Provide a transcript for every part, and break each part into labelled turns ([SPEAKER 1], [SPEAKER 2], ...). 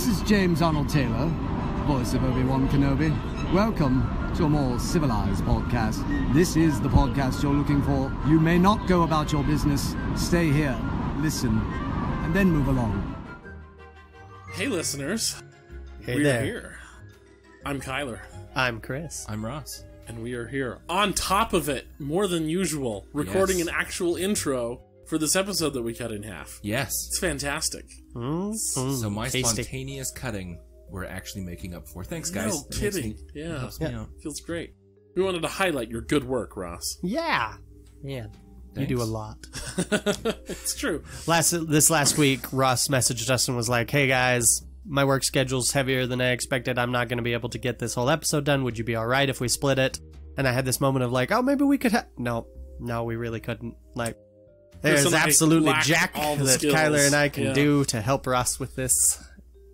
[SPEAKER 1] this is James Arnold Taylor, voice of Obi-Wan Kenobi. Welcome to a more civilized podcast. This is the podcast you're looking for. You may not go about your business. Stay here, listen, and then move along.
[SPEAKER 2] Hey, listeners.
[SPEAKER 3] Hey
[SPEAKER 2] we
[SPEAKER 3] there.
[SPEAKER 2] are here. I'm Kyler,
[SPEAKER 3] I'm Chris.
[SPEAKER 4] I'm Ross.
[SPEAKER 2] and we are here on top of it, more than usual, recording
[SPEAKER 4] Yes.
[SPEAKER 2] an actual intro for this episode that we cut in half.
[SPEAKER 4] Yes.
[SPEAKER 2] It's fantastic.
[SPEAKER 3] Mm, mm,
[SPEAKER 4] So my
[SPEAKER 3] tasty.
[SPEAKER 4] spontaneous cutting, we're actually making up for. Thanks, guys.
[SPEAKER 2] No
[SPEAKER 4] That
[SPEAKER 2] kidding.
[SPEAKER 4] me-
[SPEAKER 2] Yeah.
[SPEAKER 4] helps me
[SPEAKER 3] Yeah.
[SPEAKER 4] out.
[SPEAKER 2] Feels great. We wanted to highlight your good work, Ross.
[SPEAKER 3] Yeah. Yeah. You do a lot.
[SPEAKER 2] it's true.
[SPEAKER 3] Last this last week, Ross messaged us and was like, "Hey guys, my work schedule's heavier than I expected. I'm not going to be able to get this whole episode done. Would you be all right if we split it?" And I had this moment of like, "Oh, maybe we could." Ha-. No, no, we really couldn't. Like, there's absolutely jack
[SPEAKER 2] all
[SPEAKER 3] that
[SPEAKER 2] skills.
[SPEAKER 3] Kyler and I can
[SPEAKER 2] Yeah.
[SPEAKER 3] do to help Ross with this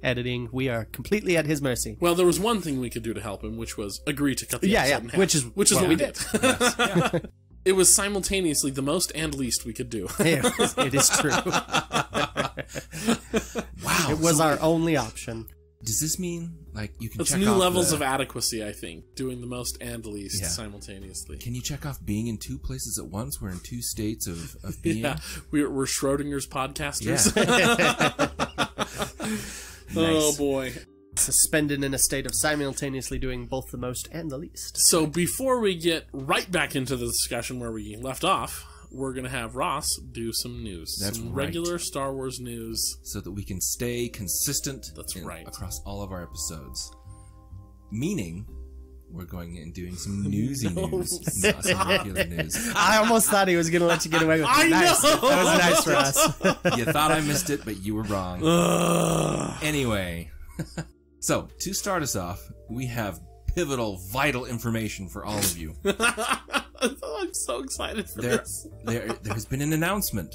[SPEAKER 3] editing. We are completely at his mercy.
[SPEAKER 2] Well, there was one thing we could do to help him, which was agree to cut the
[SPEAKER 3] Yeah, yeah, which is
[SPEAKER 2] which is
[SPEAKER 3] what
[SPEAKER 2] what
[SPEAKER 3] we
[SPEAKER 2] did. it was simultaneously the most and least we could do.
[SPEAKER 3] it is true.
[SPEAKER 4] Wow.
[SPEAKER 3] It was
[SPEAKER 4] so
[SPEAKER 3] our only option.
[SPEAKER 4] Does this mean like you can
[SPEAKER 2] It's
[SPEAKER 4] check
[SPEAKER 2] new
[SPEAKER 4] off
[SPEAKER 2] levels
[SPEAKER 4] the-
[SPEAKER 2] of adequacy, I think, doing the most and the least
[SPEAKER 4] Yeah.
[SPEAKER 2] simultaneously.
[SPEAKER 4] Can you check off being in two places at once? We're in two states of, of being.
[SPEAKER 2] Yeah, we're, we're Schrodinger's podcasters. oh
[SPEAKER 4] Nice.
[SPEAKER 2] boy!
[SPEAKER 3] Suspended in a state of simultaneously doing both the most and the least.
[SPEAKER 2] So before we get right back into the discussion where we left off, we're gonna have Ross do some news,
[SPEAKER 4] That's
[SPEAKER 2] some
[SPEAKER 4] right.
[SPEAKER 2] regular Star Wars news.
[SPEAKER 4] So that we can stay consistent.
[SPEAKER 2] That's
[SPEAKER 4] in-
[SPEAKER 2] right.
[SPEAKER 4] Across all of our episodes. Meaning, we're going and doing some newsy news, not some regular news.
[SPEAKER 3] I almost thought he was going to let you get away with it.
[SPEAKER 2] I
[SPEAKER 3] nice.
[SPEAKER 2] know!
[SPEAKER 3] That was nice for us.
[SPEAKER 4] You thought I missed it, but you were wrong.
[SPEAKER 2] Ugh.
[SPEAKER 4] Anyway, so to start us off, we have pivotal, vital information for all of you.
[SPEAKER 2] I'm so excited for
[SPEAKER 4] There,
[SPEAKER 2] this.
[SPEAKER 4] there, there has been an announcement,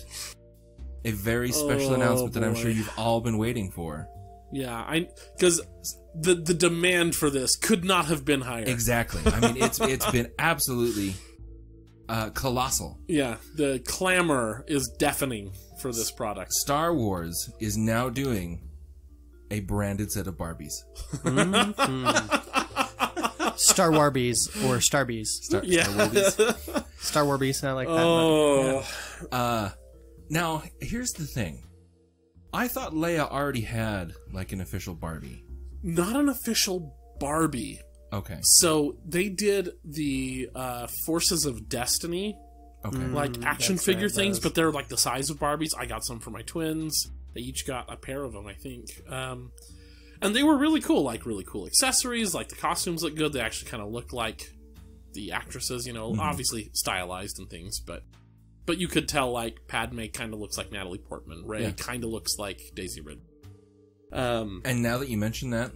[SPEAKER 4] a very special
[SPEAKER 2] Oh,
[SPEAKER 4] announcement that I'm sure you've all been waiting for.
[SPEAKER 2] Yeah, I because the the demand for this could not have been higher.
[SPEAKER 4] Exactly. I mean, it's it's been absolutely uh, colossal.
[SPEAKER 2] Yeah, the clamor is deafening for this product.
[SPEAKER 4] Star Wars is now doing a branded set of Barbies.
[SPEAKER 3] Star Warbies or Starbies.
[SPEAKER 4] Star,
[SPEAKER 2] Yeah.
[SPEAKER 4] Star Warbies.
[SPEAKER 3] Star Warbies, I like that.
[SPEAKER 2] Oh,
[SPEAKER 4] Uh, now here's the thing. I thought Leia already had like an official Barbie.
[SPEAKER 2] not an official Barbie.
[SPEAKER 4] Okay.
[SPEAKER 2] So they did the uh, Forces of Destiny
[SPEAKER 4] Okay.
[SPEAKER 2] like action
[SPEAKER 3] that's
[SPEAKER 2] figure
[SPEAKER 3] right,
[SPEAKER 2] things, but they're like the size of Barbies. I got some for my twins. They each got a pair of them, I think. Um, and they were really cool, like really cool accessories. Like the costumes look good. They actually kind of look like the actresses, you know, obviously stylized and things, but but you could tell like Padme kind of looks like Natalie Portman. Rey
[SPEAKER 4] Yeah.
[SPEAKER 2] kind of looks like Daisy Ridley. Um,
[SPEAKER 4] And now that you mention that,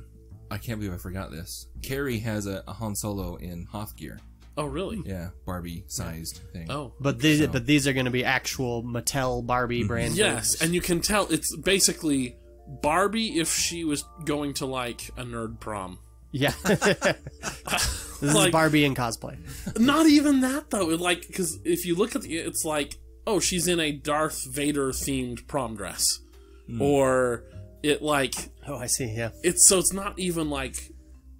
[SPEAKER 4] I can't believe I forgot this. Carrie has a, a Han Solo in Hoth gear.
[SPEAKER 2] oh really?
[SPEAKER 4] Yeah, Barbie sized thing.
[SPEAKER 2] Oh,
[SPEAKER 3] But these,
[SPEAKER 4] So-
[SPEAKER 3] but these are going to be actual Mattel Barbie brand.
[SPEAKER 2] Yes, and you can tell it's basically Barbie if she was going to like a nerd prom.
[SPEAKER 3] yeah. this is Barbie in cosplay.
[SPEAKER 2] Not even that though. It, like because if you look at the, it's like oh she's in a Darth Vader themed prom dress, hmm. or it like
[SPEAKER 3] Oh, I see. Yeah.
[SPEAKER 2] it's so it's not even like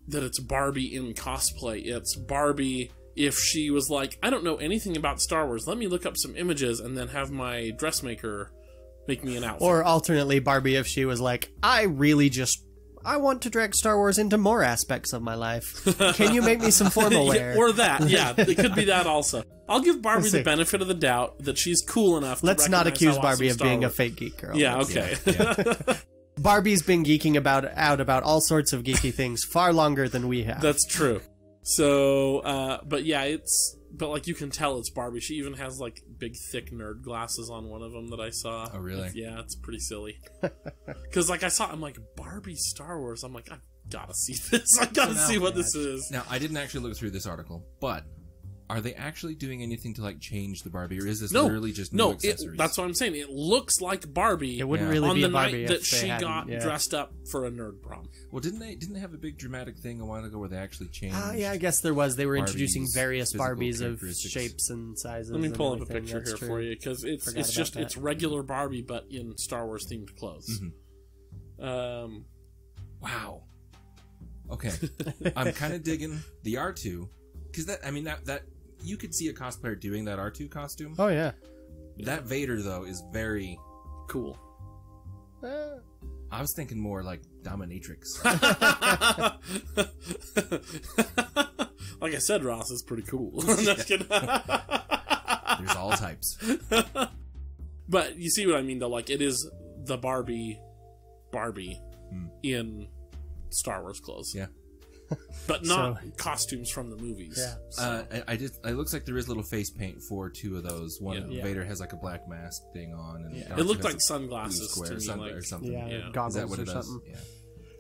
[SPEAKER 2] that. It's Barbie in cosplay. It's Barbie if she was like I don't know anything about Star Wars. Let me look up some images and then have my dressmaker make me an outfit.
[SPEAKER 3] Or alternately, Barbie if she was like, I really just. I want to drag Star Wars into more aspects of my life. Can you make me some formal
[SPEAKER 2] Yeah,
[SPEAKER 3] wear?
[SPEAKER 2] or that, yeah, it could be that also. I'll give Barbie the benefit of the doubt that she's cool enough. To
[SPEAKER 3] Let's not accuse Barbie
[SPEAKER 2] awesome
[SPEAKER 3] of being
[SPEAKER 2] Star
[SPEAKER 3] a fake geek girl.
[SPEAKER 2] Yeah, okay.
[SPEAKER 3] Barbie's been geeking about out about all sorts of geeky things far longer than we have.
[SPEAKER 2] That's true. So, uh, but yeah, it's but like you can tell it's Barbie. She even has like big thick nerd glasses on one of them that I saw.
[SPEAKER 4] Oh, really?
[SPEAKER 2] Yeah, it's pretty silly. Because like I saw, I'm like Barbie Star Wars. I'm like I gotta see this. I gotta see what this is.
[SPEAKER 4] Now, I didn't actually look through this article, but are they actually doing anything to like change the Barbie, or is this
[SPEAKER 2] No,
[SPEAKER 4] literally just new
[SPEAKER 2] no, it,
[SPEAKER 4] accessories?
[SPEAKER 2] that's what I'm saying. It looks like Barbie.
[SPEAKER 3] it wouldn't
[SPEAKER 4] Yeah.
[SPEAKER 3] really
[SPEAKER 2] on
[SPEAKER 3] be
[SPEAKER 2] the
[SPEAKER 3] Barbie
[SPEAKER 2] night that
[SPEAKER 3] if
[SPEAKER 2] she got
[SPEAKER 3] yeah.
[SPEAKER 2] dressed up for a nerd prom.
[SPEAKER 4] well, didn't they? Didn't they have a big dramatic thing a while ago where they actually changed?
[SPEAKER 3] Ah, yeah, I guess there was. They were introducing various Barbies of shapes and sizes.
[SPEAKER 2] Let me pull up a picture
[SPEAKER 3] that's
[SPEAKER 2] here
[SPEAKER 3] true.
[SPEAKER 2] for you because it's
[SPEAKER 3] Forgot
[SPEAKER 2] it's just
[SPEAKER 3] that.
[SPEAKER 2] it's regular Barbie but in Star Wars themed clothes.
[SPEAKER 4] Mm-hmm.
[SPEAKER 2] Um,
[SPEAKER 4] Wow. Okay. I'm kind of digging the R2 because that I mean that that you could see a cosplayer doing that R2 costume.
[SPEAKER 3] Oh yeah.
[SPEAKER 4] That Vader though is very.
[SPEAKER 2] Cool.
[SPEAKER 3] Eh,
[SPEAKER 4] I was thinking more like dominatrix.
[SPEAKER 2] like I said, Ross is pretty cool. I'm just kidding.
[SPEAKER 4] There's all types.
[SPEAKER 2] but you see what I mean, though. Like it is the Barbie, Barbie
[SPEAKER 4] Hmm.
[SPEAKER 2] in Star Wars clothes.
[SPEAKER 4] Yeah.
[SPEAKER 2] but not
[SPEAKER 3] So-
[SPEAKER 2] costumes from the movies.
[SPEAKER 3] Yeah.
[SPEAKER 4] Uh, I, I just. It looks like there is little face paint for two of those. One
[SPEAKER 2] Yeah.
[SPEAKER 4] Vader has like a black mask thing on, and
[SPEAKER 3] Yeah.
[SPEAKER 2] It looked like sunglasses
[SPEAKER 4] square
[SPEAKER 2] to me.
[SPEAKER 4] sun-
[SPEAKER 2] like,
[SPEAKER 4] or something.
[SPEAKER 3] Yeah,
[SPEAKER 2] Yeah.
[SPEAKER 3] goggles
[SPEAKER 4] Is that what
[SPEAKER 3] or
[SPEAKER 4] it does?
[SPEAKER 3] something.
[SPEAKER 4] Yeah.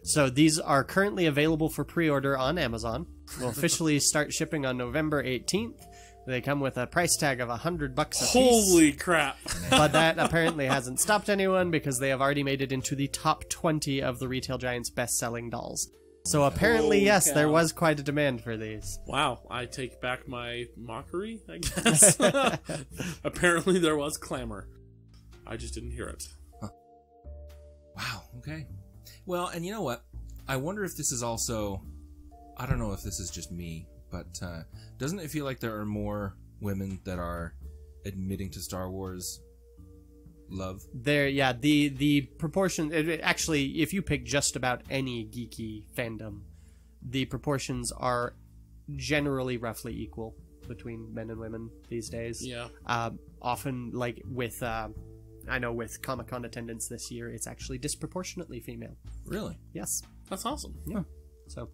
[SPEAKER 3] So these are currently available for pre-order on Amazon. Will officially start shipping on November 18th. They come with a price tag of a 100 bucks a piece.
[SPEAKER 2] Holy crap!
[SPEAKER 3] but that apparently hasn't stopped anyone because they have already made it into the top 20 of the retail giant's best-selling dolls. So apparently,
[SPEAKER 2] Holy
[SPEAKER 3] yes, there was quite a demand for these.
[SPEAKER 2] Wow, I take back my mockery. I guess. Apparently, there was clamor. I just didn't hear it.
[SPEAKER 4] Wow. Okay. Well, and you know what? I wonder if this is also. I don't know if this is just me, but uh, doesn't it feel like there are more women that are admitting to Star Wars love?
[SPEAKER 3] There, yeah, the the proportion. It, it- actually, if you pick just about any geeky fandom, the proportions are generally roughly equal between men and women these days.
[SPEAKER 2] Yeah.
[SPEAKER 3] Um, often, like with, uh, I know with Comic Con attendance this year, it's actually disproportionately female.
[SPEAKER 4] Really?
[SPEAKER 3] Yes.
[SPEAKER 2] That's awesome.
[SPEAKER 3] Yeah. So,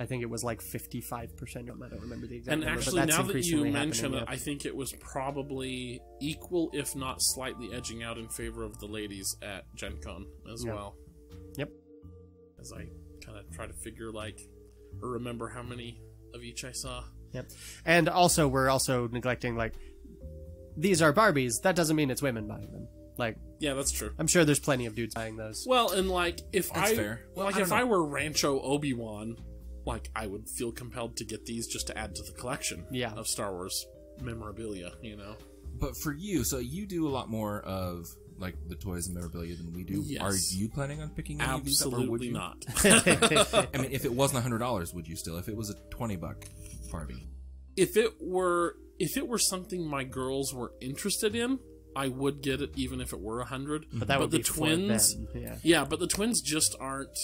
[SPEAKER 3] I think it was like fifty-five percent. I don't remember the exact
[SPEAKER 2] And
[SPEAKER 3] number, but
[SPEAKER 2] actually,
[SPEAKER 3] that's
[SPEAKER 2] now that you mention
[SPEAKER 3] happening,
[SPEAKER 2] it, I think it was probably equal, if not slightly edging out in favor of the ladies at Gen Con as
[SPEAKER 3] Yeah.
[SPEAKER 2] well.
[SPEAKER 3] Yep.
[SPEAKER 2] As I kind of try to figure, like, or remember how many of each I saw.
[SPEAKER 3] Yep. And also, we're also neglecting like these are Barbies. That doesn't mean it's women buying them. Like,
[SPEAKER 2] Yeah, that's true.
[SPEAKER 3] I'm sure there's plenty of dudes buying those.
[SPEAKER 2] Well, and like if
[SPEAKER 4] That's
[SPEAKER 2] I
[SPEAKER 4] fair. Well,
[SPEAKER 2] like
[SPEAKER 4] I
[SPEAKER 2] if
[SPEAKER 4] don't
[SPEAKER 2] I were Rancho Obi Wan, like I would feel compelled to get these just to add to the collection
[SPEAKER 3] Yeah.
[SPEAKER 2] of Star Wars memorabilia. You know,
[SPEAKER 4] But for you, so you do a lot more of like the toys and memorabilia than we do.
[SPEAKER 2] Yes.
[SPEAKER 4] Are you planning on picking any of these up, or would
[SPEAKER 2] absolutely
[SPEAKER 4] you?
[SPEAKER 2] not.
[SPEAKER 4] I mean, if it wasn't a hundred dollars, would you still? If it was a twenty buck Barbie,
[SPEAKER 2] if it were if it were something my girls were interested in, I would get it even if it were a hundred.
[SPEAKER 3] But that would
[SPEAKER 2] the
[SPEAKER 3] be for
[SPEAKER 2] twins,
[SPEAKER 3] them, yeah.
[SPEAKER 2] yeah, but the twins just aren't.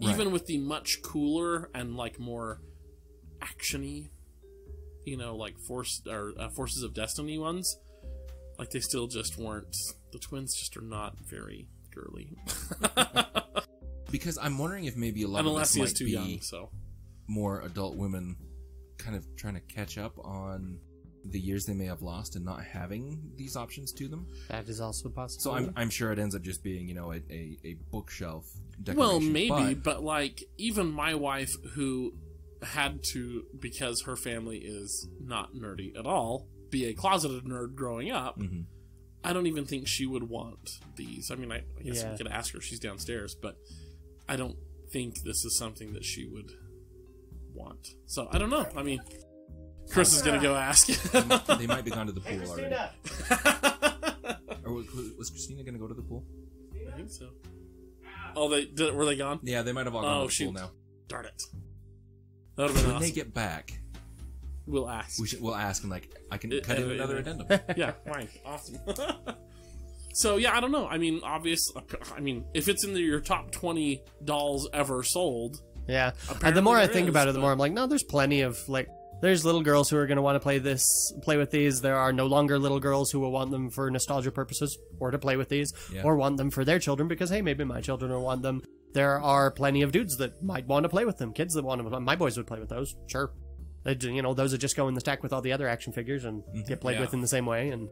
[SPEAKER 4] Right.
[SPEAKER 2] Even with the much cooler and like more actiony, you know, like force or uh, forces of destiny ones, like they still just weren't. The twins just are not very girly.
[SPEAKER 4] because I'm wondering if maybe a lot
[SPEAKER 2] and
[SPEAKER 4] of this
[SPEAKER 2] Alessia
[SPEAKER 4] might
[SPEAKER 2] too
[SPEAKER 4] be
[SPEAKER 2] young, so
[SPEAKER 4] more adult women, kind of trying to catch up on the years they may have lost and not having these options to them.
[SPEAKER 3] That is also possible.
[SPEAKER 4] So I'm, I'm sure it ends up just being you know a, a, a bookshelf.
[SPEAKER 2] Well, maybe,
[SPEAKER 4] but-
[SPEAKER 2] but like even my wife who had to because her family is not nerdy at all, be a closeted nerd growing up.
[SPEAKER 4] Mhm.
[SPEAKER 2] I don't even think she would want these. I mean, I, I guess
[SPEAKER 3] Yeah.
[SPEAKER 2] we could ask her. She's downstairs, but I don't think this is something that she would want. So I don't know. I mean, Chris is gonna go ask.
[SPEAKER 4] they might be gone to the pool already. Or was, was Christina going to go to the pool?
[SPEAKER 2] I think so. Oh, they did. Were they gone?
[SPEAKER 4] Yeah, they might have all gone
[SPEAKER 2] Oh,
[SPEAKER 4] to the
[SPEAKER 2] shoot.
[SPEAKER 4] pool now.
[SPEAKER 2] Darn it. That would have been
[SPEAKER 4] When
[SPEAKER 2] awesome.
[SPEAKER 4] they get back,
[SPEAKER 2] we'll ask.
[SPEAKER 4] we should we'll ask and like I can
[SPEAKER 2] It-
[SPEAKER 4] cut in
[SPEAKER 2] uh,
[SPEAKER 4] another addendum.
[SPEAKER 2] yeah, fine, awesome. so yeah, I don't know. I mean, obvious. I mean, if it's in the, your top twenty dolls ever sold,
[SPEAKER 3] Yeah. And the more I think
[SPEAKER 2] is,
[SPEAKER 3] about it, the
[SPEAKER 2] but-
[SPEAKER 3] more I'm like, no, there's plenty of like. There's little girls who are going to want to play this, play with these. There are no longer little girls who will want them for nostalgia purposes or to play with these,
[SPEAKER 4] Yeah.
[SPEAKER 3] or want them for their children because hey, maybe my children will want them. There are plenty of dudes that might want to play with them, kids that want to. My boys would play with those, sure. They, you know, those would just go in the stack with all the other action figures and get played
[SPEAKER 2] Yeah.
[SPEAKER 3] with in the same way. And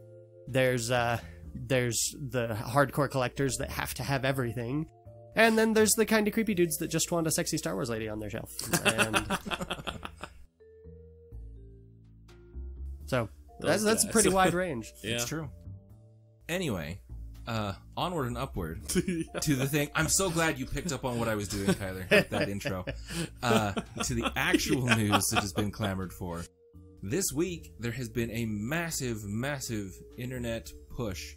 [SPEAKER 3] there's uh, there's the hardcore collectors that have to have everything. And then there's the kind of creepy dudes that just want a sexy Star Wars lady on their shelf. And that's that's a pretty wide range.
[SPEAKER 2] yeah,
[SPEAKER 4] It's true. Anyway, uh, onward and upward to the thing. I'm so glad you picked up on what I was doing, Tyler, with that intro. Uh, to the actual news that has been clamored for. This week, there has been a massive, massive internet push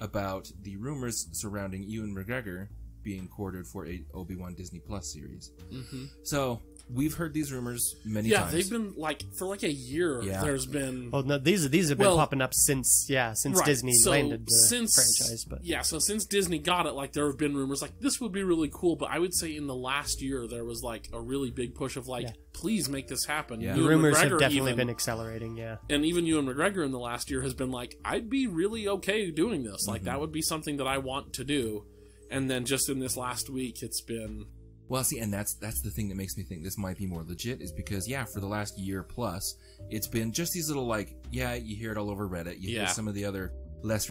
[SPEAKER 4] about the rumors surrounding Ewan McGregor being courted for a Obi Wan Disney Plus series.
[SPEAKER 2] hmm
[SPEAKER 4] So we've heard these rumors many
[SPEAKER 2] Yeah,
[SPEAKER 4] times.
[SPEAKER 2] Yeah, they've been like for like a year.
[SPEAKER 4] Yeah.
[SPEAKER 2] There's been
[SPEAKER 3] Well, no, these these have been
[SPEAKER 2] Well-
[SPEAKER 3] popping up since yeah since
[SPEAKER 2] Right,
[SPEAKER 3] Disney
[SPEAKER 2] so
[SPEAKER 3] landed the
[SPEAKER 2] since,
[SPEAKER 3] franchise. But
[SPEAKER 2] yeah, so since Disney got it, like there have been rumors like this would be really cool. But I would say in the last year there was like a really big push of like,
[SPEAKER 3] Yeah.
[SPEAKER 2] please make this happen.
[SPEAKER 4] Yeah.
[SPEAKER 3] the
[SPEAKER 2] Ewan
[SPEAKER 3] rumors have definitely
[SPEAKER 2] even-
[SPEAKER 3] been accelerating. Yeah,
[SPEAKER 2] and even Ewan McGregor in the last year has been like, I'd be really okay doing this. Like
[SPEAKER 3] Mm-hmm.
[SPEAKER 2] that would be something that I want to do. And then just in this last week, it's been
[SPEAKER 4] Well, see, and that's that's the thing that makes me think this might be more legit is because yeah, for the last year plus, it's been just these little like yeah, you hear it all over Reddit, you hear
[SPEAKER 2] Yeah.
[SPEAKER 4] some of the other less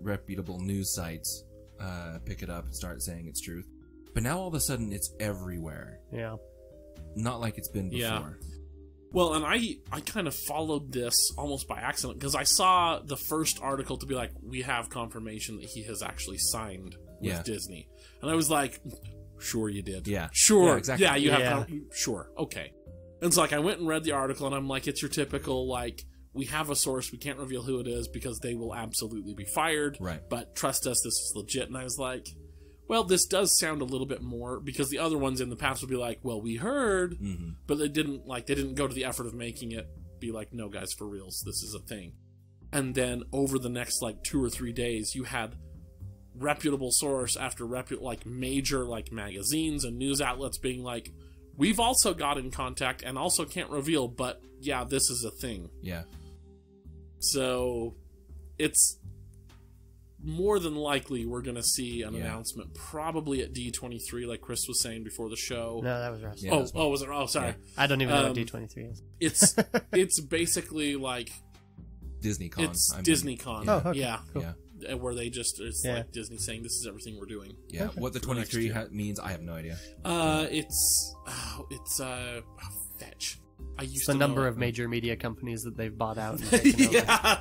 [SPEAKER 4] reputable news sites uh, pick it up and start saying it's truth, but now all of a sudden it's everywhere.
[SPEAKER 3] yeah.
[SPEAKER 4] Not like it's been
[SPEAKER 2] Yeah.
[SPEAKER 4] before.
[SPEAKER 2] Well, and I I kind of followed this almost by accident because I saw the first article to be like, we have confirmation that he has actually signed with
[SPEAKER 4] Yeah.
[SPEAKER 2] Disney, and I was like, sure you did,
[SPEAKER 4] Yeah.
[SPEAKER 2] sure,
[SPEAKER 4] Yeah, exactly.
[SPEAKER 2] yeah, you
[SPEAKER 3] Yeah.
[SPEAKER 2] have, con- sure, okay. And it's like I went and read the article, and I'm like, it's your typical like. We have a source. We can't reveal who it is because they will absolutely be fired.
[SPEAKER 4] Right.
[SPEAKER 2] But trust us, this is legit. And I was like, well, this does sound a little bit more because the other ones in the past would be like, well, we heard,
[SPEAKER 4] hmm
[SPEAKER 2] but they didn't like they didn't go to the effort of making it be like no guys for reals this is a thing and then over the next like two or three days you had reputable source after reputable like major like magazines and news outlets being like we've also got in contact and also can't reveal but yeah this is a thing
[SPEAKER 4] Yeah.
[SPEAKER 2] so it's more than likely we're going to see an
[SPEAKER 4] Yeah.
[SPEAKER 2] announcement probably at d23 like chris was saying before the show
[SPEAKER 3] No, that was Russ.
[SPEAKER 4] Yeah,
[SPEAKER 2] oh,
[SPEAKER 4] that's
[SPEAKER 2] oh was it oh sorry
[SPEAKER 4] Yeah.
[SPEAKER 3] I don't even know
[SPEAKER 2] Um,
[SPEAKER 3] what D twenty three is.
[SPEAKER 2] it's it's basically like
[SPEAKER 4] Disney Con.
[SPEAKER 2] it's
[SPEAKER 4] I mean,
[SPEAKER 2] Disney Con.
[SPEAKER 3] Oh, okay,
[SPEAKER 2] Yeah,
[SPEAKER 3] cool.
[SPEAKER 4] Yeah.
[SPEAKER 2] Where they just it's
[SPEAKER 3] Yeah.
[SPEAKER 2] like Disney saying this is everything we're doing.
[SPEAKER 4] Yeah. What the 23 ha- means, I have no idea.
[SPEAKER 2] Uh, it's oh, it's uh oh, fetch. I used
[SPEAKER 3] It's the
[SPEAKER 2] to
[SPEAKER 3] number
[SPEAKER 2] know
[SPEAKER 3] of major media companies that they've bought out. And
[SPEAKER 2] it.
[SPEAKER 3] taken over.
[SPEAKER 2] yeah.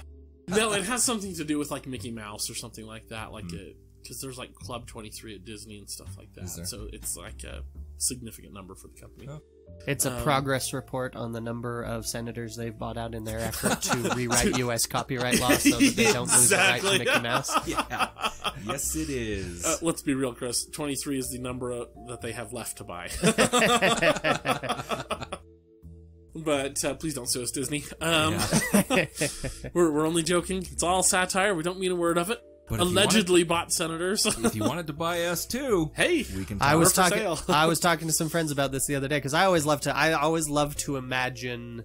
[SPEAKER 2] No, it has something to do with like Mickey Mouse or something like that. Like it because there's like Club Twenty Three at Disney and stuff like that. So it's like a significant number for the company.
[SPEAKER 4] Oh.
[SPEAKER 3] It's a
[SPEAKER 2] Um,
[SPEAKER 3] progress report on the number of senators they've bought out in their effort to rewrite U.S. copyright law so that they don't lose the right to
[SPEAKER 2] Exactly.
[SPEAKER 3] Mickey Mouse.
[SPEAKER 4] Yeah. yes, it is.
[SPEAKER 2] Uh, let's be real, Chris. Twenty three is the number uh, that they have left to buy. but uh, please don't sue us, Disney. Um,
[SPEAKER 4] Yeah.
[SPEAKER 2] we're, we're only joking. It's all satire. We don't mean a word of it.
[SPEAKER 4] But if you
[SPEAKER 2] Allegedly bought senators.
[SPEAKER 4] if you wanted to buy us too,
[SPEAKER 2] hey,
[SPEAKER 4] we can.
[SPEAKER 3] I was
[SPEAKER 2] for
[SPEAKER 3] talking.
[SPEAKER 2] sale.
[SPEAKER 3] I was talking to some friends about this the other day because I always love to. I always love to imagine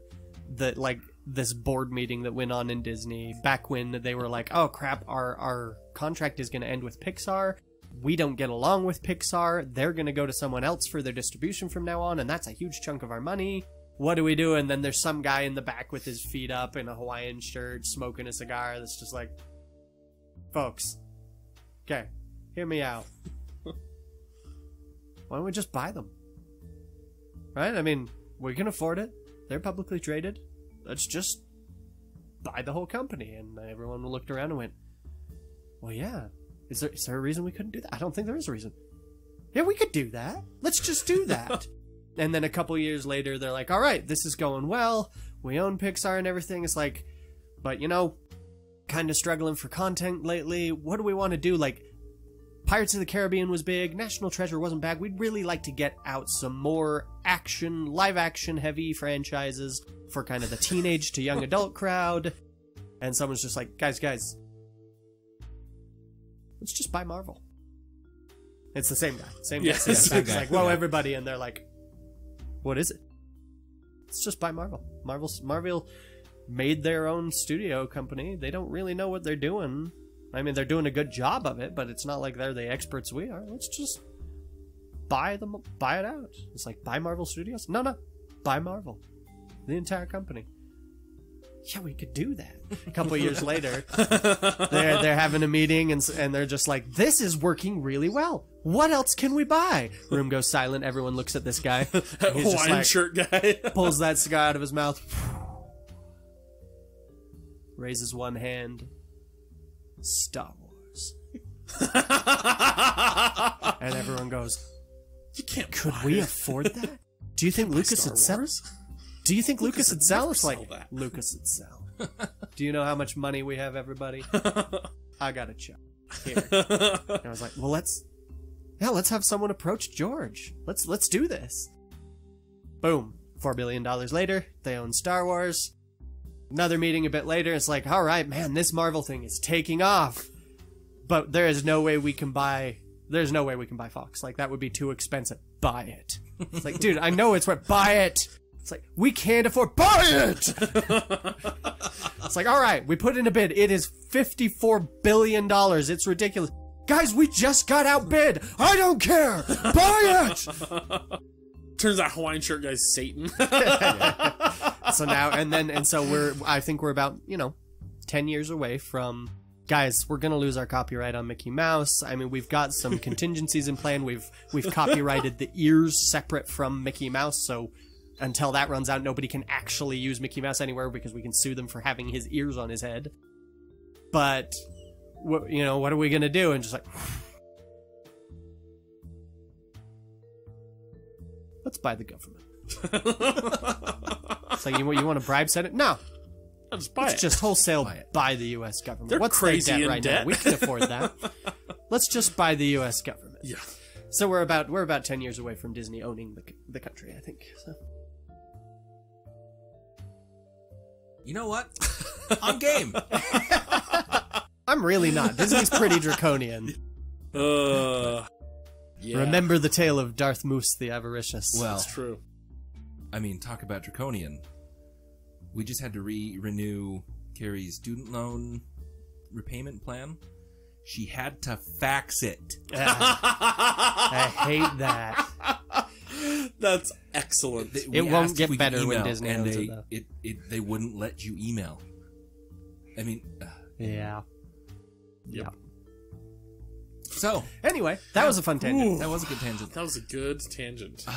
[SPEAKER 3] that like this board meeting that went on in Disney back when they were like, "Oh crap, our our contract is going to end with Pixar. We don't get along with Pixar. They're going to go to someone else for their distribution from now on, and that's a huge chunk of our money." What do we do? And then there's some guy in the back with his feet up in a Hawaiian shirt, smoking a cigar. That's just like, folks, okay, hear me out why don't we just buy them? Right? I mean, we can afford it. They're publicly traded. Let's just buy the whole company. And everyone looked around and went, Well, yeah. Is there, is there a reason we couldn't do that? I don't think there is a reason. Yeah, we could do that. Let's just do that. and then a couple years later, they're like, All right, this is going well. We own Pixar and everything. It's like, but you know, kind of struggling for content lately. What do we want to do? Like, Pirates of the Caribbean was big. National Treasure wasn't bad. We'd really like to get out some more action, live action heavy franchises for kind of the teenage to young adult crowd. And someone's just like, guys, guys, let's just buy Marvel. It's the same guy. Same guy.
[SPEAKER 2] Yeah,
[SPEAKER 3] Same guy. It's like, whoa,
[SPEAKER 4] Yeah.
[SPEAKER 3] everybody. And they're like, what is it? Let's just buy Marvel. Marvel, Marvel made their own studio company. They don't really know what they're doing. I mean, they're doing a good job of it, but it's not like they're the experts we are. Let's just buy them, buy it out. It's like buy Marvel Studios. No, no, buy Marvel, the entire company. Yeah, we could do that. A couple years later, they're they're having a meeting and and they're just like, "This is working really well. What else can we buy?" Room goes silent. Everyone looks at this guy. He's just
[SPEAKER 2] Hawaiian
[SPEAKER 3] like-
[SPEAKER 2] shirt guy.
[SPEAKER 3] pulls that cigar out of his mouth, raises one hand. Star Wars. and everyone goes,
[SPEAKER 2] you can't.
[SPEAKER 3] Could we afford that? Do you think Lucas sell? Do you think Lucas,
[SPEAKER 2] Lucas
[SPEAKER 3] would
[SPEAKER 2] would
[SPEAKER 3] sell? It's like
[SPEAKER 2] that.
[SPEAKER 3] Lucas sell. Do you know how much money we have, everybody? I got a check here. And I was like, well, let's yeah, let's have someone approach George. Let's let's do this. Boom. Four billion dollars later, they own Star Wars. Another meeting a bit later, it's like, all right, man, this Marvel thing is taking off. But there is no way we can buy. There's no way we can buy Fox. Like that would be too expensive. Buy it. It's like, dude, I know it's what. Buy it. It's like we can't afford. Buy it. it's like, all right, we put in a bid. It is fifty-four billion dollars. It's ridiculous. Guys, we just got outbid. I don't care. Buy it.
[SPEAKER 2] Turns out Hawaiian shirt guy's Satan.
[SPEAKER 3] so now and then and so we're I think we're about, you know, 10 years away from guys, we're to lose our copyright on Mickey Mouse. I mean, we've got some contingencies in plan. We've we've copyrighted the ears separate from Mickey Mouse, so until that runs out, nobody can actually use Mickey Mouse anywhere because we can sue them for having his ears on his head. But what you know, what are we to do? And just like Let's buy the government. It's like you, you want to bribe Senate? No,
[SPEAKER 2] Let's buy
[SPEAKER 3] Let's
[SPEAKER 2] it.
[SPEAKER 3] just wholesale
[SPEAKER 4] Buy it.
[SPEAKER 3] buy the U.S. government.
[SPEAKER 2] They're
[SPEAKER 3] What's
[SPEAKER 2] crazy
[SPEAKER 3] their debt
[SPEAKER 2] in
[SPEAKER 3] right now?
[SPEAKER 2] debt.
[SPEAKER 3] We can afford that. Let's just buy the U.S. government.
[SPEAKER 2] yeah.
[SPEAKER 3] So we're about we're about ten years away from Disney owning the the country. I think. So.
[SPEAKER 4] You know what? I'm game.
[SPEAKER 3] I'm really not. Disney's pretty draconian.
[SPEAKER 2] Uh, yeah.
[SPEAKER 3] Remember the tale of Darth Moose the Avaricious.
[SPEAKER 4] Well,
[SPEAKER 2] That's true.
[SPEAKER 4] I mean, talk about draconian. We just had to re renew Carrie's student loan repayment plan. She had to fax it.
[SPEAKER 3] I hate that.
[SPEAKER 2] That's excellent.
[SPEAKER 4] Th-
[SPEAKER 3] It won't get better when Disney
[SPEAKER 4] and they,
[SPEAKER 3] it.
[SPEAKER 4] It, it, they wouldn't let you email. I mean, uh,
[SPEAKER 3] Yeah.
[SPEAKER 2] Yep.
[SPEAKER 4] so
[SPEAKER 3] Anyway, that was a fun tangent.
[SPEAKER 4] that was a good tangent.
[SPEAKER 2] That was a good tangent.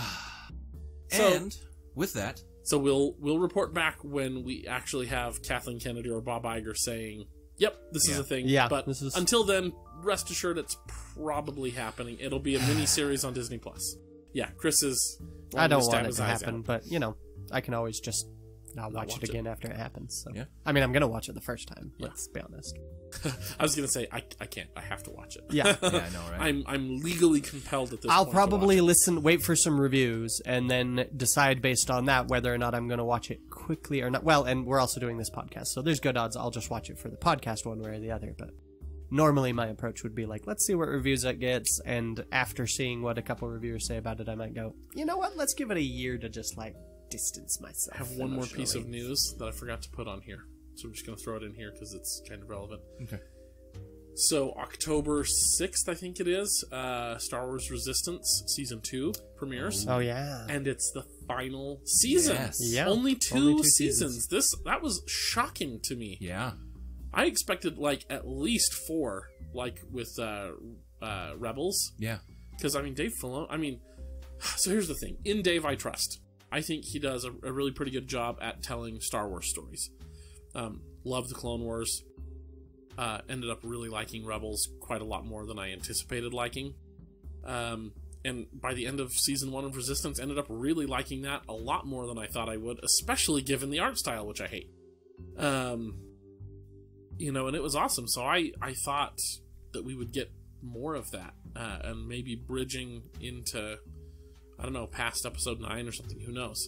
[SPEAKER 2] So-
[SPEAKER 4] and with that,
[SPEAKER 2] So we'll we'll report back when we actually have Kathleen Kennedy or Bob Iger saying, "Yep, this is a thing."
[SPEAKER 3] Yeah,
[SPEAKER 2] but
[SPEAKER 3] this is-
[SPEAKER 2] until then, rest assured, it's probably happening. It'll be a mini series on Disney Plus. Yeah, Chris is.
[SPEAKER 3] I don't want it to happen,
[SPEAKER 2] out.
[SPEAKER 3] but you know, I can always just not watch,
[SPEAKER 2] watch
[SPEAKER 3] it
[SPEAKER 2] it.
[SPEAKER 3] again after it happens. So.
[SPEAKER 4] Yeah.
[SPEAKER 3] I mean, I'm gonna watch it the first time. Let's be honest.
[SPEAKER 2] I was gonna say I, I can't. I have to watch it.
[SPEAKER 3] Yeah.
[SPEAKER 4] yeah, I know, right?
[SPEAKER 2] I'm I'm legally compelled at this.
[SPEAKER 3] I'll
[SPEAKER 2] point to watch
[SPEAKER 3] probably
[SPEAKER 2] it.
[SPEAKER 3] listen, wait for some reviews, and then decide based on that whether or not I'm going to watch it quickly or not. Well, and we're also doing this podcast, so there's good odds I'll just watch it for the podcast one way or the other. But normally my approach would be like, let's see what reviews it gets, and after seeing what a couple reviewers say about it, I might go, you know what? Let's give it a year to just like distance myself.
[SPEAKER 2] I have one more piece of news that I forgot to put on here, so I'm just gonna throw it in here because it's kind of relevant.
[SPEAKER 4] okay.
[SPEAKER 2] So October sixth, I think it is. Uh, Star Wars Resistance season two premieres,
[SPEAKER 3] Oh yeah.
[SPEAKER 2] and it's the final season.
[SPEAKER 4] Yes.
[SPEAKER 3] Yeah.
[SPEAKER 2] Only two,
[SPEAKER 3] Only two
[SPEAKER 2] seasons.
[SPEAKER 3] seasons.
[SPEAKER 2] This that was shocking to me.
[SPEAKER 4] Yeah.
[SPEAKER 2] I expected like at least four, like with uh, uh, Rebels,
[SPEAKER 4] Yeah.
[SPEAKER 2] because I mean Dave Filoni. I mean, so here's the thing: in Dave, I trust. I think he does a, a really pretty good job at telling Star Wars stories. Um, love the Clone Wars. Uh, ended up really liking Rebels quite a lot more than I anticipated liking. Um, and by the end of season one of Resistance, ended up really liking that a lot more than I thought I would, especially given the art style, which I hate. Um, you know, and it was awesome. So I I thought that we would get more of that, uh, and maybe bridging into I don't know past episode nine or something. Who knows?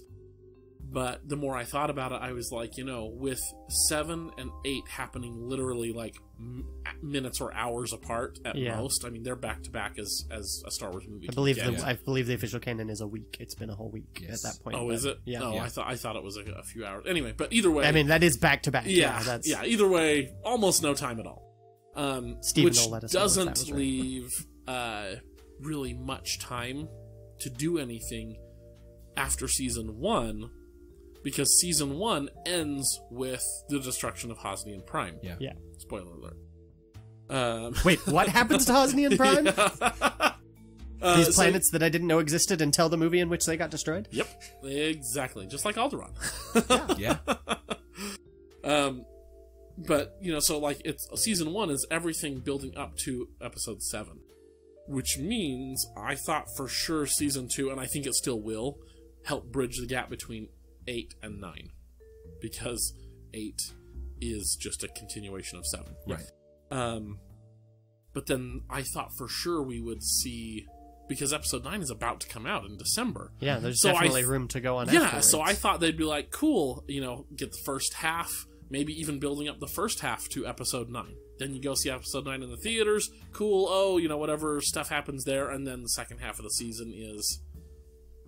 [SPEAKER 2] But the more I thought about it, I was like, you know, with seven and eight happening literally like m- minutes or hours apart at
[SPEAKER 3] Yeah.
[SPEAKER 2] most. I mean, they're back to back as as a Star Wars movie.
[SPEAKER 3] I believe the I believe the official canon is a week. It's been a whole week
[SPEAKER 4] Yes.
[SPEAKER 3] at that point.
[SPEAKER 2] Oh,
[SPEAKER 3] but-
[SPEAKER 2] is it?
[SPEAKER 3] Yeah.
[SPEAKER 2] No,
[SPEAKER 4] Yeah.
[SPEAKER 2] I thought I thought it was a, a few hours. Anyway, but either way,
[SPEAKER 3] I mean, that is back to back.
[SPEAKER 2] yeah,
[SPEAKER 3] that's
[SPEAKER 2] yeah. Either way, almost no time at all. Um,
[SPEAKER 3] Steven
[SPEAKER 2] which
[SPEAKER 3] let us know if that
[SPEAKER 2] doesn't
[SPEAKER 3] was right.
[SPEAKER 2] leave uh, really much time to do anything after season one, because season one ends with the destruction of Hosnian Prime.
[SPEAKER 4] Yeah.
[SPEAKER 3] Yeah.
[SPEAKER 2] Spoiler alert. Um,
[SPEAKER 3] Wait, what happens to Hosnian Prime?
[SPEAKER 2] uh,
[SPEAKER 3] These
[SPEAKER 2] so-
[SPEAKER 3] planets that I didn't know existed until the movie in which they got destroyed?
[SPEAKER 2] Yep, exactly. Just like Alderaan.
[SPEAKER 4] Yeah.
[SPEAKER 2] Um, but you know, so like it's season one is everything building up to episode seven, which means I thought for sure season two, and I think it still will, help bridge the gap between eight and nine, because eight is just a continuation of seven.
[SPEAKER 4] Right.
[SPEAKER 2] Um, but then I thought for sure we would see because episode 9 is about to come out in December.
[SPEAKER 3] Yeah, there's
[SPEAKER 2] So
[SPEAKER 3] definitely
[SPEAKER 2] th-
[SPEAKER 3] room to go on.
[SPEAKER 2] Yeah,
[SPEAKER 3] afterwards.
[SPEAKER 2] so I thought they'd be like, cool, you know, get the first half, maybe even building up the first half to episode 9. Then you go see episode 9 in the theaters, cool, oh, you know, whatever stuff happens there, and then the second half of the season is,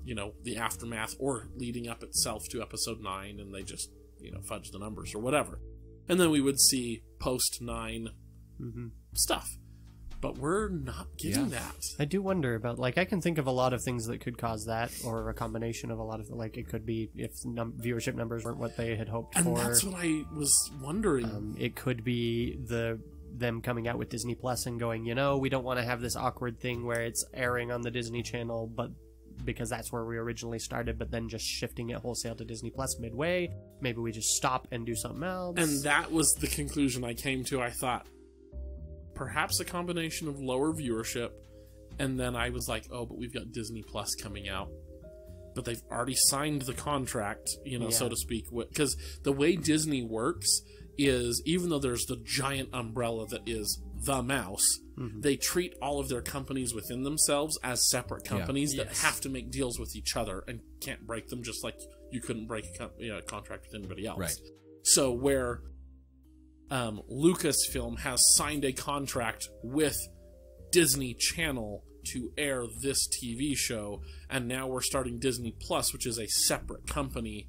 [SPEAKER 2] you know, the aftermath or leading up itself to episode 9, and they just, you know, fudge the numbers or whatever. And then we would see post 9
[SPEAKER 3] Mhm.
[SPEAKER 2] stuff. But we're not getting
[SPEAKER 4] Yeah.
[SPEAKER 2] that.
[SPEAKER 3] I do wonder about like I can think of a lot of things that could cause that, or a combination of a lot of like it could be if num- viewership numbers weren't what they had hoped
[SPEAKER 2] And
[SPEAKER 3] for.
[SPEAKER 2] that's what I was wondering.
[SPEAKER 3] Um, it could be the them coming out with Disney Plus and going, you know, we don't want to have this awkward thing where it's airing on the Disney Channel, but because that's where we originally started, but then just shifting it wholesale to Disney Plus midway. Maybe we just stop and do something else.
[SPEAKER 2] And that was the conclusion I came to. I thought perhaps a combination of lower viewership, and then I was like, oh, but we've got Disney Plus coming out. But they've already signed the contract, you know, so to speak. Because the way Disney works is even though there's the giant umbrella that is the mouse,
[SPEAKER 3] Mhm.
[SPEAKER 2] they treat all of their companies within themselves as separate
[SPEAKER 4] Yeah.
[SPEAKER 2] companies that
[SPEAKER 3] Yes.
[SPEAKER 2] have to make deals with each other and can't break them, just like you couldn't break a, co- you know, a contract with anybody else.
[SPEAKER 4] Right.
[SPEAKER 2] So where um, Lucasfilm has signed a contract with Disney Channel to air this TV show, and now we're starting Disney Plus, which is a separate company.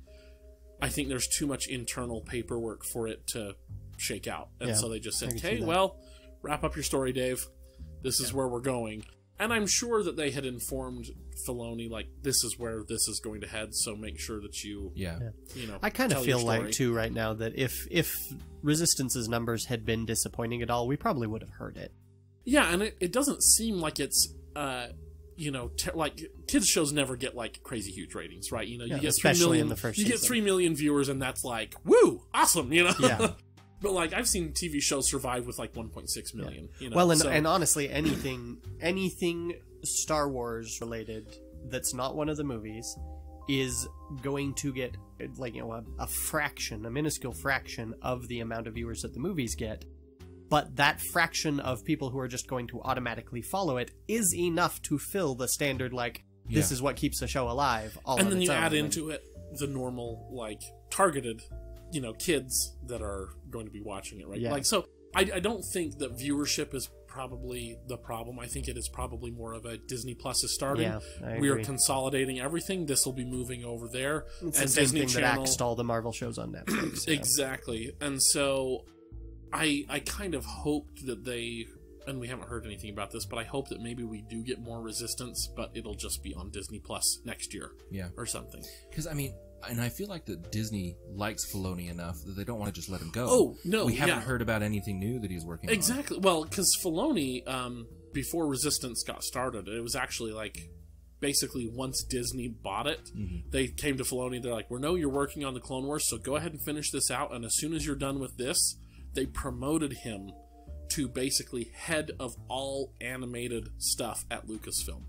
[SPEAKER 2] I think there's too much internal paperwork for it to shake out, and
[SPEAKER 3] Yeah,
[SPEAKER 2] so they just said,
[SPEAKER 3] can see
[SPEAKER 2] "Okay,
[SPEAKER 3] that.
[SPEAKER 2] well, wrap up your story, Dave. This is where we're going." And I'm sure that they had informed Filoni like this is where this is going to head, so make sure that you
[SPEAKER 4] Yeah.
[SPEAKER 2] you know
[SPEAKER 3] I kind of feel like too right now that if if Resistance's numbers had been disappointing at all, we probably would have heard it.
[SPEAKER 2] Yeah, and it, it doesn't seem like it's, uh, you know, like kids shows never get like crazy huge ratings, right? You know, you
[SPEAKER 3] Yeah,
[SPEAKER 2] get
[SPEAKER 3] especially
[SPEAKER 2] three million,
[SPEAKER 3] in the first
[SPEAKER 2] you get three million viewers, and that's like, woo, awesome, you know.
[SPEAKER 3] Yeah.
[SPEAKER 2] but like I've seen TV shows survive with like 1.6 million. You know,
[SPEAKER 3] well, and,
[SPEAKER 2] so-
[SPEAKER 3] and honestly, anything anything Star Wars related that's not one of the movies is going to get like you know a, a fraction, a minuscule fraction of the amount of viewers that the movies get. But that fraction of people who are just going to automatically follow it is enough to fill the standard like this
[SPEAKER 4] Yeah.
[SPEAKER 3] is what keeps the show alive. All
[SPEAKER 2] and
[SPEAKER 3] on
[SPEAKER 2] then
[SPEAKER 3] its
[SPEAKER 2] you
[SPEAKER 3] own.
[SPEAKER 2] add into it the normal like targeted, you know, kids that are going to be watching it, right?
[SPEAKER 3] Yeah.
[SPEAKER 2] Like so, I, I don't think that viewership is probably the problem. I think it is probably more of a Disney Plus is starting.
[SPEAKER 3] Yeah, I
[SPEAKER 2] we are consolidating everything. This will be moving over there.
[SPEAKER 3] It's
[SPEAKER 2] and
[SPEAKER 3] the same
[SPEAKER 2] Disney
[SPEAKER 3] thing
[SPEAKER 2] Channel-
[SPEAKER 3] that axed all the Marvel shows on Netflix. yeah.
[SPEAKER 2] Exactly. And so I I kind of hoped that they and we haven't heard anything about this, but I hope that maybe we do get more resistance, but it'll just be on Disney Plus next year
[SPEAKER 4] Yeah.
[SPEAKER 2] or something.
[SPEAKER 4] Because I mean, and I feel like that Disney likes Filoni enough that they don't want to just let him go.
[SPEAKER 2] Oh, no,
[SPEAKER 4] we haven't
[SPEAKER 2] yeah.
[SPEAKER 4] heard about anything new that he's working on.
[SPEAKER 2] Exactly. Well, because Filoni, um, before Resistance got started, it was actually like basically once Disney bought it,
[SPEAKER 4] Mhm.
[SPEAKER 2] they came to Filoni. They're like, "We know you're working on the Clone Wars, so go ahead and finish this out. And as soon as you're done with this, they promoted him to basically head of all animated stuff at Lucasfilm.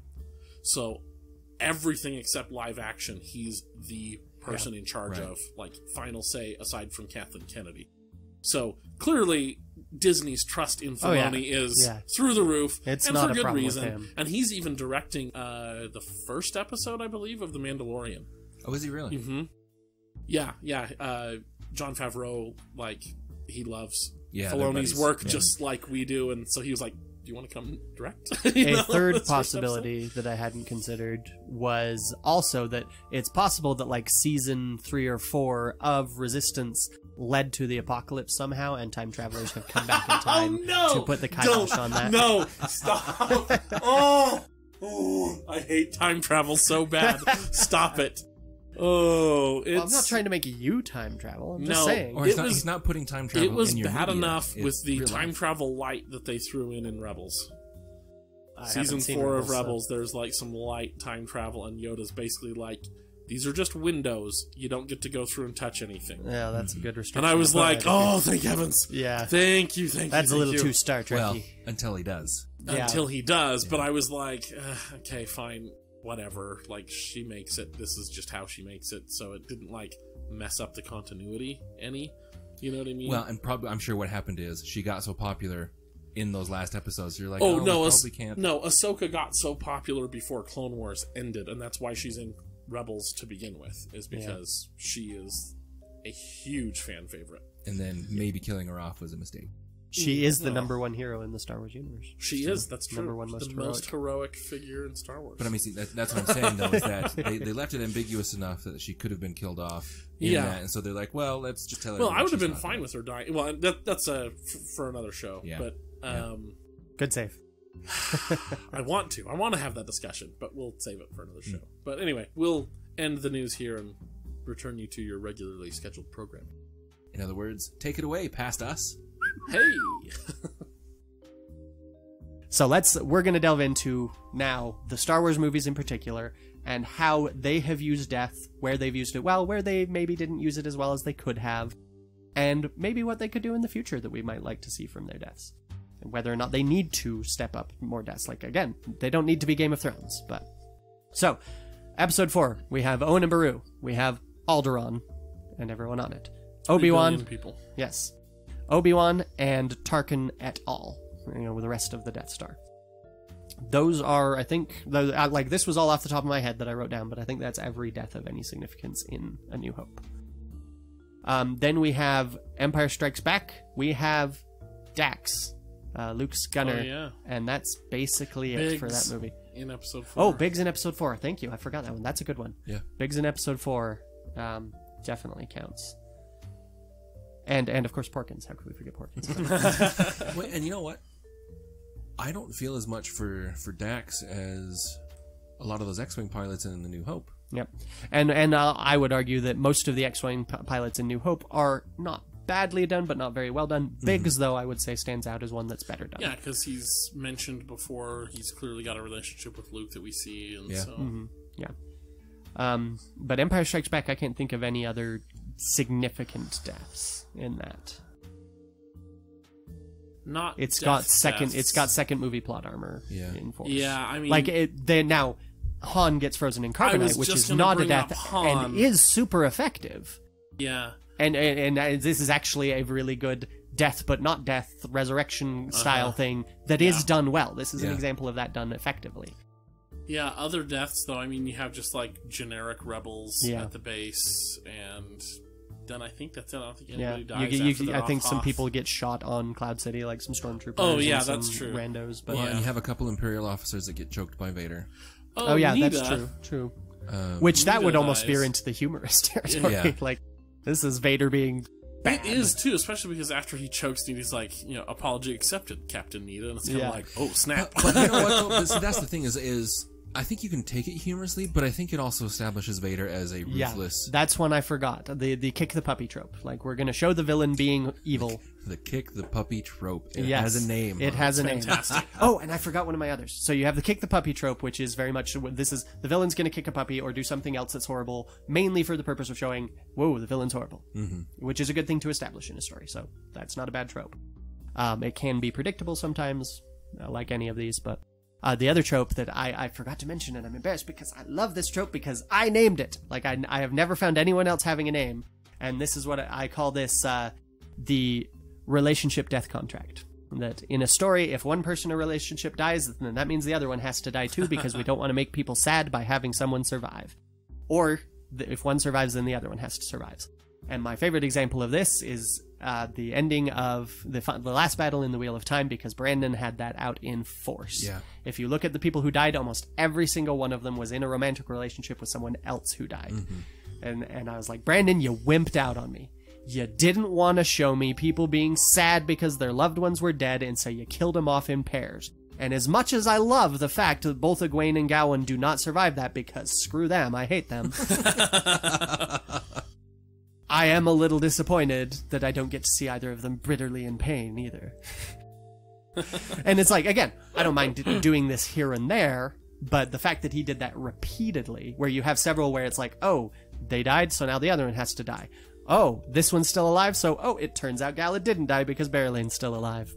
[SPEAKER 2] So everything except live action, he's the person in charge
[SPEAKER 4] right.
[SPEAKER 2] of, like final say aside from Kathleen Kennedy. So clearly, Disney's trust in
[SPEAKER 3] Oh, yeah.
[SPEAKER 2] Filoni is
[SPEAKER 3] Yeah.
[SPEAKER 2] through the roof,
[SPEAKER 3] It's
[SPEAKER 2] and
[SPEAKER 3] not
[SPEAKER 2] for
[SPEAKER 3] a
[SPEAKER 2] good reason. And he's even directing uh, the first episode, I believe, of The Mandalorian.
[SPEAKER 4] Oh, is he really?
[SPEAKER 2] hmm Yeah, yeah. Uh, Jon Favreau, like, he loves
[SPEAKER 4] Yeah,
[SPEAKER 2] Filoni's work
[SPEAKER 4] Yeah.
[SPEAKER 2] just like we do, and so he was like, "Do you want to come direct?"
[SPEAKER 3] A
[SPEAKER 2] know,
[SPEAKER 3] third
[SPEAKER 2] first
[SPEAKER 3] possibility that I hadn't considered was also that it's possible that like season three or four of Resistance led to the apocalypse somehow, and time travelers have come back in oh, time
[SPEAKER 2] oh no!
[SPEAKER 3] to put the kibosh
[SPEAKER 2] Don't.
[SPEAKER 3] on that.
[SPEAKER 2] No, stop! oh, oh, I hate time travel so bad. Stop it. Oh, it's
[SPEAKER 3] Well, I'm not trying to make you time travel. I'm just
[SPEAKER 2] No.
[SPEAKER 3] saying.
[SPEAKER 4] Or he's
[SPEAKER 2] It
[SPEAKER 4] not,
[SPEAKER 2] was-
[SPEAKER 4] he's not putting time travel
[SPEAKER 2] it was
[SPEAKER 4] in your
[SPEAKER 2] bad
[SPEAKER 4] media.
[SPEAKER 2] enough
[SPEAKER 4] It's
[SPEAKER 2] with the time
[SPEAKER 4] life.
[SPEAKER 2] travel light that they threw in in Rebels.
[SPEAKER 3] I
[SPEAKER 2] Season
[SPEAKER 3] haven't seen
[SPEAKER 2] four of
[SPEAKER 3] so-
[SPEAKER 2] Rebels, there's like some light time travel, and Yoda's basically like, "These are just windows. You don't get to go through and touch anything."
[SPEAKER 3] Yeah, that's a good restriction.
[SPEAKER 2] And I was
[SPEAKER 3] to
[SPEAKER 2] like, "Oh, thank heavens!
[SPEAKER 3] yeah,
[SPEAKER 2] Thank you, thank
[SPEAKER 3] that's a little
[SPEAKER 2] thank
[SPEAKER 3] too
[SPEAKER 2] you.
[SPEAKER 3] Star
[SPEAKER 4] Well, until he does.
[SPEAKER 3] Yeah.
[SPEAKER 2] until he does. But I was like, "Ugh, okay, fine, whatever. Like she makes it. This is just how she makes it. So it didn't like mess up the continuity any. You know what I mean?
[SPEAKER 4] Well, and probably I'm sure what happened is she got so popular, in those last episodes. You're like,
[SPEAKER 2] Oh,
[SPEAKER 4] oh, we
[SPEAKER 2] no,
[SPEAKER 4] probably can't.
[SPEAKER 2] no, Ahsoka got so popular before Clone Wars ended, and that's why she's in Rebels to begin with, is because she is a huge fan favorite.
[SPEAKER 4] And then maybe killing her off was a mistake.
[SPEAKER 3] She is the
[SPEAKER 2] No.
[SPEAKER 3] number one hero in the Star Wars universe.
[SPEAKER 2] She is, that's true.
[SPEAKER 3] Number one most
[SPEAKER 2] the
[SPEAKER 3] heroic.
[SPEAKER 2] most heroic figure in Star Wars.
[SPEAKER 4] But I mean, see, that, that's what I'm saying though is that they, they left it ambiguous enough that she could have been killed off. In
[SPEAKER 2] Yeah.
[SPEAKER 4] that, and so they're like, well, let's just tell her.
[SPEAKER 2] well, I would have been fine with her dying. Well, that, that's a, f- for another show.
[SPEAKER 4] Yeah.
[SPEAKER 2] But
[SPEAKER 4] Yeah.
[SPEAKER 2] um,
[SPEAKER 3] Good save.
[SPEAKER 2] I want to. I want to have that discussion, but we'll save it for another
[SPEAKER 4] Hmm.
[SPEAKER 2] show. But anyway, we'll end the news here and return you to your regularly scheduled program.
[SPEAKER 4] In other words, take it away past us.
[SPEAKER 2] Hey!
[SPEAKER 3] So let's we're going to delve into now the Star Wars movies in particular and how they have used death, where they've used it well, where they maybe didn't use it as well as they could have, and maybe what they could do in the future that we might like to see from their deaths. And whether or not they need to step up more deaths. Like again, they don't need to be Game of Thrones, but so episode 4, we have Owen and Beru, we have Alderaan and everyone on it. Obi-Wan
[SPEAKER 2] people.
[SPEAKER 3] Yes. Obi Wan and Tarkin et al. You know, with the rest of the Death Star. Those are, I think, those, uh, like this was all off the top of my head that I wrote down, but I think that's every death of any significance in A New Hope. Um, then we have Empire Strikes Back. We have Dax, uh, Luke's gunner,
[SPEAKER 2] Oh, yeah.
[SPEAKER 3] and that's basically it for that movie.
[SPEAKER 2] In episode four.
[SPEAKER 3] Oh, Biggs in episode four. Thank you. I forgot that one. That's a good one.
[SPEAKER 4] Yeah.
[SPEAKER 3] Biggs in episode four um, definitely counts. And and of course Porkins. How could we forget Porkins?
[SPEAKER 4] Wait, and you know what? I don't feel as much for for Dax as a lot of those X-wing pilots in The New Hope.
[SPEAKER 3] yep. And and uh, I would argue that most of the X-wing p- pilots in New Hope are not badly done, but not very well done.
[SPEAKER 2] Mm-hmm.
[SPEAKER 3] Biggs, though, I would say stands out as one that's better done.
[SPEAKER 2] Yeah, because he's mentioned before. He's clearly got a relationship with Luke that we see, and
[SPEAKER 4] Yeah.
[SPEAKER 2] so
[SPEAKER 3] Mm-hmm. Yeah. Um, but Empire Strikes Back, I can't think of any other significant deaths in that.
[SPEAKER 2] not.
[SPEAKER 3] It's
[SPEAKER 2] death
[SPEAKER 3] got second.
[SPEAKER 2] deaths.
[SPEAKER 3] It's got second movie plot armor.
[SPEAKER 4] Yeah.
[SPEAKER 3] In force.
[SPEAKER 2] Yeah, I mean,
[SPEAKER 3] like it. Then now, Han gets frozen in carbonite, which is not a death and is super effective.
[SPEAKER 2] yeah,
[SPEAKER 3] And and, and this is actually a really good death, but not death resurrection style
[SPEAKER 2] Uh-huh.
[SPEAKER 3] thing that is
[SPEAKER 2] Yeah.
[SPEAKER 3] done well. This is an example of that done effectively.
[SPEAKER 2] yeah. Other deaths, though. I mean, you have just like generic rebels
[SPEAKER 3] Yeah.
[SPEAKER 2] at the base, and then I think that's it. I don't think
[SPEAKER 3] Yeah,
[SPEAKER 2] anybody
[SPEAKER 3] you,
[SPEAKER 2] dies.
[SPEAKER 3] get- you,
[SPEAKER 2] after they're
[SPEAKER 3] I think
[SPEAKER 2] off
[SPEAKER 3] some
[SPEAKER 2] Hoth.
[SPEAKER 3] people get shot on Cloud City, like some stormtroopers.
[SPEAKER 2] Oh,
[SPEAKER 3] and
[SPEAKER 2] yeah,
[SPEAKER 3] some
[SPEAKER 2] that's true.
[SPEAKER 3] Randos, but
[SPEAKER 4] Well,
[SPEAKER 2] Yeah.
[SPEAKER 4] and you have a couple Imperial officers that get choked by Vader.
[SPEAKER 2] Oh,
[SPEAKER 3] oh yeah,
[SPEAKER 2] Needa.
[SPEAKER 3] that's true. True.
[SPEAKER 4] Um,
[SPEAKER 3] Which that
[SPEAKER 2] Needa
[SPEAKER 3] would almost
[SPEAKER 2] dies.
[SPEAKER 3] veer into the humorous territory.
[SPEAKER 4] Yeah.
[SPEAKER 3] like this is Vader being bad.
[SPEAKER 2] It is too, especially because after he chokes Needa, he's like, you know, apology accepted, Captain Needa, and it's kind of
[SPEAKER 3] Yeah.
[SPEAKER 2] like, oh snap.
[SPEAKER 4] but you know what? Though? See, that's the thing is, is I think you can take it humorously, but I think it also establishes Vader as a ruthless.
[SPEAKER 3] Yeah, that's one I forgot. The the kick the puppy trope. Like we're gonna show the villain being evil.
[SPEAKER 4] the kick the puppy trope. It
[SPEAKER 3] yes,
[SPEAKER 4] has a name.
[SPEAKER 3] It has a name. Oh, and I forgot one of my others. So you have the kick the puppy trope, which is very much this is the villain's gonna kick a puppy or do something else that's horrible, mainly for the purpose of showing, whoa, the villain's horrible, mm-hmm. which is a good thing to establish in a story. So that's not a bad trope. Um, it can be predictable sometimes, uh, like any of these, but. Uh, the other trope that I, I forgot to mention, and I'm embarrassed because I love this trope because I named it. Like, I, I have never found anyone else having a name. And this is what I, call this uh, the relationship death contract. That in a story, if one person in a relationship dies, then that means the other one has to die too because we don't want to make people sad by having someone survive. Or if one survives, then the other one has to survive. And my favorite example of this is uh, the ending of the, the last battle in the Wheel of Time because Brandon had that out in force.
[SPEAKER 4] Yeah.
[SPEAKER 3] If you look at the people who died, almost every single one of them was in a romantic relationship with someone else who died. And and I was like, Brandon, you wimped out on me. You didn't want to show me people being sad because their loved ones were dead, and so you killed them off in pairs. And as much as I love the fact that both Egwene and Gawyn do not survive that because screw them, I hate them. I am a little disappointed that I don't get to see either of them bitterly in pain either. and it's like, again, I don't mind d- doing this here and there, but the fact that he did that repeatedly, where you have several where it's like, oh, they died, so now the other one has to die. Oh, this one's still alive, so oh, it turns out Galad didn't die because Berelain's still alive.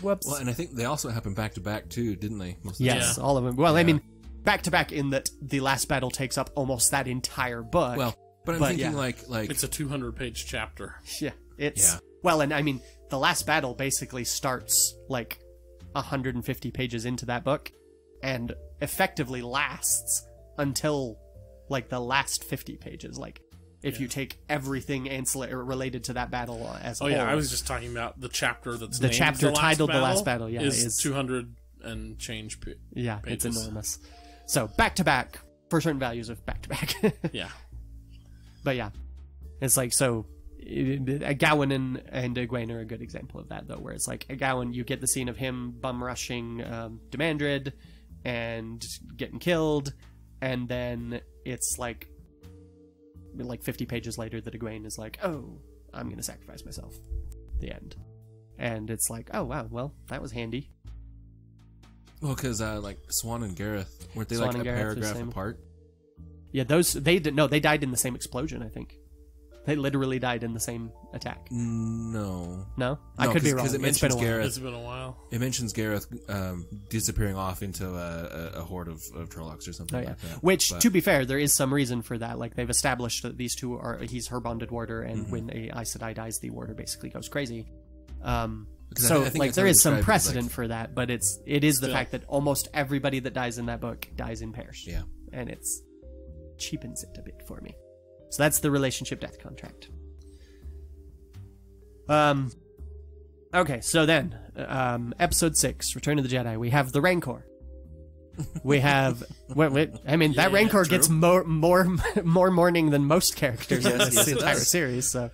[SPEAKER 3] Whoops.
[SPEAKER 4] Well, and I think they also happened back to back too, didn't they? Most of
[SPEAKER 3] yes,
[SPEAKER 2] Yeah.
[SPEAKER 3] all of them. Well, I mean, back to back in that the last battle takes up almost that entire book.
[SPEAKER 4] Well, but I'm
[SPEAKER 3] But,
[SPEAKER 4] thinking
[SPEAKER 3] yeah.
[SPEAKER 4] like like
[SPEAKER 2] It's a 200 page chapter.
[SPEAKER 3] Yeah, it's
[SPEAKER 4] Yeah.
[SPEAKER 3] well, and I mean the last battle basically starts like 150 pages into that book and effectively lasts until like the last 50 pages like if you take everything ancillary related to that battle as a
[SPEAKER 2] Oh yeah,
[SPEAKER 3] whole.
[SPEAKER 2] I was just talking about the chapter that's
[SPEAKER 3] The
[SPEAKER 2] named
[SPEAKER 3] chapter
[SPEAKER 2] the last
[SPEAKER 3] titled The Last Battle, yeah,
[SPEAKER 2] is,
[SPEAKER 3] is-
[SPEAKER 2] two hundred and change. pa-
[SPEAKER 3] yeah it's enormous so back to back for certain values of back to back
[SPEAKER 2] Yeah,
[SPEAKER 3] But yeah, it's like so. Gawyn and and Egwene are a good example of that, though, where it's like Gawyn, you get the scene of him bum rushing um, Demandred and getting killed, and then it's like like fifty pages later that Egwene is like, "Oh, I'm going to sacrifice myself." The end, and it's like, "Oh wow, well that was handy."
[SPEAKER 4] Well, because uh, like Siuan and Gareth weren't they
[SPEAKER 3] Siuan
[SPEAKER 4] like a
[SPEAKER 3] Gareth are
[SPEAKER 4] paragraph apart?
[SPEAKER 3] Yeah, those they did no, they died in the same explosion. I think they literally died in the same attack.
[SPEAKER 4] No,
[SPEAKER 3] No, I
[SPEAKER 4] No,
[SPEAKER 3] could be
[SPEAKER 4] 'cause-
[SPEAKER 3] wrong.
[SPEAKER 4] 'cause it
[SPEAKER 3] It's been
[SPEAKER 4] mentions
[SPEAKER 3] a while.
[SPEAKER 4] Gareth.
[SPEAKER 2] it's been a while.
[SPEAKER 4] it mentions Gareth um, disappearing off into a, a, a horde of, of Trollocs or something
[SPEAKER 3] Oh yeah.
[SPEAKER 4] like that.
[SPEAKER 3] Which,
[SPEAKER 4] But-
[SPEAKER 3] to be fair, there is some reason for that. Like they've established that these two are he's her bonded warder, and
[SPEAKER 4] Mm-hmm.
[SPEAKER 3] when a Aes Sedai dies, the warder basically goes crazy. Um,
[SPEAKER 4] Because I
[SPEAKER 3] so
[SPEAKER 4] thi- I think
[SPEAKER 3] like
[SPEAKER 4] that's
[SPEAKER 3] there
[SPEAKER 4] they
[SPEAKER 3] some
[SPEAKER 4] describe it,
[SPEAKER 3] precedent
[SPEAKER 4] like-
[SPEAKER 3] for that, but it's it is the
[SPEAKER 2] Still.
[SPEAKER 3] fact that almost everybody that dies in that book dies in pairs.
[SPEAKER 4] Yeah.
[SPEAKER 3] and it's cheapens it a bit for me. So that's the relationship death contract. Um. Okay, so then, um, episode six, Return of the Jedi. We have the Rancor. We have. wait, wait, I mean, that Rancor
[SPEAKER 2] true.
[SPEAKER 3] gets more, more, more mourning than most characters in this
[SPEAKER 4] yes,
[SPEAKER 3] entire
[SPEAKER 4] does.
[SPEAKER 3] series. So,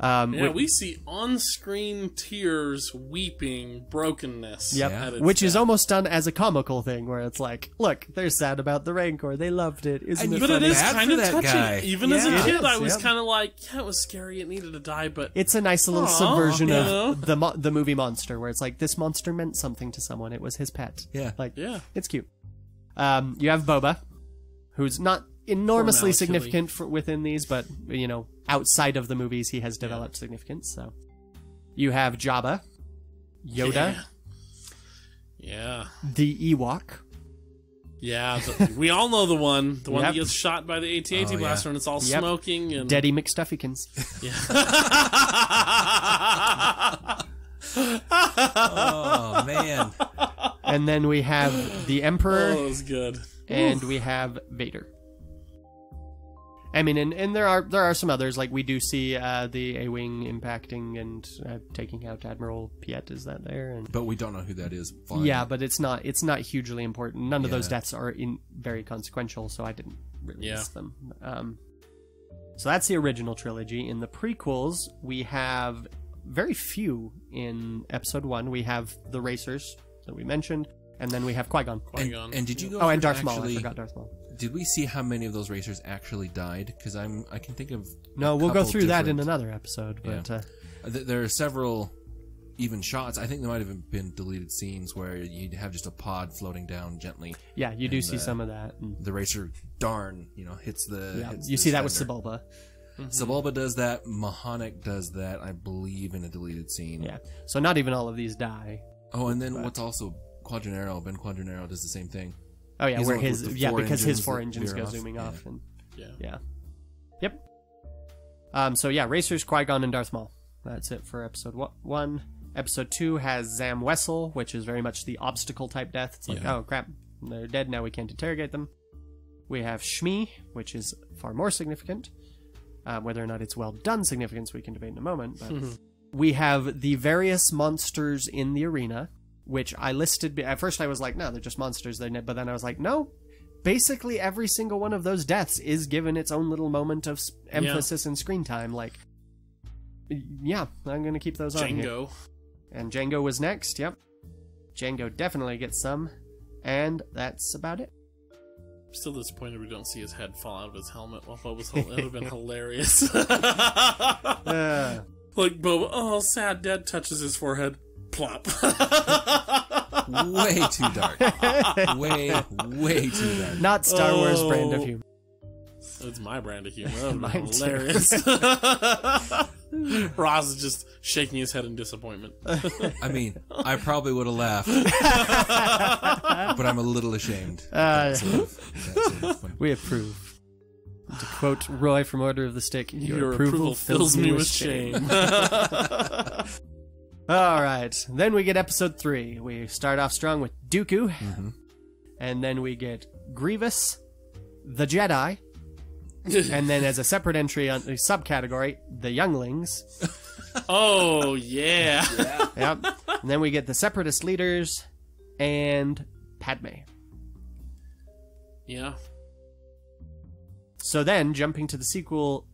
[SPEAKER 3] um,
[SPEAKER 2] Yeah,
[SPEAKER 3] we-
[SPEAKER 2] we see on-screen tears, weeping, brokenness.
[SPEAKER 3] Yep.
[SPEAKER 2] at its
[SPEAKER 3] Which is almost done as a comical thing, where it's like, look, they're sad about the Rancor. They loved it. Isn't
[SPEAKER 4] And
[SPEAKER 3] it
[SPEAKER 4] you-
[SPEAKER 2] But it
[SPEAKER 3] funny?
[SPEAKER 2] is
[SPEAKER 4] bad
[SPEAKER 2] kind of touching.
[SPEAKER 4] guy.
[SPEAKER 2] Even as a kid,
[SPEAKER 3] is,
[SPEAKER 2] I was
[SPEAKER 3] yeah.
[SPEAKER 2] kind of like, yeah, it was scary. It needed to die, but
[SPEAKER 3] It's a nice little
[SPEAKER 2] Aw,
[SPEAKER 3] subversion
[SPEAKER 2] you
[SPEAKER 3] of the mo- the movie Monster, where it's like this monster meant something to someone. It was his pet.
[SPEAKER 4] Yeah.
[SPEAKER 3] like
[SPEAKER 2] yeah,
[SPEAKER 3] it's cute. Um, you have Boba, who's not enormously
[SPEAKER 2] Formality.
[SPEAKER 3] significant for, within these, but you know, outside of the movies, he has developed significance. So, you have Jabba, Yoda,
[SPEAKER 2] yeah,
[SPEAKER 3] the Ewok.
[SPEAKER 2] yeah. the- we all know the one, the one
[SPEAKER 3] Yep.
[SPEAKER 2] that gets shot by the AT-AT
[SPEAKER 4] Oh, yeah.
[SPEAKER 2] blaster, and it's all
[SPEAKER 3] Yep.
[SPEAKER 2] smoking and
[SPEAKER 3] Daddy McStuffykins.
[SPEAKER 4] Oh man.
[SPEAKER 3] and then we have the
[SPEAKER 2] Oh,
[SPEAKER 3] Emperor,
[SPEAKER 2] that was good.
[SPEAKER 3] and we have Vader. I mean, and, and there are there are some others like we do see uh, the A wing impacting and uh, taking out Admiral Piet. Is that there? And
[SPEAKER 4] But we don't know who that is. Fine.
[SPEAKER 3] yeah, but it's not it's not hugely important. None of those deaths are in very consequential, so I didn't really
[SPEAKER 2] Yeah.
[SPEAKER 3] list them. Um, so that's the original trilogy. In the prequels, we have very few. In Episode One, we have the racers that we mentioned, and then we have Qui Gon.
[SPEAKER 4] And,
[SPEAKER 2] Qui-Gon.
[SPEAKER 4] and did you go?
[SPEAKER 3] Oh, and
[SPEAKER 4] through
[SPEAKER 3] Darth Maul. I forgot Darth Maul.
[SPEAKER 4] Did we see how many of those racers actually died? Because I'm, I can think of.
[SPEAKER 3] No, we'll go through that in another episode. But
[SPEAKER 4] Yeah.
[SPEAKER 3] uh,
[SPEAKER 4] There are several, even shots. I think there might have been deleted scenes where you'd have just a pod floating down gently.
[SPEAKER 3] yeah, you do see
[SPEAKER 4] uh,
[SPEAKER 3] some of that.
[SPEAKER 4] The racer, darn, you know, hits the.
[SPEAKER 3] yeah,
[SPEAKER 4] hits
[SPEAKER 3] you
[SPEAKER 4] the
[SPEAKER 3] see that with. Sebulba.
[SPEAKER 4] Sebulba does that. Mawhonic does that, I believe, in a deleted scene.
[SPEAKER 3] Yeah, so not even all of these die.
[SPEAKER 4] Oh, and then what's also Quadranero? Ben Quadranero does the same thing.
[SPEAKER 3] Oh yeah,
[SPEAKER 4] He's
[SPEAKER 3] where his yeah because his four engines go
[SPEAKER 4] off.
[SPEAKER 3] zooming
[SPEAKER 4] Yeah.
[SPEAKER 3] off and
[SPEAKER 2] Yeah.
[SPEAKER 3] yeah, yep. Um, so yeah, Racers, Qui Gon, and Darth Maul. That's it for episode one- one. Episode two has Zam Wesell, which is very much the obstacle type death. It's like,
[SPEAKER 2] Yeah.
[SPEAKER 3] oh crap, they're dead now. We can't interrogate them. We have Shmi, which is far more significant. Um, whether or not it's well done significance, we can debate in a moment. But we have the various monsters in the arena, which I listed. At first, I was like, no, they're just monsters. They're but then I was like, no. Basically, every single one of those deaths is given its own little moment of emphasis and screen time. Like, yeah, I'm gonna keep those on.
[SPEAKER 2] Jango.
[SPEAKER 3] And Jango was next. Yep, Jango definitely gets some, and that's about it.
[SPEAKER 2] Still disappointed we don't see his head fall out of his helmet. Well, that was that would have been hilarious.
[SPEAKER 3] Uh,
[SPEAKER 2] like Boba, oh, sad dad touches his forehead. Plop.
[SPEAKER 4] Way too dark. way, way too dark.
[SPEAKER 3] not Star Wars brand of
[SPEAKER 2] Oh.
[SPEAKER 3] humor.
[SPEAKER 2] It's my brand of humor. That
[SPEAKER 3] Mine
[SPEAKER 2] hilarious. Ross is just shaking his head in disappointment.
[SPEAKER 4] I mean, I probably would have laughed, but I'm a little ashamed.
[SPEAKER 3] Uh,
[SPEAKER 4] That sort of- that sort of
[SPEAKER 3] we approve. To quote Roy from Order of the Stick, your,
[SPEAKER 2] Your, approval, fills me with shame.
[SPEAKER 3] All right. Then we get episode three. We start off strong with Dooku,
[SPEAKER 4] Mm-hmm.
[SPEAKER 3] and then we get Grievous, the Jedi, and then as a separate entry on the subcategory, the Younglings.
[SPEAKER 2] oh yeah.
[SPEAKER 3] Yep. and then we get the Separatist leaders and Padme.
[SPEAKER 2] Yeah.
[SPEAKER 3] So then, jumping to the sequel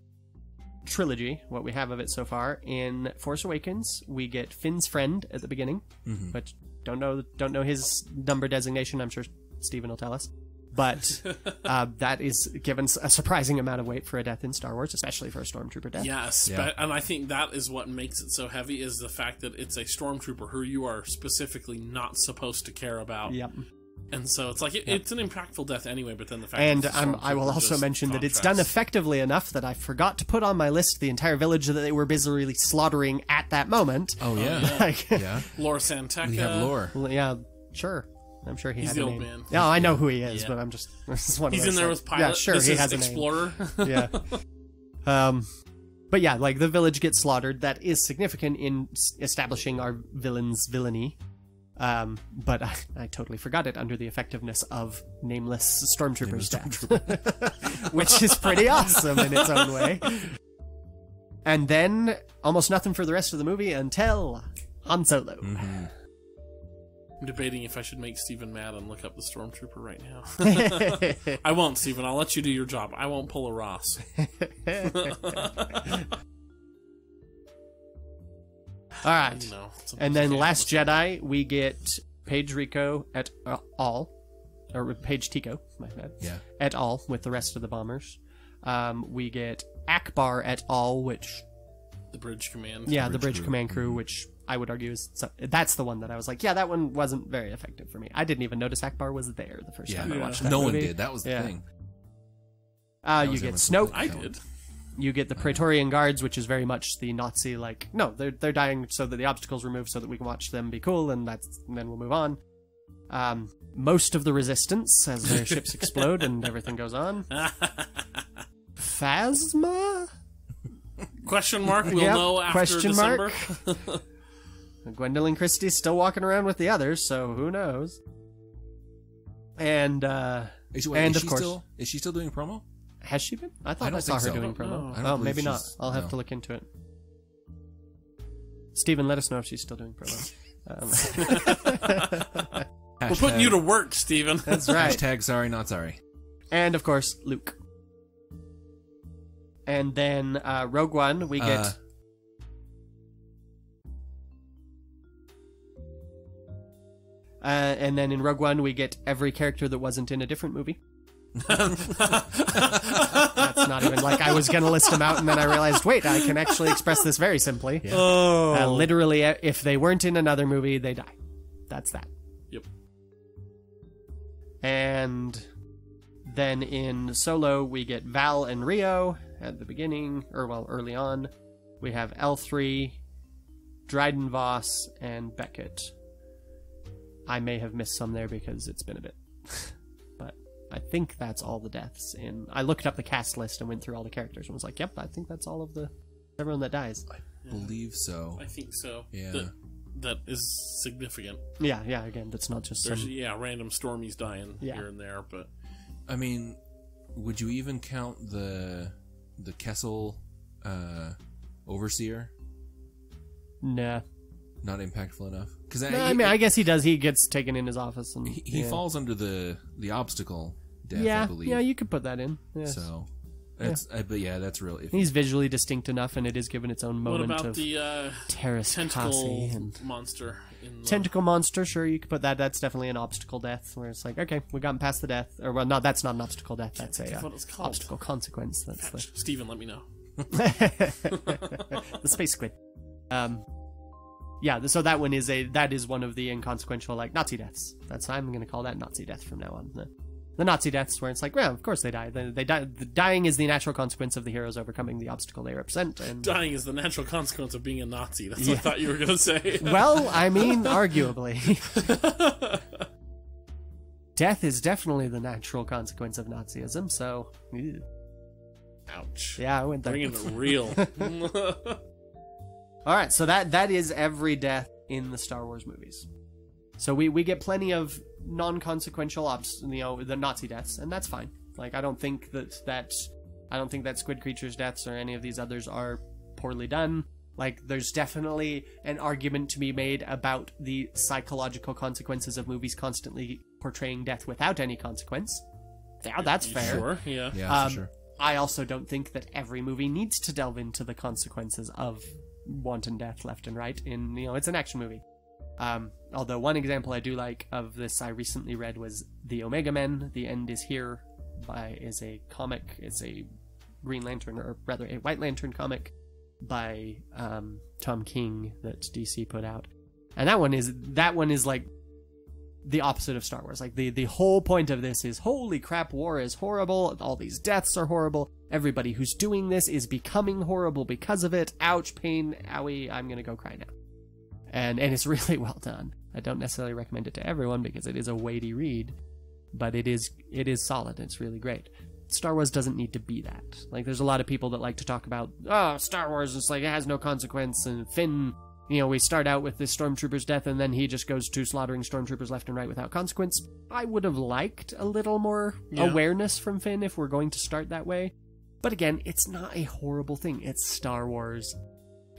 [SPEAKER 3] trilogy, what we have of it so far in Force Awakens, we get Finn's friend at the beginning,
[SPEAKER 4] Mm-hmm.
[SPEAKER 3] but don't know don't know his number designation. I'm sure Steven will tell us. But uh, that is given a surprising amount of weight for a death in Star Wars, especially for a stormtrooper death.
[SPEAKER 2] Yeah, spe-
[SPEAKER 4] Yeah.
[SPEAKER 2] and I think that is what makes it so heavy is the fact that it's a stormtrooper who you are specifically not supposed to care about.
[SPEAKER 3] Yep.
[SPEAKER 2] And so it's like it, it's an impactful death anyway, but then the fact
[SPEAKER 3] And
[SPEAKER 2] that it's
[SPEAKER 3] um, I will also
[SPEAKER 2] just
[SPEAKER 3] mention that it's done effectively enough that I forgot to put on my list the entire village that they were busily slaughtering at that moment.
[SPEAKER 4] Oh yeah,
[SPEAKER 3] Like,
[SPEAKER 4] yeah.
[SPEAKER 2] Lor San Tekka.
[SPEAKER 4] We have lore.
[SPEAKER 3] Yeah, sure. I'm sure he
[SPEAKER 2] He's
[SPEAKER 3] has
[SPEAKER 2] the
[SPEAKER 3] a
[SPEAKER 2] old
[SPEAKER 3] name.
[SPEAKER 2] man.
[SPEAKER 3] Yeah, I know who he is,
[SPEAKER 2] Yeah.
[SPEAKER 3] but I'm just. this is one
[SPEAKER 2] He's in there
[SPEAKER 3] like-
[SPEAKER 2] with Pilot.
[SPEAKER 3] Yeah, sure,
[SPEAKER 2] this
[SPEAKER 3] he
[SPEAKER 2] is
[SPEAKER 3] has a name.
[SPEAKER 2] Explorer.
[SPEAKER 3] yeah. Um, but yeah, like the village gets slaughtered. That is significant in establishing our villain's villainy. Um, but I, I totally forgot it under the effectiveness of nameless stormtrooper's death, which is pretty awesome in its own way. And then almost nothing for the rest of the movie until Han Solo.
[SPEAKER 4] Mm-hmm.
[SPEAKER 2] I'm debating if I should make Steven mad and look up the stormtrooper right now. I won't, Steven. I'll let you do your job. I won't pull a Ross.
[SPEAKER 3] All right.
[SPEAKER 2] No.
[SPEAKER 3] And then Last Jedi, we get Paige Rico et al. Or Paige Tico, my bad.
[SPEAKER 4] Yeah.
[SPEAKER 3] Et al. with the rest of the bombers. Um, we get Ackbar et al., which,
[SPEAKER 2] the bridge command.
[SPEAKER 3] yeah, the
[SPEAKER 4] bridge
[SPEAKER 3] bridge
[SPEAKER 4] crew.
[SPEAKER 3] command crew, which I would argue is. so- That's the one that I was like, yeah, that one wasn't very effective for me. I didn't even notice Ackbar was there the first
[SPEAKER 4] Yeah.
[SPEAKER 3] time I
[SPEAKER 2] Yeah.
[SPEAKER 3] watched that
[SPEAKER 4] No one did. That was the
[SPEAKER 3] Yeah.
[SPEAKER 4] thing.
[SPEAKER 3] Uh,
[SPEAKER 4] That
[SPEAKER 3] you get Snoke.
[SPEAKER 2] I did.
[SPEAKER 3] You get the Praetorian Guards, which is very much the Nazi like no, they're they're dying so that the obstacles removed so that we can watch them be cool and that's and then we'll move on. Um, most of the resistance as their ships explode and everything goes on. Phasma?
[SPEAKER 2] Question mark. We'll
[SPEAKER 3] Yep,
[SPEAKER 2] know after
[SPEAKER 3] question
[SPEAKER 2] December.
[SPEAKER 3] mark. Gwendoline Christie's still walking around with the others, so who knows? And uh
[SPEAKER 4] Is wait,
[SPEAKER 3] And
[SPEAKER 4] is
[SPEAKER 3] of
[SPEAKER 4] she
[SPEAKER 3] course-
[SPEAKER 4] still is she still doing promo?
[SPEAKER 3] Has she been? I
[SPEAKER 4] I
[SPEAKER 3] thought I,
[SPEAKER 4] don't
[SPEAKER 3] saw her
[SPEAKER 4] so.
[SPEAKER 3] doing promo.
[SPEAKER 2] know.
[SPEAKER 4] I don't
[SPEAKER 3] Oh, maybe not. I'll have
[SPEAKER 4] no.
[SPEAKER 3] to look into it. Steven, let us know if she's still doing promo. Um,
[SPEAKER 2] We're putting you to work, Steven.
[SPEAKER 3] that's right.
[SPEAKER 4] Hashtag sorry, not sorry.
[SPEAKER 3] And of course, Luke. And then uh, Rogue One, we get.
[SPEAKER 4] Uh,
[SPEAKER 3] Uh, and then in Rogue One, we get every character that wasn't in a different movie. That's not even like I was going to list them out, and then I realized, wait, I can actually express this very simply.
[SPEAKER 2] Oh.
[SPEAKER 3] Uh, literally, if they weren't in another movie, they die. That's that.
[SPEAKER 2] Yep.
[SPEAKER 3] And then in Solo, we get Val and Rio at the beginning, or well, early on. We have L3, Dryden Voss, and Beckett. I may have missed some there because it's been a bit. but I think that's all the deaths in. I looked up the cast list and went through all the characters and was like, yep, I think that's all of the. everyone that dies.
[SPEAKER 4] I believe so.
[SPEAKER 2] I think so.
[SPEAKER 4] Yeah.
[SPEAKER 2] That, that is significant.
[SPEAKER 3] Yeah, yeah, again, that's not just
[SPEAKER 2] There's
[SPEAKER 3] some.
[SPEAKER 2] yeah, random stormies dying
[SPEAKER 3] Yeah.
[SPEAKER 2] here and there, but
[SPEAKER 4] I mean, would you even count the the Kessel uh, overseer
[SPEAKER 3] Nah.
[SPEAKER 4] not impactful enough? Because
[SPEAKER 3] No, I mean, I guess he does. He gets taken in his office, and
[SPEAKER 4] he, he
[SPEAKER 3] yeah.
[SPEAKER 4] falls under the the obstacle death,
[SPEAKER 3] yeah,
[SPEAKER 4] I believe.
[SPEAKER 3] yeah, you could put that in. Yeah.
[SPEAKER 4] So that's uh, but yeah, that's really
[SPEAKER 3] He's visually distinct enough, and it is given its own moment
[SPEAKER 2] what
[SPEAKER 3] moment
[SPEAKER 2] about
[SPEAKER 3] of
[SPEAKER 2] the uh,
[SPEAKER 3] Terrace
[SPEAKER 2] tentacle
[SPEAKER 3] and
[SPEAKER 2] monster in the
[SPEAKER 3] tentacle monster. Sure, you could put that. That's definitely an obstacle death, where it's like, okay, we've gotten past the death, or well, no, that's not an obstacle death. That's a uh,
[SPEAKER 2] what it's called.
[SPEAKER 3] obstacle consequence. That's the
[SPEAKER 2] Steven, let me know.
[SPEAKER 3] the space squid. Um, yeah, so that one is a that is one of the inconsequential like Nazi deaths. That's I'm going to call that Nazi death from now on. The, the Nazi deaths where it's like, well, of course they die. They, they die. The dying is the natural consequence of the heroes overcoming the obstacle they represent. And
[SPEAKER 2] Dying is the natural consequence of being a Nazi. That's
[SPEAKER 3] Yeah.
[SPEAKER 2] what I thought you were going to say.
[SPEAKER 3] well, I mean, arguably, death is definitely the natural consequence of Nazism. So, ew.
[SPEAKER 2] Ouch.
[SPEAKER 3] yeah, I went there.
[SPEAKER 2] Bringing it real.
[SPEAKER 3] All right, so that that is every death in the Star Wars movies. So we we get plenty of non-consequential obs, you know, the Nazi deaths, and that's fine. Like I don't think that that I don't think that Squid Creatures deaths or any of these others are poorly done. Like there's definitely an argument to be made about the psychological consequences of movies constantly portraying death without any consequence. Yeah, that's fair.
[SPEAKER 2] Sure, yeah.
[SPEAKER 4] Yeah,
[SPEAKER 3] Um,
[SPEAKER 4] for sure.
[SPEAKER 3] I also don't think that every movie needs to delve into the consequences of wanton death left and right. In you know, it's an action movie. Um, although one example I do like of this I recently read was the Omega Men. The End is Here by is a comic. It's a Green Lantern or rather a White Lantern comic by um, Tom King that DC put out, and that one is that one is like the opposite of Star Wars. Like the the whole point of this is holy crap, war is horrible. All these deaths are horrible. Everybody who's doing this is becoming horrible because of it. Ouch, pain, owie. I'm gonna go cry now. And and it's really well done. I don't necessarily recommend it to everyone because it is a weighty read, but it is it is solid. It's really great. Star Wars doesn't need to be that. Like there's a lot of people that like to talk about, oh, Star Wars is like it has no consequence and Finn you know, we start out with this stormtrooper's death and then he just goes to slaughtering stormtroopers left and right without consequence. I would have liked a little more
[SPEAKER 2] Yeah.
[SPEAKER 3] awareness from Finn if we're going to start that way. But again, it's not a horrible thing. It's Star Wars.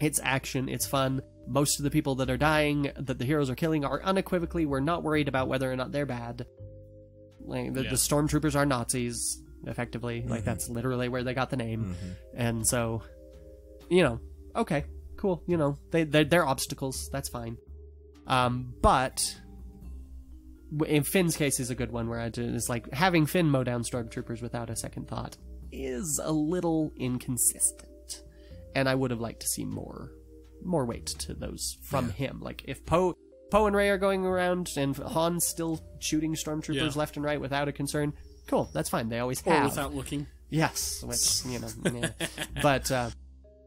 [SPEAKER 3] It's action, it's fun. Most of the people that are dying, that the heroes are killing, are unequivocally, we're not worried about whether or not they're bad. Like, the,
[SPEAKER 2] Yeah.
[SPEAKER 3] the stormtroopers are Nazis, effectively. Like, that's literally where they got the name. And so, you know, okay, cool. You know, they they're, they're obstacles. That's fine. Um, but in Finn's case is a good one where I do, it's like having Finn mow down stormtroopers without a second thought is a little inconsistent, and I would have liked to see more more weight to those from him. Like if Poe. Poe and Rey are going around, and Han's still shooting stormtroopers
[SPEAKER 2] Yeah.
[SPEAKER 3] left and right without a concern. Cool, that's fine. They always
[SPEAKER 2] Or
[SPEAKER 3] have.
[SPEAKER 2] without looking.
[SPEAKER 3] Yes, which you know, yeah. but uh,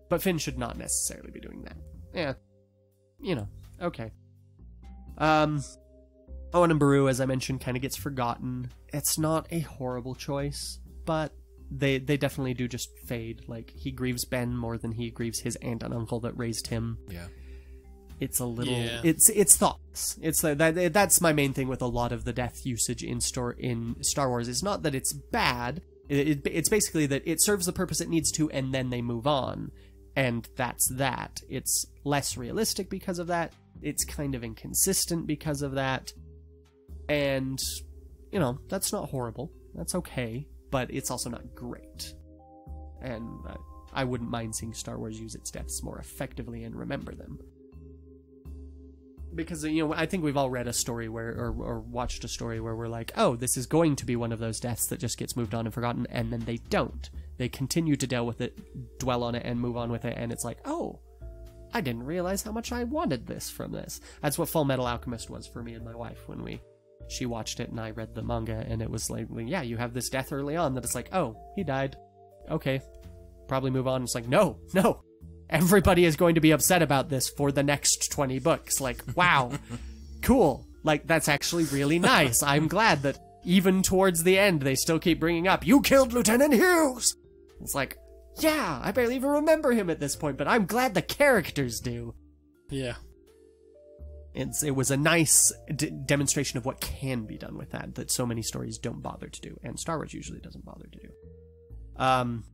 [SPEAKER 3] but Finn should not necessarily be doing that. Yeah, you know, okay. Um, Owen and Beru, as I mentioned, kind of gets forgotten. It's not a horrible choice, but they they definitely do just fade. Like he grieves Ben more than he grieves his aunt and uncle that raised him.
[SPEAKER 4] Yeah.
[SPEAKER 3] It's a little.
[SPEAKER 2] Yeah.
[SPEAKER 3] It's it's thoughts. It's the, that that's my main thing with a lot of the death usage in store in Star Wars. It's not that it's bad. It, it, it's basically that it serves the purpose it needs to, and then they move on, and that's that. It's less realistic because of that. It's kind of inconsistent because of that, and you know that's not horrible. That's okay, but it's also not great. And uh, I wouldn't mind seeing Star Wars use its deaths more effectively and remember them because you know I think we've all read a story where or, or watched a story where we're like, oh, this is going to be one of those deaths that just gets moved on and forgotten, and then they don't. They continue to deal with it, dwell on it, and move on with it, and it's like, oh, I didn't realize how much I wanted this from this. That's what Full Metal Alchemist was for me and my wife when we she watched it and I read the manga, and it was like, yeah, you have this death early on that it's like, oh, he died, okay, probably move on. It's like, no, no, everybody is going to be upset about this for the next 20 books. Like, wow, cool. Like, that's actually really nice. I'm glad that even towards the end, they still keep bringing up, you killed Lieutenant Hughes! It's like, yeah, I barely even remember him at this point, but I'm glad the characters do.
[SPEAKER 2] Yeah.
[SPEAKER 3] It's, it was a nice d- demonstration of what can be done with that, that so many stories don't bother to do, and Star Wars usually doesn't bother to do. Um,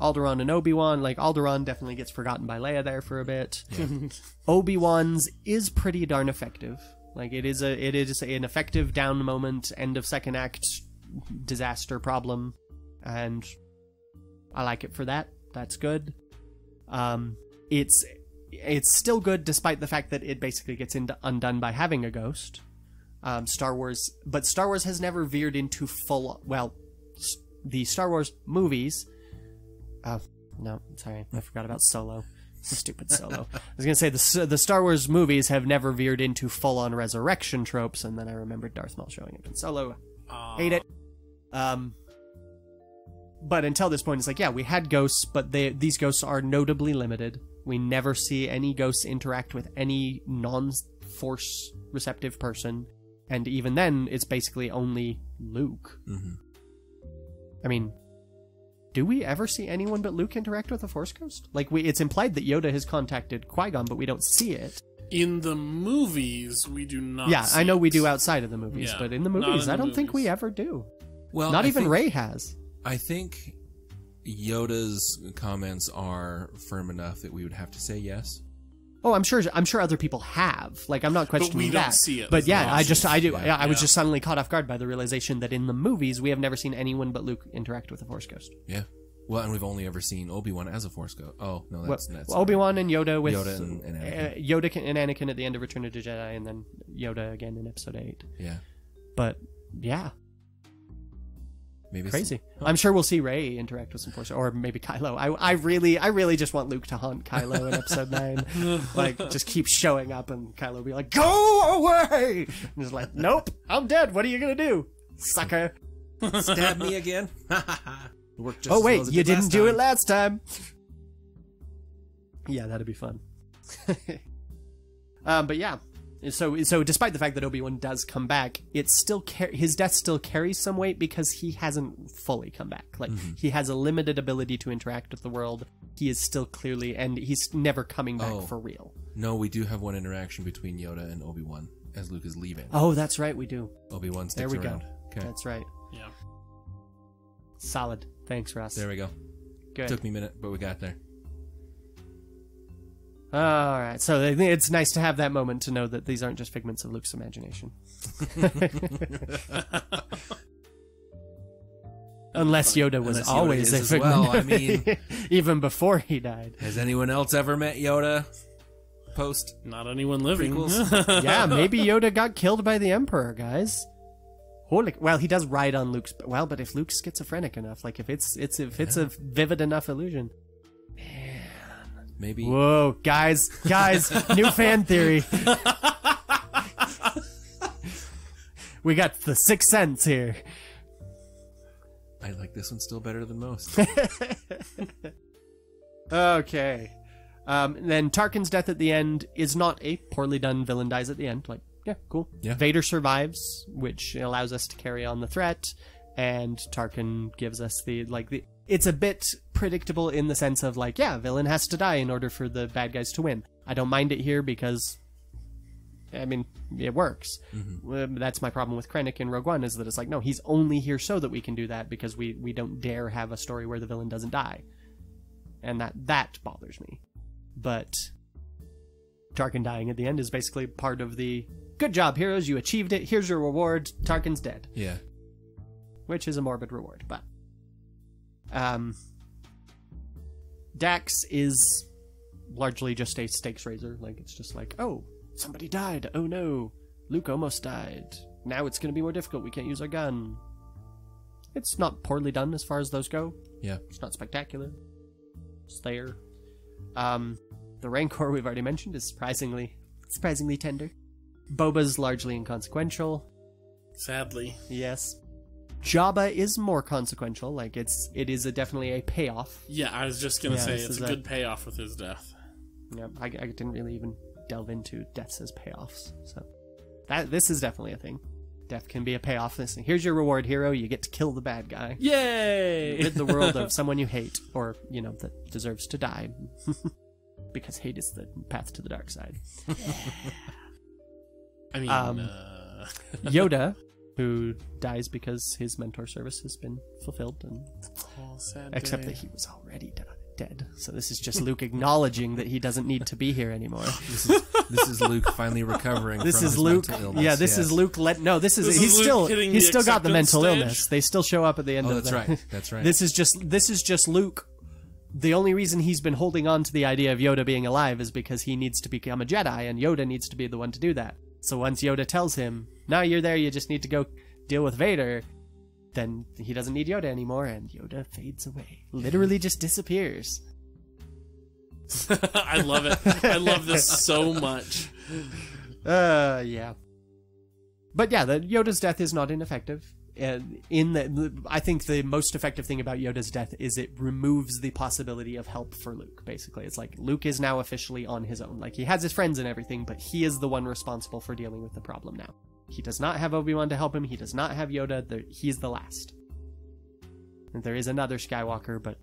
[SPEAKER 3] Alderaan and Obi Wan, like Alderaan definitely gets forgotten by Leia there for a bit. Obi Wan's is pretty darn effective. Like it is a it is an effective down moment, end of second act disaster problem, and I like it for that. That's good. Um, it's it's still good despite the fact that it basically gets into, undone by having a ghost. Um, Star Wars, but Star Wars has never veered into full. Well, the Star Wars movies. Oh no, sorry, I forgot about Solo. Stupid Solo. I was gonna say the the Star Wars movies have never veered into full on resurrection tropes, and then I remembered Darth Maul showing up in Solo.
[SPEAKER 2] Uh,
[SPEAKER 3] Hate it. Um, but until this point, it's like, yeah, we had ghosts, but they these ghosts are notably limited. We never see any ghosts interact with any non-force receptive person, and even then, it's basically only Luke.
[SPEAKER 4] Mm-hmm.
[SPEAKER 3] I mean, do we ever see anyone but Luke interact with a Force Ghost? Like, we, it's implied that Yoda has contacted Qui Gon, but we don't see it.
[SPEAKER 2] In the movies, we do not.
[SPEAKER 3] yeah,
[SPEAKER 2] see
[SPEAKER 3] I know we do outside of the movies,
[SPEAKER 2] Yeah,
[SPEAKER 3] but in the movies,
[SPEAKER 2] in
[SPEAKER 3] I
[SPEAKER 2] the
[SPEAKER 3] don't think we ever do.
[SPEAKER 4] Well,
[SPEAKER 3] Not
[SPEAKER 4] I
[SPEAKER 3] even
[SPEAKER 4] think-
[SPEAKER 3] Rey has.
[SPEAKER 4] I think Yoda's comments are firm enough that we would have to say yes.
[SPEAKER 3] Oh, I'm sure. I'm sure other people have. Like, I'm not questioning but
[SPEAKER 2] we don't see it
[SPEAKER 3] But yeah. I just, I do.
[SPEAKER 4] Yeah.
[SPEAKER 3] Yeah, I was
[SPEAKER 2] Yeah.
[SPEAKER 3] just suddenly caught off guard by the realization that in the movies we have never seen anyone but Luke interact with a Force Ghost.
[SPEAKER 4] Yeah. Well, and we've only ever seen Obi Wan as a Force Ghost. Oh no,
[SPEAKER 3] Well,
[SPEAKER 4] that's that's
[SPEAKER 3] Obi Wan and Yoda with
[SPEAKER 4] Yoda and- and Anakin.
[SPEAKER 3] uh, Yoda can- and Anakin at the end of Return of the Jedi, and then Yoda again in Episode Eight.
[SPEAKER 4] Yeah,
[SPEAKER 3] But yeah,
[SPEAKER 4] maybe it's-
[SPEAKER 3] crazy. I'm sure we'll see Rey interact with some Force, or maybe Kylo. I, I really, I really just want Luke to haunt Kylo in Episode Nine, like just keep showing up, and Kylo be like, "Go away!" And he's like, "Nope, I'm dead. What are you gonna do, sucker?"
[SPEAKER 4] Stab me again. Worked just
[SPEAKER 3] oh wait,
[SPEAKER 4] well
[SPEAKER 3] you
[SPEAKER 4] did
[SPEAKER 3] didn't do
[SPEAKER 4] time.
[SPEAKER 3] it last time. yeah, that'd be fun. um, but yeah, so so despite the fact that Obi Wan does come back, it's still car- his death still carries some weight because he hasn't fully come back. Like
[SPEAKER 4] Mm-hmm.
[SPEAKER 3] he has a limited ability to interact with the world. He is still clearly, and he's never coming back
[SPEAKER 4] Oh.
[SPEAKER 3] for real.
[SPEAKER 4] No, we do have one interaction between Yoda and Obi Wan as Luke is leaving.
[SPEAKER 3] Oh, that's right, we do.
[SPEAKER 4] Obi Wan
[SPEAKER 3] There
[SPEAKER 4] sticks
[SPEAKER 3] we go.
[SPEAKER 4] Okay,
[SPEAKER 3] That's right.
[SPEAKER 2] Yeah.
[SPEAKER 3] Solid. Thanks, Russ.
[SPEAKER 4] there we go.
[SPEAKER 3] Good.
[SPEAKER 4] Took me a minute, but we got there.
[SPEAKER 3] All right, so it's nice to have that moment to know that these aren't just figments of Luke's imagination. Unless Yoda was
[SPEAKER 4] Unless Yoda
[SPEAKER 3] always
[SPEAKER 4] is
[SPEAKER 3] a figment,
[SPEAKER 4] well, I mean-
[SPEAKER 3] even before he died.
[SPEAKER 4] Has anyone else ever met Yoda? Post.
[SPEAKER 2] Not anyone living.
[SPEAKER 3] Yeah, maybe Yoda got killed by the Emperor, guys. Holy, well, he does ride on Luke's. Well, but if Luke's schizophrenic enough, like if it's it's if it's a vivid enough illusion.
[SPEAKER 4] Maybe.
[SPEAKER 3] Whoa, guys, guys, new fan theory. we got the sixth sense here.
[SPEAKER 4] I like this one still better than most.
[SPEAKER 3] Okay. Um, then Tarkin's death at the end is not a poorly done villain dies at the end. Like, yeah, cool.
[SPEAKER 4] Yeah.
[SPEAKER 3] Vader survives, which allows us to carry on the threat, and Tarkin gives us the like the. It's a bit predictable in the sense of like, yeah, villain has to die in order for the bad guys to win. I don't mind it here because, I mean, it works. Uh, That's my problem with Krennic in Rogue One is that it's like, no, he's only here so that we can do that because we we don't dare have a story where the villain doesn't die and that that bothers me. But Tarkin dying at the end is basically part of the good job, heroes. You achieved it. Here's your reward. Tarkin's dead,
[SPEAKER 4] yeah.
[SPEAKER 3] which is a morbid reward. But um, Dak's is largely just a stakes raiser. Like it's just like, oh, somebody died. Oh no, Luke almost died. Now it's going to be more difficult. We can't use our gun. It's not poorly done as far as those go.
[SPEAKER 4] Yeah.
[SPEAKER 3] It's not spectacular. It's there. Um, the Rancor we've already mentioned is surprisingly surprisingly tender. Boba's largely inconsequential.
[SPEAKER 2] Sadly.
[SPEAKER 3] Yes. Jabba is more consequential. Like it's it is a, definitely a payoff.
[SPEAKER 2] Yeah, I was just gonna
[SPEAKER 3] Yeah,
[SPEAKER 2] say it's a
[SPEAKER 3] a-
[SPEAKER 2] good payoff with his death.
[SPEAKER 3] Yeah, I, I didn't really even delve into deaths as payoffs. So that this is definitely a thing. Death can be a payoff. This here's your reward, hero. You get to kill the bad guy.
[SPEAKER 2] Yay!
[SPEAKER 3] rid the world of someone you hate, or you know that deserves to die, because hate is the path to the dark side.
[SPEAKER 2] I mean,
[SPEAKER 3] Um,
[SPEAKER 2] uh,
[SPEAKER 3] Yoda, who dies because his mentor service has been fulfilled, and
[SPEAKER 2] oh, sad
[SPEAKER 3] except
[SPEAKER 2] day.
[SPEAKER 3] that he was already di- dead. So this is just Luke acknowledging that he doesn't need to be here anymore.
[SPEAKER 4] This is this is Luke finally recovering.
[SPEAKER 3] This
[SPEAKER 4] from
[SPEAKER 3] is
[SPEAKER 4] his
[SPEAKER 3] Luke.
[SPEAKER 4] mental illness.
[SPEAKER 3] Yeah, this is Luke. Let no. This is
[SPEAKER 2] This
[SPEAKER 3] he's
[SPEAKER 2] is
[SPEAKER 3] still he's still got the mental
[SPEAKER 2] acceptance
[SPEAKER 3] illness. They still show up at the end
[SPEAKER 4] Oh,
[SPEAKER 3] of
[SPEAKER 4] that's
[SPEAKER 3] the.
[SPEAKER 4] right. That's right.
[SPEAKER 3] This is just this is just Luke. The only reason he's been holding on to the idea of Yoda being alive is because he needs to become a Jedi, and Yoda needs to be the one to do that. So once Yoda tells him, "Now you're there, you just need to go deal with Vader," then he doesn't need Yoda anymore, and Yoda fades away. Literally just disappears.
[SPEAKER 2] I love it. I love this so much.
[SPEAKER 3] Uh, yeah. But yeah, the Yoda's death is not ineffective. And in the, I think the most effective thing about Yoda's death is it removes the possibility of help for Luke. Basically, it's like Luke is now officially on his own. Like he has his friends and everything, but he is the one responsible for dealing with the problem now. He does not have Obi Wan to help him. He does not have Yoda. He's the last. And there is another Skywalker, but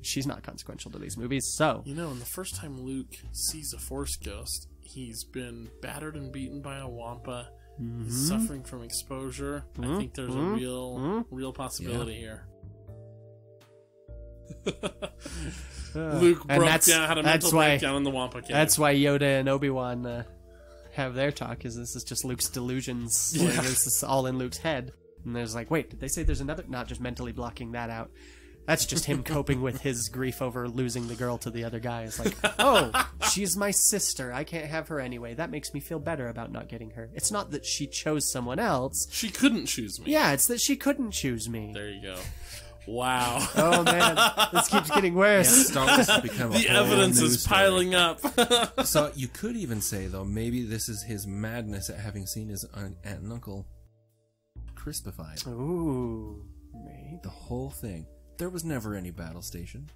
[SPEAKER 3] she's not consequential to these movies. So
[SPEAKER 2] You know, and the first time Luke sees a Force ghost, he's been battered and beaten by a Wampa.
[SPEAKER 3] Mm-hmm.
[SPEAKER 2] He's suffering from exposure. I think there's a real, real possibility here. Luke
[SPEAKER 3] And
[SPEAKER 2] broke
[SPEAKER 3] that's-
[SPEAKER 2] down, had a mental
[SPEAKER 3] why-
[SPEAKER 2] breakdown in the Wampa.
[SPEAKER 3] That's why Yoda and Obi Wan uh, have their talk. Is this is just Luke's delusions?
[SPEAKER 2] Yeah.
[SPEAKER 3] this is all in Luke's head. And there's like, wait, did they say there's another? Not just mentally blocking that out. That's just him coping with his grief over losing the girl to the other guy. It's like, oh, she's my sister. I can't have her anyway. That makes me feel better about not getting her. It's not that she chose someone else.
[SPEAKER 2] she couldn't choose me.
[SPEAKER 3] Yeah, it's that she couldn't choose me.
[SPEAKER 2] There you go. Wow.
[SPEAKER 3] Oh man, this keeps getting worse.
[SPEAKER 4] Star Wars become a
[SPEAKER 2] the
[SPEAKER 4] whole
[SPEAKER 2] evidence
[SPEAKER 4] new
[SPEAKER 2] is
[SPEAKER 4] story.
[SPEAKER 2] piling up.
[SPEAKER 4] So you could even say though, maybe this is his madness at having seen his aunt and uncle crispified.
[SPEAKER 3] Ooh, maybe.
[SPEAKER 4] The whole thing. There was never any battle station.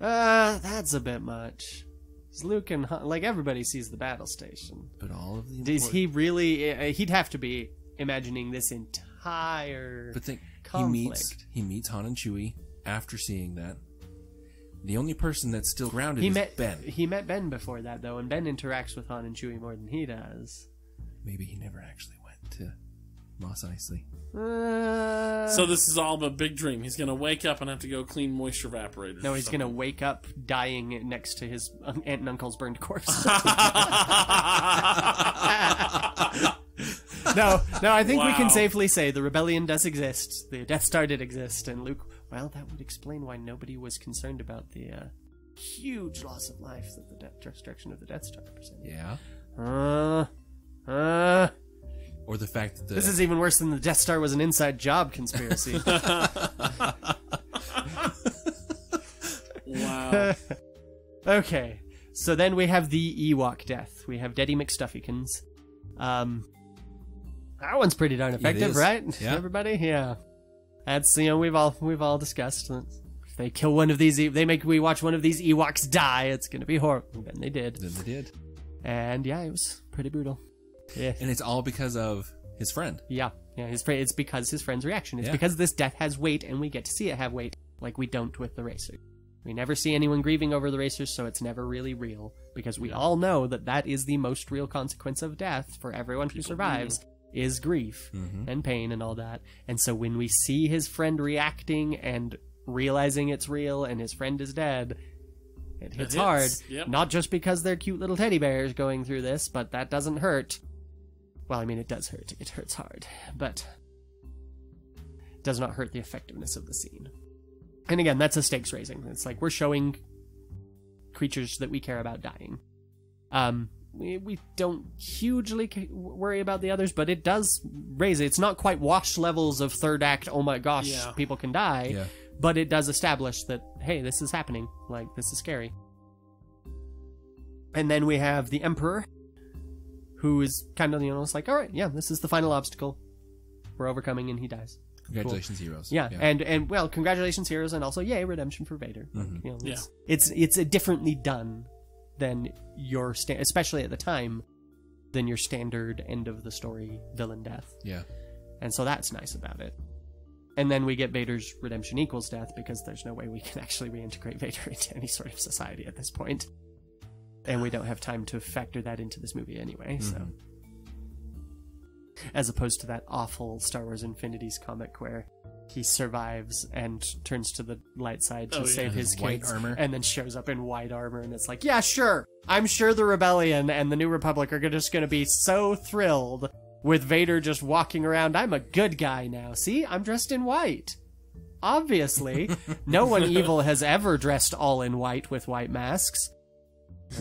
[SPEAKER 3] Uh, that's a bit much. 'Cause Luke and Han, like everybody sees the battle station.
[SPEAKER 4] But all of the
[SPEAKER 3] Does
[SPEAKER 4] important-
[SPEAKER 3] he really? Uh, he'd have to be imagining this entire.
[SPEAKER 4] But think he meets he meets Han and Chewie after seeing that. The only person that's still grounded
[SPEAKER 3] he
[SPEAKER 4] is
[SPEAKER 3] met
[SPEAKER 4] Ben.
[SPEAKER 3] He met Ben before that though, and Ben interacts with Han and Chewie more than he does.
[SPEAKER 4] Maybe he never actually went to Mos Eisley.
[SPEAKER 3] Uh,
[SPEAKER 2] so this is all a big dream. He's gonna wake up and have to go clean moisture evaporators.
[SPEAKER 3] no, he's gonna wake up dying next to his aunt and uncle's burned corpse. no, no, I think we can safely say the rebellion does exist. The Death Star did exist, and Luke. Well, that would explain why nobody was concerned about the uh, huge loss of life that the de- destruction of the Death Star represented.
[SPEAKER 4] Yeah.
[SPEAKER 3] Uh, uh,
[SPEAKER 4] Or the fact that the
[SPEAKER 3] this is even worse than the Death Star was an inside job conspiracy.
[SPEAKER 2] wow.
[SPEAKER 3] okay, so then we have the Ewok death. We have Deddy McStuffykins. Um, that one's pretty darn effective, right?
[SPEAKER 4] Yeah.
[SPEAKER 3] Everybody, yeah. That's you know we've all we've all discussed. that If they kill one of these, E- they make we watch one of these Ewoks die. It's gonna be horrible. And they did,
[SPEAKER 4] then they did.
[SPEAKER 3] and yeah, it was pretty brutal. Yeah,
[SPEAKER 4] And it's all because of his friend.
[SPEAKER 3] yeah, yeah. His friend. It's because his friend's reaction. It's
[SPEAKER 4] Yeah.
[SPEAKER 3] because this death has weight, and we get to see it have weight, like we don't with the racer. We never see anyone grieving over the racers, so it's never really real because we all know that that is the most real consequence of death for everyone who survives is grief
[SPEAKER 4] Mm-hmm.
[SPEAKER 3] and pain and all that. And so when we see his friend reacting and realizing it's real and his friend is dead, it hits
[SPEAKER 2] hits,
[SPEAKER 3] hard.
[SPEAKER 2] yep.
[SPEAKER 3] Not just because they're cute little teddy bears going through this, but that doesn't hurt. Well, I mean, it does hurt. It hurts hard, but it does not hurt the effectiveness of the scene. And again, that's a stakes raising. It's like we're showing creatures that we care about dying. Um, we, we don't hugely worry about the others, but it does raise it. It's not quite wash levels of third act. Oh my gosh,
[SPEAKER 2] Yeah.
[SPEAKER 3] people can die.
[SPEAKER 4] Yeah.
[SPEAKER 3] But it does establish that hey, this is happening. Like this is scary. And then we have the Emperor, who is kind of you know it's like all right, yeah, this is the final obstacle. We're overcoming, and he dies.
[SPEAKER 4] Congratulations, heroes.
[SPEAKER 3] Yeah, and and well, congratulations, heroes, and also yay, redemption for Vader. Like,
[SPEAKER 4] Mhm.
[SPEAKER 3] you know,
[SPEAKER 2] Yeah.
[SPEAKER 3] it's, it's it's a differently done than your especially at the time than your standard end of the story villain death,
[SPEAKER 4] yeah.
[SPEAKER 3] and so that's nice about it. And then we get Vader's redemption equals death because there's no way we can actually reintegrate Vader into any sort of society at this point, and we don't have time to factor that into this movie anyway. So
[SPEAKER 4] Mhm.
[SPEAKER 3] as opposed to that awful Star Wars Infinities comic where he survives and turns to the light side to
[SPEAKER 2] Oh, yeah.
[SPEAKER 3] save his,
[SPEAKER 4] His white
[SPEAKER 3] kids,
[SPEAKER 4] armor.
[SPEAKER 3] and then shows up in white armor, and it's like, yeah, sure, I'm sure the Rebellion and the New Republic are just going to be so thrilled with Vader just walking around. I'm a good guy now. See, I'm dressed in white. Obviously, no one evil has ever dressed all in white with white masks.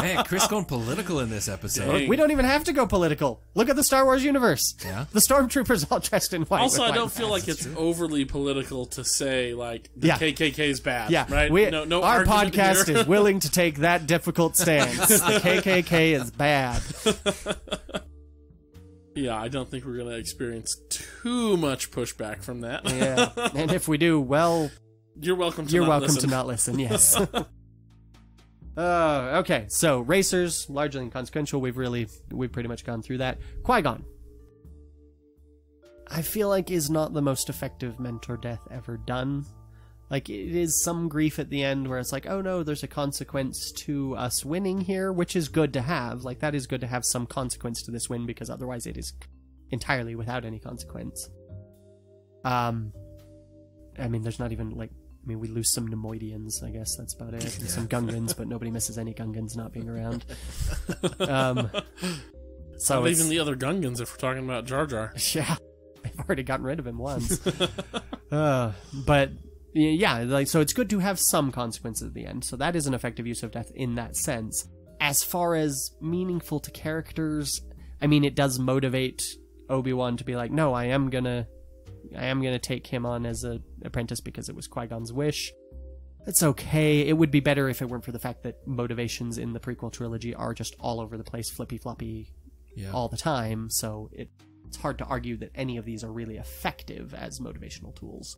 [SPEAKER 4] Man, Chris going political in this episode.
[SPEAKER 2] Dang.
[SPEAKER 3] We don't even have to go political. Look at the Star Wars universe.
[SPEAKER 4] Yeah.
[SPEAKER 3] The stormtroopers all dressed in white.
[SPEAKER 2] also, I don't feel like
[SPEAKER 3] masks.
[SPEAKER 2] it's overly political to say like the
[SPEAKER 3] Yeah.
[SPEAKER 2] KKK is bad.
[SPEAKER 3] Yeah,
[SPEAKER 2] right.
[SPEAKER 3] We,
[SPEAKER 2] no, no.
[SPEAKER 3] our podcast is willing to take that difficult stance. the KKK is bad.
[SPEAKER 2] yeah, I don't think we're gonna experience too much pushback from that.
[SPEAKER 3] Yeah, and if we do, well,
[SPEAKER 2] You're welcome. To
[SPEAKER 3] you're
[SPEAKER 2] not
[SPEAKER 3] welcome
[SPEAKER 2] listen.
[SPEAKER 3] to not listen. Yes. uh, okay, so racers largely inconsequential. We've really we've pretty much gone through that. Qui Gon. I feel like is not the most effective mentor death ever done. Like it is some grief at the end where it's like, oh no, there's a consequence to us winning here, which is good to have. Like that is good to have some consequence to this win because otherwise it is entirely without any consequence. Um, I mean, there's not even like, I mean, we lose some Neimoidians, I guess that's about it. and Some Gungans, but nobody misses any Gungans not being around. Um, so
[SPEAKER 2] Not even the other Gungans if we're talking about Jar Jar.
[SPEAKER 3] yeah, they've already gotten rid of him once. uh, but y- yeah, like so, it's good to have some consequences at the end. So that is an effective use of death in that sense. As far as meaningful to characters, I mean, it does motivate Obi Wan to be like, no, I am gonna, I am gonna take him on as a apprentice because it was Qui Gon's wish. It's okay. It would be better if it weren't for the fact that motivations in the prequel trilogy are just all over the place, flippy floppy,
[SPEAKER 4] Yeah.
[SPEAKER 3] all the time, so it, it's hard to argue that any of these are really effective as motivational tools.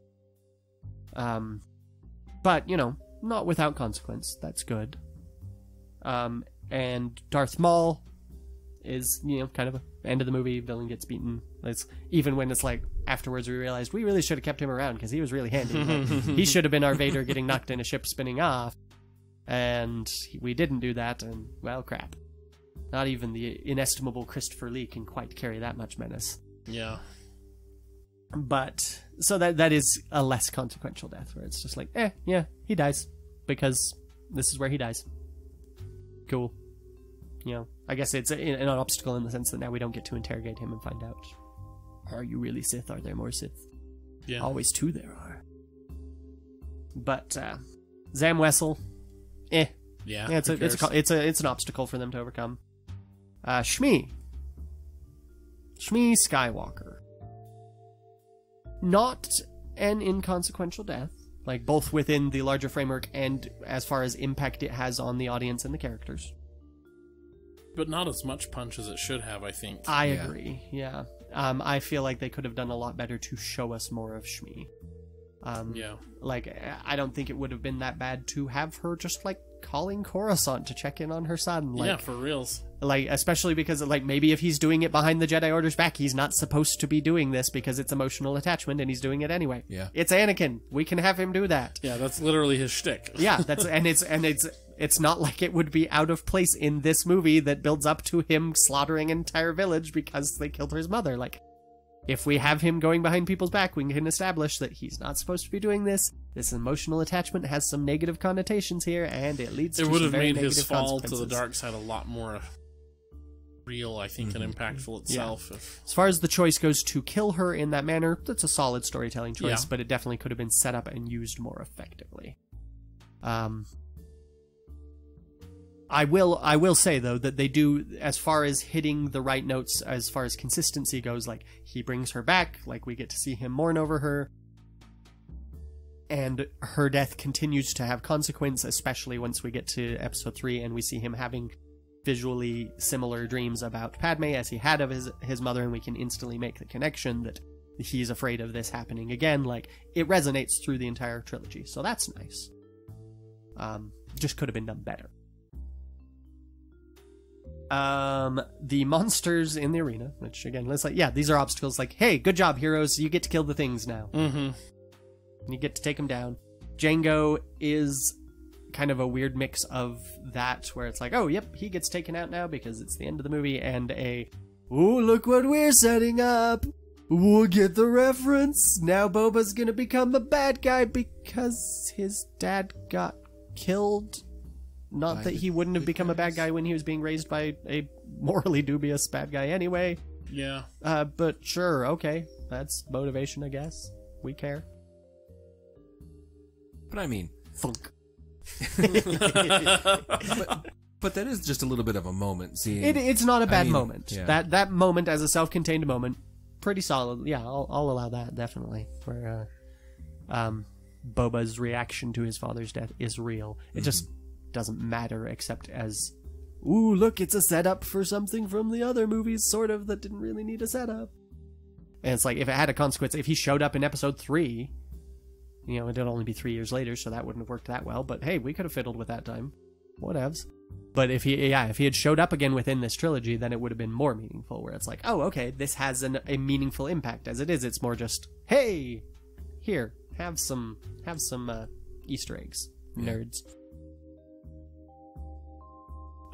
[SPEAKER 3] Um, but, you know, not without consequence. That's good. Um, and Darth Maul is, you know, kind of a end of the movie, villain gets beaten. It's even when it's like afterwards we realized we really should have kept him around because he was really handy. Like, he should have been our Vader getting knocked in a ship spinning off. And we didn't do that, and well, crap. Not even the inestimable Christopher Lee can quite carry that much menace.
[SPEAKER 2] Yeah.
[SPEAKER 3] But so that that is a less consequential death, where it's just like, eh, yeah, he dies because this is where he dies. Cool. You know, I guess it's an obstacle in the sense that now we don't get to interrogate him and find out: Are you really Sith? Are there more Sith?
[SPEAKER 2] Yeah.
[SPEAKER 3] Always two there are. But uh, Zam Wesell, eh,
[SPEAKER 2] yeah.
[SPEAKER 3] yeah, it's a, it's a, it's a it's an obstacle for them to overcome. Uh, Shmi, Shmi Skywalker, not an inconsequential death, like both within the larger framework and as far as impact it has on the audience and the characters.
[SPEAKER 2] but not as much punch as it should have, I think.
[SPEAKER 3] I
[SPEAKER 4] Yeah.
[SPEAKER 3] agree. Yeah, um, I feel like they could have done a lot better to show us more of Shmi. Um,
[SPEAKER 2] yeah.
[SPEAKER 3] like I don't think it would have been that bad to have her just like calling Coruscant to check in on her son. Like,
[SPEAKER 2] yeah, for reals.
[SPEAKER 3] like especially because like maybe if he's doing it behind the Jedi Order's back, he's not supposed to be doing this because it's emotional attachment, and he's doing it anyway.
[SPEAKER 4] Yeah.
[SPEAKER 3] it's Anakin. We can have him do that.
[SPEAKER 2] Yeah, that's literally his shtick.
[SPEAKER 3] Yeah, that's and it's and it's it's not like it would be out of place in this movie that builds up to him slaughtering an entire village because they killed his mother. Like, if we have him going behind people's back, we can establish that he's not supposed to be doing this. This emotional attachment has some negative connotations here, and it leads
[SPEAKER 2] it
[SPEAKER 3] to
[SPEAKER 2] would
[SPEAKER 3] some
[SPEAKER 2] have
[SPEAKER 3] very
[SPEAKER 2] made his
[SPEAKER 3] negative
[SPEAKER 2] fall to the dark side a lot more real, I think, and impactful itself. If,
[SPEAKER 3] As far as the choice goes to kill her in that manner, that's a solid storytelling choice,
[SPEAKER 2] Yeah.
[SPEAKER 3] but it definitely could have been set up and used more effectively. Um, I will I will say though that they do as far as hitting the right notes as far as consistency goes like he brings her back like we get to see him mourn over her. And her death continues to have consequence especially once we get to episode 3 and we see him having visually similar dreams about Padme as he had of his his mother and we can instantly make the connection that he's afraid of this happening again. Like it resonates through the entire trilogy so that's nice. Um just could have been done better um the monsters in the arena which again let's like yeah these are obstacles like hey good job heroes you get to kill the things now
[SPEAKER 2] mm-hmm.
[SPEAKER 3] you get to take them down. Jango is kind of a weird mix of that, where it's like, oh, yep, he gets taken out now because it's the end of the movie, and a, oh, look what we're setting up. We'll get the reference. Now Boba's gonna become a bad guy because his dad got killed. Not
[SPEAKER 4] By
[SPEAKER 3] that he wouldn't have
[SPEAKER 4] big
[SPEAKER 3] become a bad guy when he was being raised by a morally dubious bad guy anyway.
[SPEAKER 2] Yeah.
[SPEAKER 3] Uh, but sure, okay. That's motivation, I guess. We care.
[SPEAKER 4] But I mean,
[SPEAKER 3] Thunk.
[SPEAKER 4] but that is just a little bit of a moment. Seeing
[SPEAKER 3] It, it's not a bad
[SPEAKER 4] mean,
[SPEAKER 3] moment.
[SPEAKER 4] yeah.
[SPEAKER 3] That that moment as a self-contained moment, pretty solid. Yeah, I'll, I'll allow that definitely. For uh, um, Boba's reaction to his father's death is real. It just
[SPEAKER 4] Mm-hmm.
[SPEAKER 3] Doesn't matter except as, ooh, look, it's a setup for something from the other movies, sort of that didn't really need a setup. And it's like if it had a consequence, if he showed up in Episode three, you know, it'd only be three years later, so that wouldn't have worked that well. But hey, we could have fiddled with that time. Whatevs. But if he, yeah, if he had showed up again within this trilogy, then it would have been more meaningful. Where it's like, oh, okay, this has an, a meaningful impact. As it is, it's more just, hey, here, have some, have some uh, Easter eggs, nerds.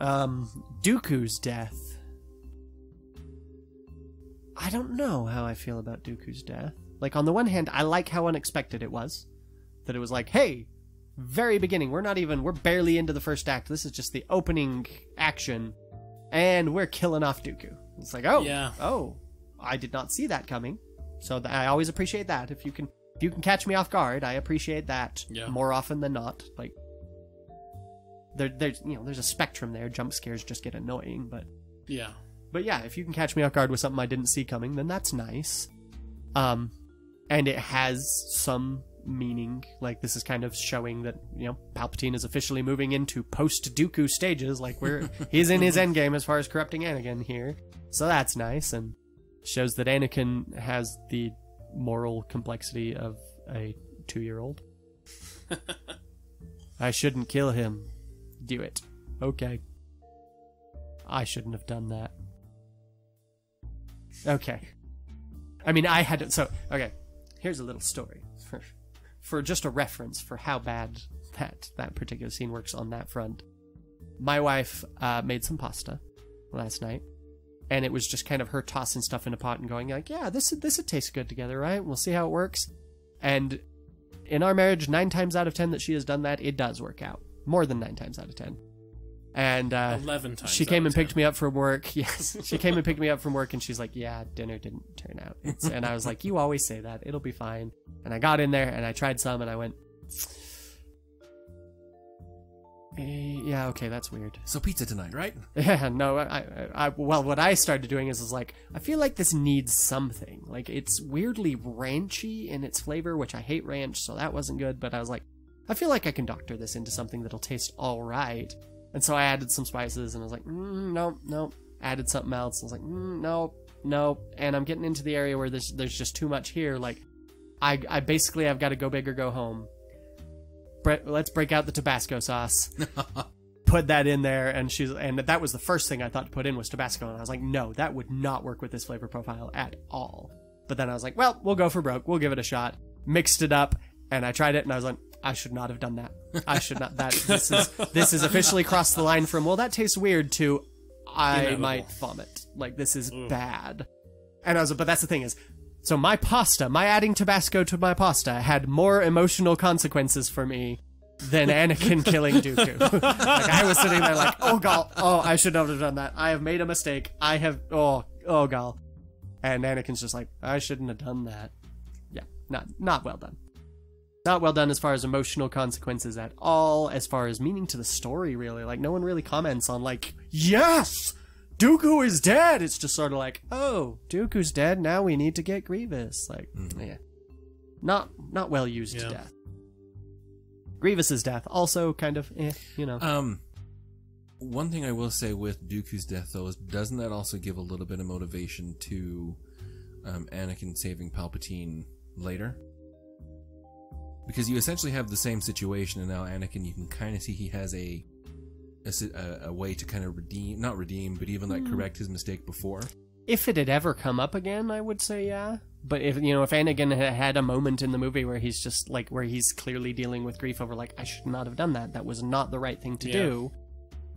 [SPEAKER 3] Um, Dooku's death. I don't know how I feel about Dooku's death. Like, on the one hand, I like how unexpected it was. That it was like, hey, very beginning, we're not even, we're barely into the first act. This is just the opening action, and we're killing off Dooku. It's like, oh,
[SPEAKER 2] Yeah.
[SPEAKER 3] oh, I did not see that coming. So th- I always appreciate that. If you can, if you can catch me off guard, I appreciate that
[SPEAKER 2] Yeah.
[SPEAKER 3] more often than not. Like, there, there's, you know, there's a spectrum there. Jump scares just get annoying, but
[SPEAKER 2] Yeah.
[SPEAKER 3] but yeah, if you can catch me off guard with something I didn't see coming, then that's nice. Um, and it has some meaning. Like this is kind of showing that you know Palpatine is officially moving into post Dooku stages. Like we're he's in his endgame as far as corrupting Anakin here, so that's nice and shows that Anakin has the moral complexity of a two-year-old. I shouldn't kill him. Do it. Okay. I shouldn't have done that. Okay. I mean, I had to, so okay. Here's a little story for for just a reference for how bad that that particular scene works on that front. My wife uh, made some pasta last night, and it was just kind of her tossing stuff in a pot and going like, "Yeah, this this would taste good together, right? We'll see how it works." And in our marriage, nine times out of ten that she has done that, it does work out. More than nine times out of ten. And uh,
[SPEAKER 2] 11 times.
[SPEAKER 3] she came and picked me up from work. Yes, she came and picked me up from work, and she's like, "Yeah, dinner didn't turn out." It's, and I was like, "You always say that. It'll be fine." And I got in there and I tried some, and I went, "Eh, "Yeah, okay, that's weird."
[SPEAKER 4] So pizza tonight, right?
[SPEAKER 3] Yeah, no, I, I, I, well, what I started doing is, is like, I feel like this needs something. Like, it's weirdly ranchy in its flavor, which I hate ranch, so that wasn't good. But I was like, I feel like I can doctor this into something that'll taste all right. And so I added some spices, and I was like, mm, no, no. Added something else. And I was like, mm, no, no. And I'm getting into the area where there's there's just too much here. Like, I, I basically I've got to go big or go home. Bre- let's break out the Tabasco sauce put that in there and she's and that was the first thing I thought to put in was Tabasco and I was like no that would not work with this flavor profile at all but then I was like well we'll go for broke we'll give it a shot mixed it up and I tried it and I was like I should not have done that I should not that this is this is officially crossed the line from well that tastes weird to I
[SPEAKER 2] Inevitable.
[SPEAKER 3] might vomit like this is bad and I was like but that's the thing is so my pasta my adding Tabasco to my pasta had more emotional consequences for me than Anakin killing Dooku. like I was sitting there like, oh god, oh I should not have done that. I have made a mistake. I have oh oh god. And Anakin's just like, I shouldn't have done that. Yeah, not not well done. Not well done as far as emotional consequences at all, as far as meaning to the story really. Like no one really comments on like, yes! Dooku is dead. It's just sort of like, oh, Dooku's dead. Now we need to get Grievous. Like, yeah, not not well used
[SPEAKER 2] Yeah.
[SPEAKER 3] death. Grievous's death also kind of, eh, you know.
[SPEAKER 4] Um, one thing I will say with Dooku's death, though, is doesn't that also give a little bit of motivation to um, Anakin saving Palpatine later? Because you essentially have the same situation, and now Anakin, you can kind of see he has a a, a, a way to kind of redeem, not redeem, but even like hmm. correct his mistake before.
[SPEAKER 3] if it had ever come up again, I would say yeah. But if you know, if Anakin had had a moment in the movie where he's just like where he's clearly dealing with grief over like I should not have done that. That was not the right thing to
[SPEAKER 2] Yeah.
[SPEAKER 3] do.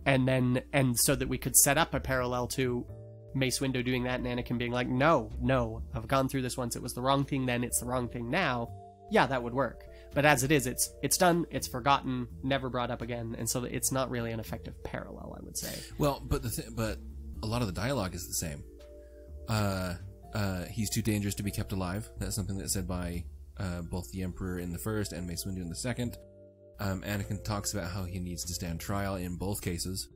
[SPEAKER 3] And then and so that we could set up a parallel to Mace Windu doing that and Anakin being like, "No, no, I've gone through this once. It was the wrong thing then. It's the wrong thing now." Yeah, that would work. But as it is, it's it's done. It's forgotten. Never brought up again. And so it's not really an effective parallel. I would say.
[SPEAKER 4] Well, but the th- but a lot of the dialogue is the same. Uh, uh, he's too dangerous to be kept alive. That's something that's said by uh, both the Emperor in the first and Mace Windu in the second. Um, Anakin talks about how he needs to stand trial in both cases.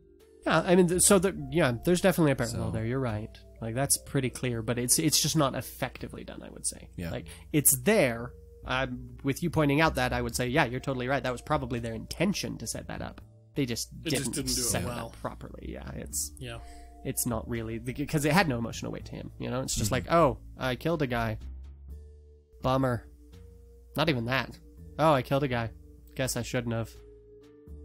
[SPEAKER 3] Yeah, I mean, so the, yeah, there's definitely a parallel
[SPEAKER 4] So-
[SPEAKER 3] there. You're right. Like that's pretty clear, but it's it's just not effectively done. I would say.
[SPEAKER 4] Yeah.
[SPEAKER 3] Like it's there. Um, with you pointing out that, I would say, yeah, you're totally right. That was probably their intention to set that up. They just
[SPEAKER 2] It
[SPEAKER 3] didn't,
[SPEAKER 2] just didn't do it
[SPEAKER 3] set it
[SPEAKER 2] well.
[SPEAKER 3] up properly. Yeah, it's
[SPEAKER 2] Yeah.
[SPEAKER 3] it's not really because it had no emotional weight to him. You know, it's just
[SPEAKER 2] Mm-hmm.
[SPEAKER 3] like, oh, I killed a guy. Bummer. Not even that. Oh, I killed a guy. Guess I shouldn't have.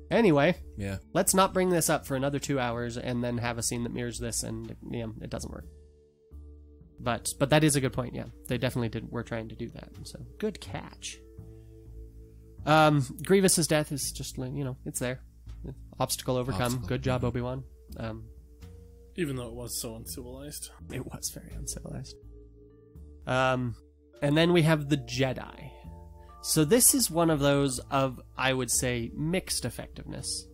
[SPEAKER 3] Anyway,
[SPEAKER 4] Yeah.
[SPEAKER 3] let's not bring this up for another two hours and then have a scene that mirrors this, and yeah, it doesn't work. But but that is a good point. Yeah, they definitely did. We're trying to do that. So good catch. Um, Grievous's death is just you know it's there, obstacle overcome.
[SPEAKER 4] Obstacle,
[SPEAKER 3] Good job, Obi Wan. Um,
[SPEAKER 2] Even though it was so uncivilized.
[SPEAKER 3] it was very uncivilized. Um, and then we have the Jedi. So this is one of those of I would say mixed effectiveness,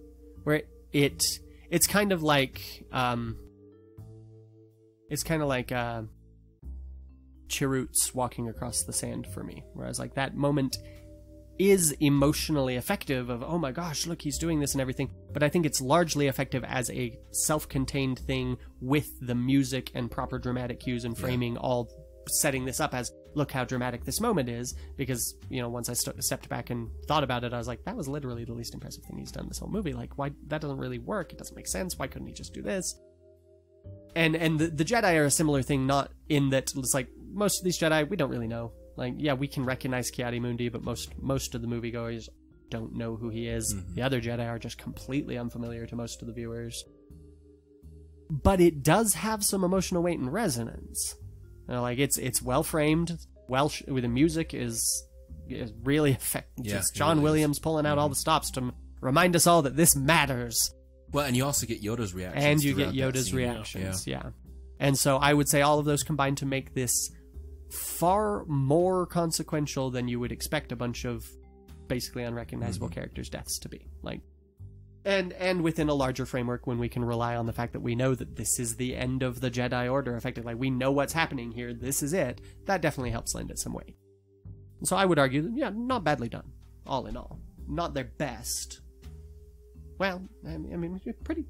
[SPEAKER 3] where it it's kind of like um, it's kind of like uh, Chirrut's walking across the sand for me, whereas like that moment is emotionally effective of oh my gosh look he's doing this and everything but i think it's largely effective as a self-contained thing with the music and proper dramatic cues and framing all setting this up as look how dramatic this moment is because you know once i st- stepped back and thought about it i was like that was literally the least impressive thing he's done this whole movie. Like why that doesn't really work. It doesn't make sense. Why couldn't he just do this? And and the, the jedi are a similar thing not in that it's like most of these jedi we don't really know like yeah we can recognize Ki-Adi-Mundi but most most of the moviegoers don't know who he is mm-hmm. the other jedi are just completely unfamiliar to most of the viewers but it does have some emotional weight and resonance You know, like it's it's well framed well sh- with the music is is really effective
[SPEAKER 4] Yeah,
[SPEAKER 3] just john
[SPEAKER 4] really is.
[SPEAKER 3] williams pulling out all mm-hmm. the stops to remind us all that this matters
[SPEAKER 4] Well, and you also get Yoda's reaction.
[SPEAKER 3] and you get Yoda's reactions. Yeah. And so I would say all of those combine to make this far more consequential than you would expect a bunch of basically unrecognizable mm-hmm. characters' deaths to be. Like and and within a larger framework when we can rely on the fact that we know that this is the end of the Jedi Order, effectively, like we know what's happening here, this is it, that definitely helps lend it some weight. So I would argue that yeah, not badly done, all in all. Not their best. Well, I mean, I mean pretty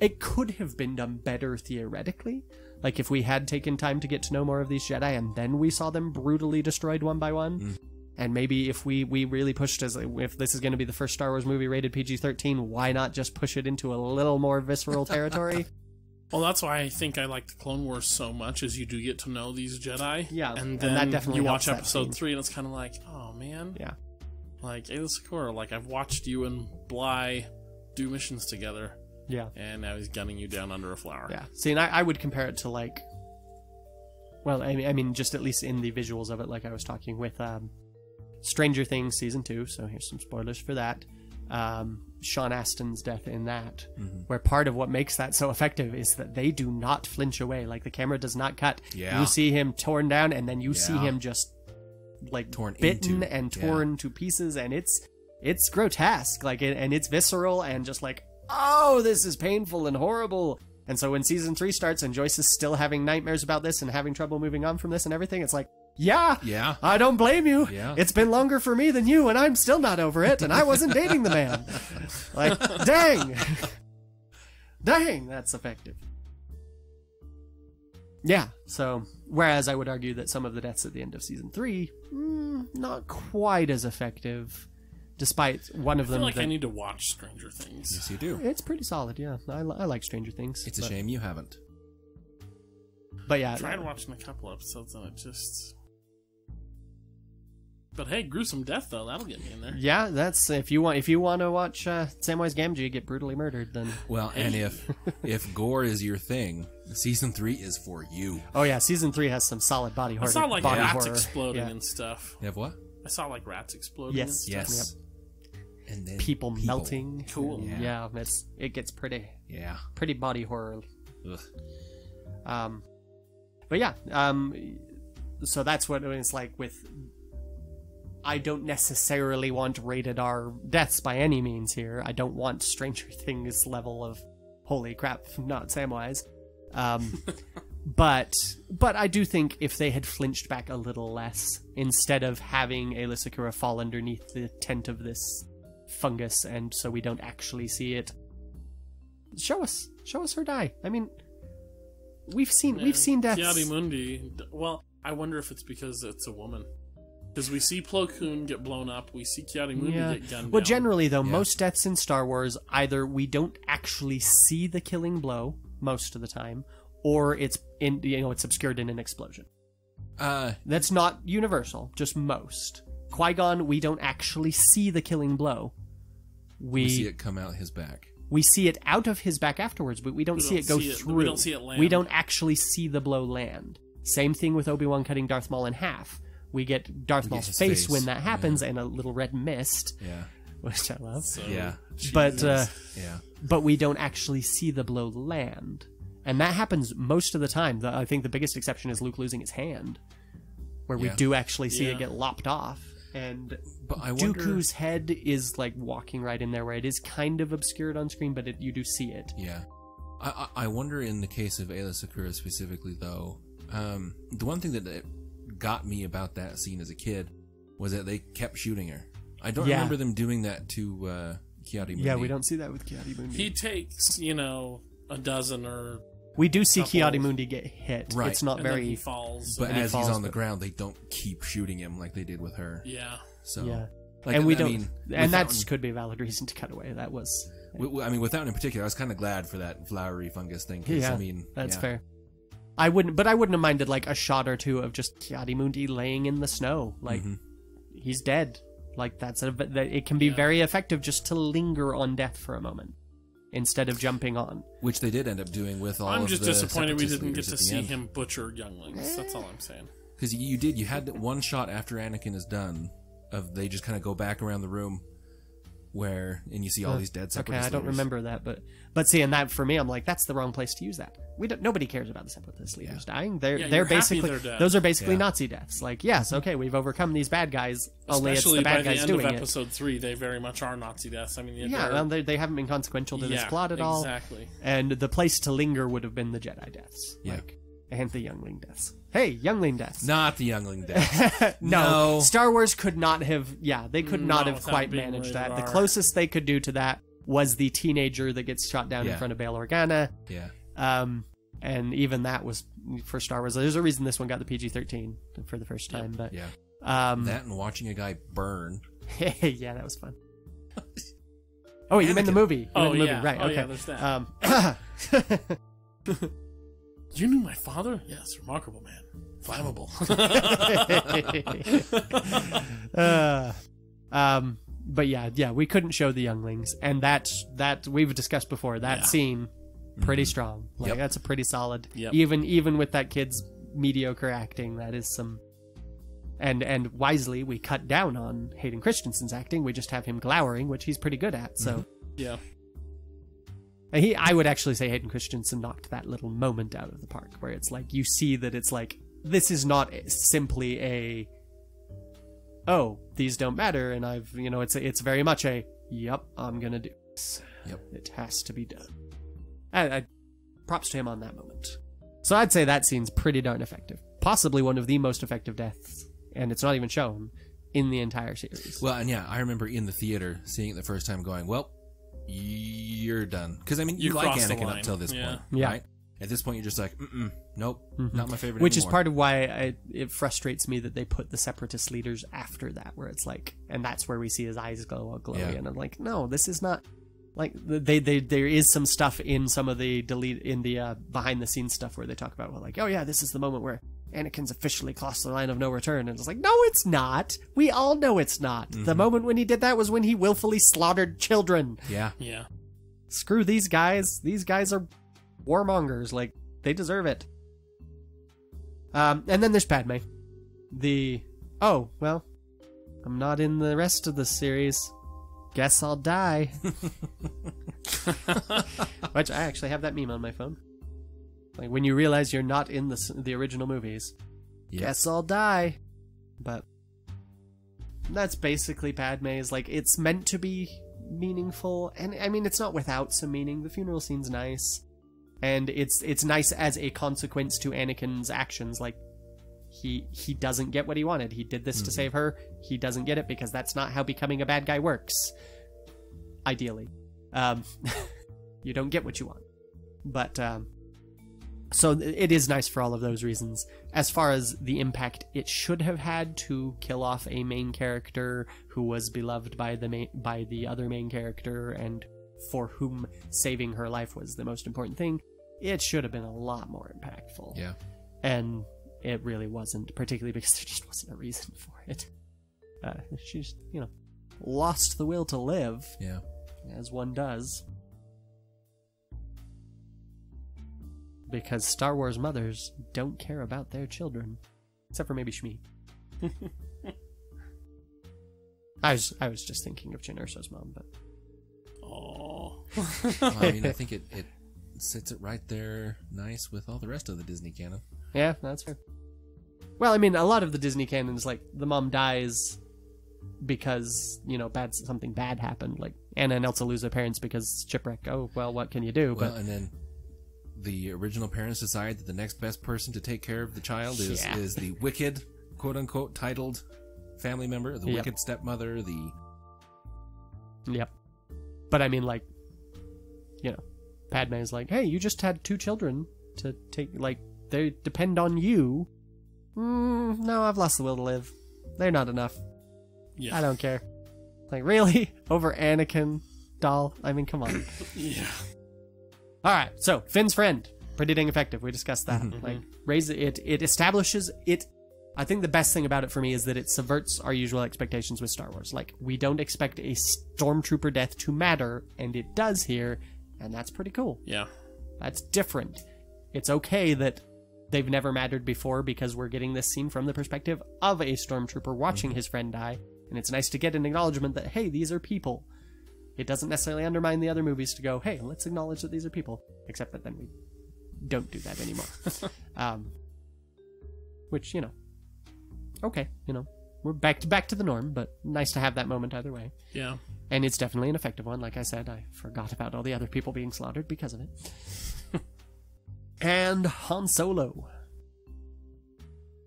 [SPEAKER 3] it could have been done better theoretically. Like if we had taken time to get to know more of these Jedi and then we saw them brutally destroyed one by one. Mm. And maybe if we, we really pushed as if this is going to be the first Star Wars movie rated PG 13, why not just push it into a little more visceral territory?
[SPEAKER 2] Well, that's why I think I like the Clone Wars so much, is you do get to know these Jedi.
[SPEAKER 3] Yeah,
[SPEAKER 2] and
[SPEAKER 3] and
[SPEAKER 2] then
[SPEAKER 3] that definitely
[SPEAKER 2] you watch episode
[SPEAKER 3] scene.
[SPEAKER 2] three, and it's kind of like, oh man,
[SPEAKER 3] yeah.
[SPEAKER 2] like Aayla Secura, like I've watched you and Bly do missions together,
[SPEAKER 3] Yeah.
[SPEAKER 2] and now he's gunning you down under a flower.
[SPEAKER 3] Yeah. See, and I, I would compare it to like, well, I mean, I mean, just at least in the visuals of it, like I was talking with um, Stranger Things season two. So here's some spoilers for that. Um, Sean Astin's death in that, where part of what makes that so effective is that they do not flinch away. Like the camera does not cut.
[SPEAKER 4] Yeah.
[SPEAKER 3] You see him torn down, and then you see him just like
[SPEAKER 4] Torn
[SPEAKER 3] bitten
[SPEAKER 4] into,
[SPEAKER 3] and
[SPEAKER 4] yeah.
[SPEAKER 3] torn to pieces, and it's it's grotesque. Like it, and it's visceral and just like oh, this is painful and horrible. And so when season three starts and Joyce is still having nightmares about this and having trouble moving on from this and everything, it's like, yeah,
[SPEAKER 4] Yeah.
[SPEAKER 3] I don't blame you.
[SPEAKER 4] Yeah.
[SPEAKER 3] It's been longer for me than you, and I'm still not over it, and I wasn't dating the man. Like, dang. dang, that's effective. Yeah, so, whereas I would argue that some of the deaths at the end of season three, mm, not quite as effective, despite one
[SPEAKER 2] I
[SPEAKER 3] of
[SPEAKER 2] feel
[SPEAKER 3] them.
[SPEAKER 2] like
[SPEAKER 3] that-
[SPEAKER 2] I need to watch Stranger Things.
[SPEAKER 4] Yes, you do.
[SPEAKER 3] it's pretty solid, yeah. I, li- I like Stranger Things.
[SPEAKER 4] It's a shame you haven't.
[SPEAKER 3] But yeah, I
[SPEAKER 2] tried watching a couple episodes and it just. But hey, gruesome death though that'll get me in there.
[SPEAKER 3] yeah, that's if you want if you want to watch uh, Samwise Gamgee get brutally murdered, then
[SPEAKER 4] Well, and if if gore is your thing, season three is for you.
[SPEAKER 3] oh yeah, season three has some solid body
[SPEAKER 2] I
[SPEAKER 3] horror.
[SPEAKER 2] saw like
[SPEAKER 3] body
[SPEAKER 2] rats
[SPEAKER 3] horror.
[SPEAKER 2] exploding
[SPEAKER 3] Yeah.
[SPEAKER 2] and stuff.
[SPEAKER 4] You have what?
[SPEAKER 2] I saw like rats exploding.
[SPEAKER 3] Yes.
[SPEAKER 2] and stuff.
[SPEAKER 4] Yes. And then
[SPEAKER 3] people, melting.
[SPEAKER 2] Cool.
[SPEAKER 3] Yeah.
[SPEAKER 4] Yeah.
[SPEAKER 3] it's it gets pretty
[SPEAKER 4] Yeah.
[SPEAKER 3] pretty body horror.
[SPEAKER 4] Ugh.
[SPEAKER 3] Um, but yeah, um, so that's what it's like with. I don't necessarily want rated R deaths by any means here. I don't want Stranger Things level of holy crap, not Samwise. Um, but but I do think if they had flinched back a little less, instead of having Aayla Secura fall underneath the tent of this fungus, and so we don't actually see it, show us, show us her die. I mean, we've seen we've seen deaths.
[SPEAKER 2] Ki-Adi-Mundi. Well, I wonder if it's because it's a woman. Because we see Plo Koon get blown up, we see Ki-Adi-Mundi
[SPEAKER 3] Yeah.
[SPEAKER 2] get gunned
[SPEAKER 3] Well,
[SPEAKER 2] down.
[SPEAKER 3] generally though,
[SPEAKER 4] Yeah.
[SPEAKER 3] most deaths in Star Wars either we don't actually see the killing blow most of the time, or it's in you know it's obscured in an explosion.
[SPEAKER 4] Uh,
[SPEAKER 3] That's not universal, just most. Qui Gon, we don't actually see the killing blow. We
[SPEAKER 4] We see it come out his back.
[SPEAKER 3] we see it out of his back afterwards, but we don't
[SPEAKER 2] We
[SPEAKER 3] see
[SPEAKER 2] don't
[SPEAKER 3] it go
[SPEAKER 2] see it- we
[SPEAKER 3] through.
[SPEAKER 2] don't see it land.
[SPEAKER 3] We don't actually see the blow land. Same thing with Obi Wan cutting Darth Maul in half. We get Darth
[SPEAKER 4] We
[SPEAKER 3] Maul's
[SPEAKER 4] his
[SPEAKER 3] face,
[SPEAKER 4] face,
[SPEAKER 3] when that happens, and a little red mist,
[SPEAKER 4] Yeah.
[SPEAKER 3] which I love.
[SPEAKER 2] So,
[SPEAKER 4] Yeah.
[SPEAKER 3] But uh,
[SPEAKER 4] Yeah.
[SPEAKER 3] but we don't actually see the blow land, and that happens most of the time. The, I think the biggest exception is Luke losing his hand, where we do actually see
[SPEAKER 2] Yeah.
[SPEAKER 3] it get lopped off, and
[SPEAKER 4] But I wonder.
[SPEAKER 3] Dooku's head is like walking right in there, where it is kind of obscured on screen, but it, you do see it.
[SPEAKER 4] Yeah. I, I I wonder in the case of Aayla Secura specifically, though, um, the one thing that that got me about that scene as a kid was that they kept shooting her. I don't
[SPEAKER 3] Yeah.
[SPEAKER 4] remember them doing that to uh, Ki-Adi-Mundi.
[SPEAKER 3] Yeah, we don't see that with Ki-Adi-Mundi.
[SPEAKER 2] He takes, you know, a dozen or
[SPEAKER 3] we do see
[SPEAKER 2] couple-
[SPEAKER 3] Ki-Adi-Mundi get hit.
[SPEAKER 4] Right.
[SPEAKER 3] It's not
[SPEAKER 2] and then
[SPEAKER 3] very.
[SPEAKER 2] he falls.
[SPEAKER 4] But
[SPEAKER 3] And he
[SPEAKER 4] as
[SPEAKER 3] falls,
[SPEAKER 4] he's on the ground, they don't keep shooting him like they did with her.
[SPEAKER 2] yeah.
[SPEAKER 4] So,
[SPEAKER 3] yeah,
[SPEAKER 4] like,
[SPEAKER 3] and we
[SPEAKER 4] I
[SPEAKER 3] don't,
[SPEAKER 4] mean,
[SPEAKER 3] and that
[SPEAKER 4] without-
[SPEAKER 3] could be a valid reason to cut away. That was,
[SPEAKER 4] I mean, without in particular, I was kind of glad for that flowery fungus thing. 'cause,
[SPEAKER 3] yeah,
[SPEAKER 4] I mean,
[SPEAKER 3] that's
[SPEAKER 4] yeah.
[SPEAKER 3] fair. I wouldn't, but I wouldn't have minded like a shot or two of just Ki-Adi-Mundi laying in the snow, like
[SPEAKER 4] Mhm.
[SPEAKER 3] he's dead. Like that's a, that it can be
[SPEAKER 2] Yeah.
[SPEAKER 3] very effective just to linger on death for a moment instead of jumping on.
[SPEAKER 4] Which they did end up doing with all of this
[SPEAKER 2] I'm
[SPEAKER 4] of
[SPEAKER 2] just
[SPEAKER 4] the
[SPEAKER 2] disappointed we didn't get to see
[SPEAKER 4] end.
[SPEAKER 2] him butcher younglings. That's all I'm saying.
[SPEAKER 4] Because you did, you had that one shot after Anakin is done of they just kind of go back around the room where, and you see all these dead
[SPEAKER 3] Okay,
[SPEAKER 4] separatist
[SPEAKER 3] I don't
[SPEAKER 4] leaders.
[SPEAKER 3] remember that, but but seeing that for me, I'm like, that's the wrong place to use that. We don't. Nobody cares about the separatist leaders dying. They're
[SPEAKER 2] Yeah,
[SPEAKER 3] they're basically
[SPEAKER 2] they're
[SPEAKER 3] those are basically
[SPEAKER 4] Yeah.
[SPEAKER 3] Nazi deaths. Like, yes, okay, we've overcome these bad guys. Only
[SPEAKER 2] Especially
[SPEAKER 3] it's the
[SPEAKER 2] by
[SPEAKER 3] bad
[SPEAKER 2] the
[SPEAKER 3] guys
[SPEAKER 2] end
[SPEAKER 3] doing
[SPEAKER 2] of
[SPEAKER 3] it.
[SPEAKER 2] episode three, they very much are Nazi deaths. I mean,
[SPEAKER 3] Yeah,
[SPEAKER 2] they're-
[SPEAKER 3] well, they, they haven't been consequential to this plot at all.
[SPEAKER 2] Exactly.
[SPEAKER 3] And the place to linger would have been the Jedi deaths,
[SPEAKER 4] Yeah.
[SPEAKER 3] like, and the Youngling deaths. Hey, Youngling deaths.
[SPEAKER 4] Not the youngling deaths.
[SPEAKER 3] no,
[SPEAKER 4] No.
[SPEAKER 3] Star Wars could not have. Yeah, they could not,
[SPEAKER 2] Not
[SPEAKER 3] have
[SPEAKER 2] without
[SPEAKER 3] quite
[SPEAKER 2] being
[SPEAKER 3] managed
[SPEAKER 2] rated
[SPEAKER 3] that. The
[SPEAKER 2] R.
[SPEAKER 3] closest they could do to that was the teenager that gets shot down in
[SPEAKER 4] Yeah.
[SPEAKER 3] front of Bail Organa.
[SPEAKER 4] yeah.
[SPEAKER 3] Um, and even that was for Star Wars. There's a reason this one got the PG-13 for the first time, but
[SPEAKER 4] Yeah.
[SPEAKER 3] um,
[SPEAKER 4] That and watching a guy burn.
[SPEAKER 3] yeah, that was fun. Oh, wait, you meant the
[SPEAKER 4] Anakin.
[SPEAKER 3] movie? You
[SPEAKER 2] Oh,
[SPEAKER 3] meant the movie,
[SPEAKER 2] yeah.
[SPEAKER 3] right?
[SPEAKER 2] Oh,
[SPEAKER 3] okay.
[SPEAKER 2] yeah, there's that.
[SPEAKER 3] Um,
[SPEAKER 2] You knew my father? Yes, remarkable man. Flammable.
[SPEAKER 3] uh, um, but yeah, yeah, we couldn't show the younglings, and that that we've discussed before. That
[SPEAKER 2] Yeah.
[SPEAKER 3] scene, pretty strong. Like
[SPEAKER 4] Yep.
[SPEAKER 3] that's a pretty solid.
[SPEAKER 2] Yep.
[SPEAKER 3] Even even with that kid's mediocre acting, that is some. And and wisely, we cut down on Hayden Christensen's acting. We just have him glowering, which he's pretty good at. So.
[SPEAKER 2] yeah.
[SPEAKER 3] And he, I would actually say Hayden Christensen knocked that little moment out of the park, where it's like you see that it's like this is not simply a, oh these don't matter, and I've you know it's it's very much a, yep I'm gonna do this.
[SPEAKER 4] Yep.
[SPEAKER 3] It has to be done. I, I, props to him on that moment. So I'd say that scene's pretty darn effective, possibly one of the most effective deaths, and it's not even shown in the entire series.
[SPEAKER 4] Well, and yeah, I remember in the theater seeing it the first time going, well, you're done. Because, I mean, you,
[SPEAKER 2] You
[SPEAKER 4] like Anakin up
[SPEAKER 2] line.
[SPEAKER 4] till this
[SPEAKER 2] Yeah.
[SPEAKER 4] point.
[SPEAKER 3] Yeah.
[SPEAKER 4] Right? At this point, you're just like, mm-mm, nope,
[SPEAKER 3] Mhm.
[SPEAKER 4] not my favorite
[SPEAKER 3] Which is part of why I, it frustrates me that they put the separatist leaders after that, where it's like, and that's where we see his eyes glow all glowy,
[SPEAKER 4] Yeah.
[SPEAKER 3] and I'm like, no, this is not like they they there is some stuff in some of the delete in the uh, behind the scenes stuff where they talk about well, like, oh yeah, this is the moment where Anakin's officially crossed the line of no return, and it's like, no, it's not. We all know it's not. The moment when he did that was when he willfully slaughtered children.
[SPEAKER 4] Yeah.
[SPEAKER 2] Yeah.
[SPEAKER 3] Screw these guys. These guys are warmongers. Like they deserve it. Um, and then there's Padme. The oh well, I'm not in the rest of the series. Guess I'll die. Which I actually have that meme on my phone. Like when you realize you're not in the the original movies.
[SPEAKER 4] Yeah.
[SPEAKER 3] Guess I'll die. But that's basically Padme's. Like it's meant to be meaningful, and I mean it's not without some meaning. The funeral scene's nice, and it's it's nice as a consequence to Anakin's actions. Like he he doesn't get what he wanted. He did this to save her. He doesn't get it because that's not how becoming a bad guy works. Ideally, um, you don't get what you want. But um, so it is nice for all of those reasons. As far as the impact it should have had to kill off a main character who was beloved by the main, by the other main character and for whom saving her life was the most important thing, it should have been a lot more impactful.
[SPEAKER 4] Yeah.
[SPEAKER 3] And it really wasn't, particularly because there just wasn't a reason for it. Uh, she just, you know, lost the will to live.
[SPEAKER 4] Yeah.
[SPEAKER 3] as one does. Because Star Wars mothers don't care about their children, except for maybe Shmi. I was I was just thinking of Jyn Erso's mom, but
[SPEAKER 2] Oh,
[SPEAKER 4] Well, I mean, I think it, it sits it right there, nice with all the rest of the Disney canon.
[SPEAKER 3] yeah, that's fair. Well, I mean, a lot of the Disney canon is like the mom dies because you know bad something bad happened. Like Anna and Elsa lose their parents because shipwreck. Oh well, what can you do?
[SPEAKER 4] Well,
[SPEAKER 3] but
[SPEAKER 4] and then the original parents decide that the next best person to take care of the child is
[SPEAKER 3] Yeah.
[SPEAKER 4] is the wicked, quote unquote, titled family member, the
[SPEAKER 3] Yep.
[SPEAKER 4] wicked stepmother, the
[SPEAKER 3] Yep. But I mean, like, you know, Padme is like, hey, you just had two children to take, like, they depend on you. Mm, no, I've lost the will to live. They're not enough.
[SPEAKER 2] yeah,
[SPEAKER 3] I don't care. Like, really? Over Anakin doll? I mean, come on.
[SPEAKER 2] yeah.
[SPEAKER 3] All right, so Finn's friend, pretty dang effective. We discussed that.
[SPEAKER 2] Mm-hmm.
[SPEAKER 3] Like, raise it. It establishes it. I think the best thing about it for me is that it subverts our usual expectations with Star Wars. Like, we don't expect a stormtrooper death to matter, and it does here, and that's pretty cool.
[SPEAKER 2] Yeah.
[SPEAKER 3] That's different. It's okay that they've never mattered before because we're getting this scene from the perspective of a stormtrooper watching his friend die, and it's nice to get an acknowledgement that hey, these are people. It doesn't necessarily undermine the other movies to go, hey, let's acknowledge that these are people, except that then we don't do that anymore. um, which you know, okay, you know, we're back to back to the norm, but nice to have that moment either way.
[SPEAKER 2] Yeah.
[SPEAKER 3] And it's definitely an effective one. Like I said, I forgot about all the other people being slaughtered because of it. and Han Solo.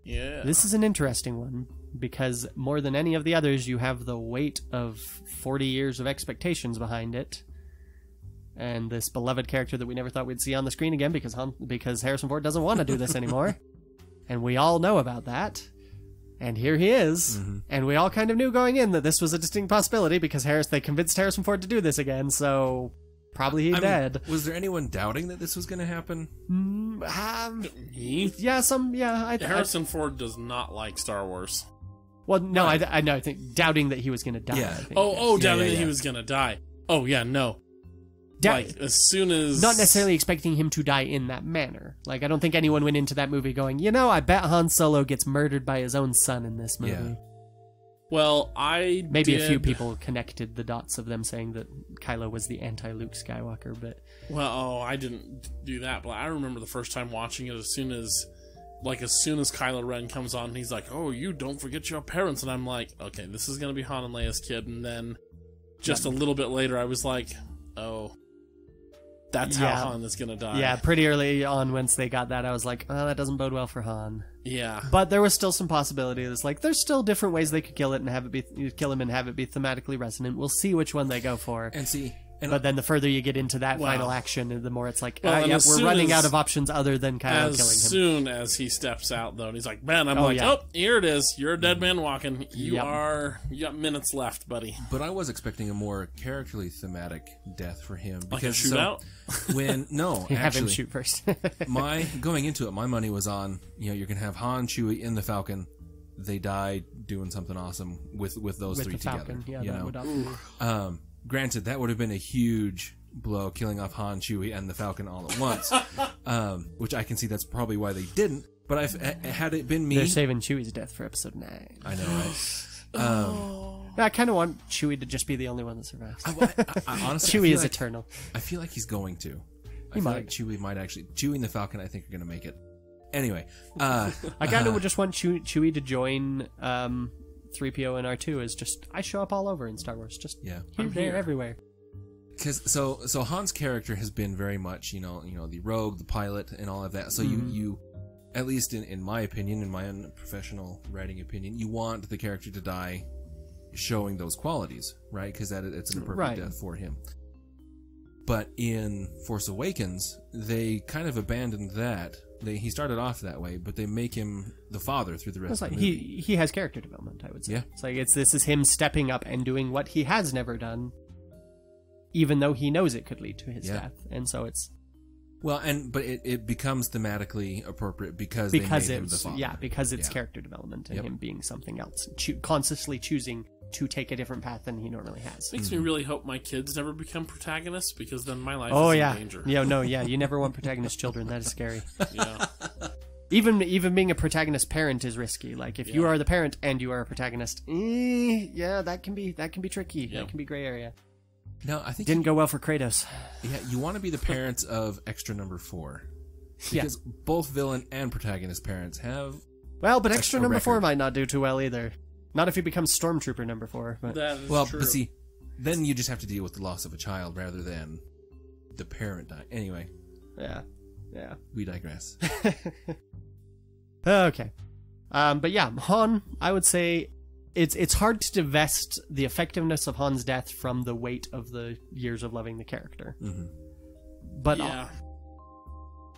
[SPEAKER 2] Yeah.
[SPEAKER 3] This is an interesting one because more than any of the others, you have the weight of 40 years of expectations behind it. And this beloved character that we never thought we'd see on the screen again because Han, because Harrison Ford doesn't want to do this anymore. and we all know about that. And here he is. And we all kind of knew going in that this was a distinct possibility because Harris they convinced Harrison Ford to do this again, so probably he's
[SPEAKER 4] I mean,
[SPEAKER 3] dead.
[SPEAKER 4] was there anyone doubting that this was going to happen?
[SPEAKER 3] Mm, um,
[SPEAKER 2] Me?
[SPEAKER 3] yeah, some yeah, I, I
[SPEAKER 2] Harrison Ford does not like Star Wars.
[SPEAKER 3] Well, no, I, I know. I think doubting that he was going to die.
[SPEAKER 4] Yeah.
[SPEAKER 3] Think.
[SPEAKER 2] Oh, oh,
[SPEAKER 4] Yeah,
[SPEAKER 2] doubting
[SPEAKER 4] yeah,
[SPEAKER 2] that he was gonna die. Oh yeah, no.
[SPEAKER 3] Doubt-
[SPEAKER 2] like as soon as
[SPEAKER 3] not necessarily expecting him to die in that manner. Like, I don't think anyone went into that movie going, you know, I bet Han Solo gets murdered by his own son in this movie.
[SPEAKER 4] Yeah.
[SPEAKER 2] Well, I
[SPEAKER 3] Maybe a few people connected the dots of them saying that Kylo was the anti-Luke Skywalker, but
[SPEAKER 2] Well, oh, I didn't do that, but I remember the first time watching it. As soon as, like, as soon as Kylo Ren comes on, he's like, "Oh, you don't forget your parents," and I'm like, "Okay, this is gonna be Han and Leia's kid." And then, just a little bit later, I was like, "Oh, that's
[SPEAKER 3] Yeah.
[SPEAKER 2] how Han is gonna die."
[SPEAKER 3] yeah, pretty early on once they got that, I was like, oh, that doesn't bode well for Han.
[SPEAKER 2] yeah,
[SPEAKER 3] But there was still some possibilities. Like there's still different ways they could kill it and have it be kill him and have it be thematically resonant. We'll see which one they go for.
[SPEAKER 4] And see, and
[SPEAKER 3] But then the further you get into that
[SPEAKER 2] Wow.
[SPEAKER 3] final action, the more it's like,
[SPEAKER 2] Well, and
[SPEAKER 3] yeah, we're running
[SPEAKER 2] as-
[SPEAKER 3] out of options other than Kylo
[SPEAKER 2] as
[SPEAKER 3] killing him.
[SPEAKER 2] As soon as he steps out, though, and he's like, "Man," I'm
[SPEAKER 3] Oh,
[SPEAKER 2] like,
[SPEAKER 3] yeah.
[SPEAKER 2] "Oh, here it is. You're a dead man walking. You
[SPEAKER 3] Yep.
[SPEAKER 2] are. You got minutes left, buddy."
[SPEAKER 4] But I was expecting a more characterly thematic death for him
[SPEAKER 2] Like a
[SPEAKER 4] because so when no,
[SPEAKER 3] You have him
[SPEAKER 4] actually,
[SPEAKER 3] shoot first.
[SPEAKER 4] my going into it, my money was on you know you're gonna have Han, Chewie in the Falcon. They die doing something awesome with with those
[SPEAKER 3] with
[SPEAKER 4] three
[SPEAKER 3] the Falcon.
[SPEAKER 4] together.
[SPEAKER 3] Yeah,
[SPEAKER 4] you
[SPEAKER 3] that
[SPEAKER 4] know,
[SPEAKER 3] would
[SPEAKER 4] um, granted that would have been a huge blow, killing off Han, Chewie, and the Falcon all at once. um, which I can see that's probably why they didn't. But I've, had it been me,
[SPEAKER 3] They're saving Chewie's death for episode nine.
[SPEAKER 4] I know. Right? Um,
[SPEAKER 3] I kind of want Chewie to just be the only one that survives.
[SPEAKER 4] I, I, I, honestly, I
[SPEAKER 3] Chewie
[SPEAKER 4] feel
[SPEAKER 3] is
[SPEAKER 4] like-
[SPEAKER 3] eternal.
[SPEAKER 4] I feel like he's going to. I
[SPEAKER 3] He
[SPEAKER 4] feel
[SPEAKER 3] might.
[SPEAKER 4] like Chewie might actually. Chewie and the Falcon, I think, are going to make it. Anyway, uh,
[SPEAKER 3] I kind of would just want Chewie, Chewie to join um, 3PO and R2 is just I show up all over in Star Wars, just
[SPEAKER 4] yeah,
[SPEAKER 3] here, there,
[SPEAKER 2] here.
[SPEAKER 3] everywhere.
[SPEAKER 4] because so so Han's character has been very much you know you know the rogue, the pilot, and all of that. So
[SPEAKER 3] Mm-hmm.
[SPEAKER 4] you you, at least in in my opinion, in my unprofessional writing opinion, you want the character to die, showing those qualities, right? Because that it's an appropriate
[SPEAKER 3] Right.
[SPEAKER 4] death for him. But in Force Awakens, they kind of abandoned that. They, he started off that way, but they make him the father through the rest
[SPEAKER 3] like
[SPEAKER 4] of the movie.
[SPEAKER 3] he he has character development. I would say.
[SPEAKER 4] Yeah.
[SPEAKER 3] It's like it's this is him stepping up and doing what he has never done, even though he knows it could lead to his
[SPEAKER 4] Yeah.
[SPEAKER 3] death. And so it's
[SPEAKER 4] Well, and but it, it becomes thematically appropriate because
[SPEAKER 3] because
[SPEAKER 4] they made him the
[SPEAKER 3] it's
[SPEAKER 4] father.
[SPEAKER 3] yeah because it's
[SPEAKER 4] Yeah.
[SPEAKER 3] character development and
[SPEAKER 4] Yep.
[SPEAKER 3] him being something else, choo- consciously choosing to take a different path than he normally has.
[SPEAKER 2] Makes me really hope my kids never become protagonists because then my life
[SPEAKER 3] Oh
[SPEAKER 2] is
[SPEAKER 3] yeah,
[SPEAKER 2] in danger.
[SPEAKER 3] yeah, no, yeah. You never want protagonist children. That is scary.
[SPEAKER 2] Yeah.
[SPEAKER 3] Even even being a protagonist parent is risky. Like if you are the parent and you are a protagonist, eh, yeah, that can be that can be tricky.
[SPEAKER 2] Yeah.
[SPEAKER 3] That can be gray area.
[SPEAKER 4] No, I think
[SPEAKER 3] Didn't go well for Kratos.
[SPEAKER 4] yeah, you want to be the parents of extra number four
[SPEAKER 3] Yeah.
[SPEAKER 4] because both villain and protagonist parents have.
[SPEAKER 3] Well, but extra
[SPEAKER 4] a
[SPEAKER 3] number four might not do too well either. Not if he becomes stormtrooper number four. But
[SPEAKER 2] That is
[SPEAKER 4] Well,
[SPEAKER 2] true.
[SPEAKER 4] but see, then you just have to deal with the loss of a child rather than the parent dying. Anyway,
[SPEAKER 3] yeah, yeah.
[SPEAKER 4] we digress.
[SPEAKER 3] Okay. Um, but yeah, Han, I would say it's it's hard to divest the effectiveness of Han's death from the weight of the years of loving the character.
[SPEAKER 4] hmm
[SPEAKER 3] But uh,
[SPEAKER 2] yeah.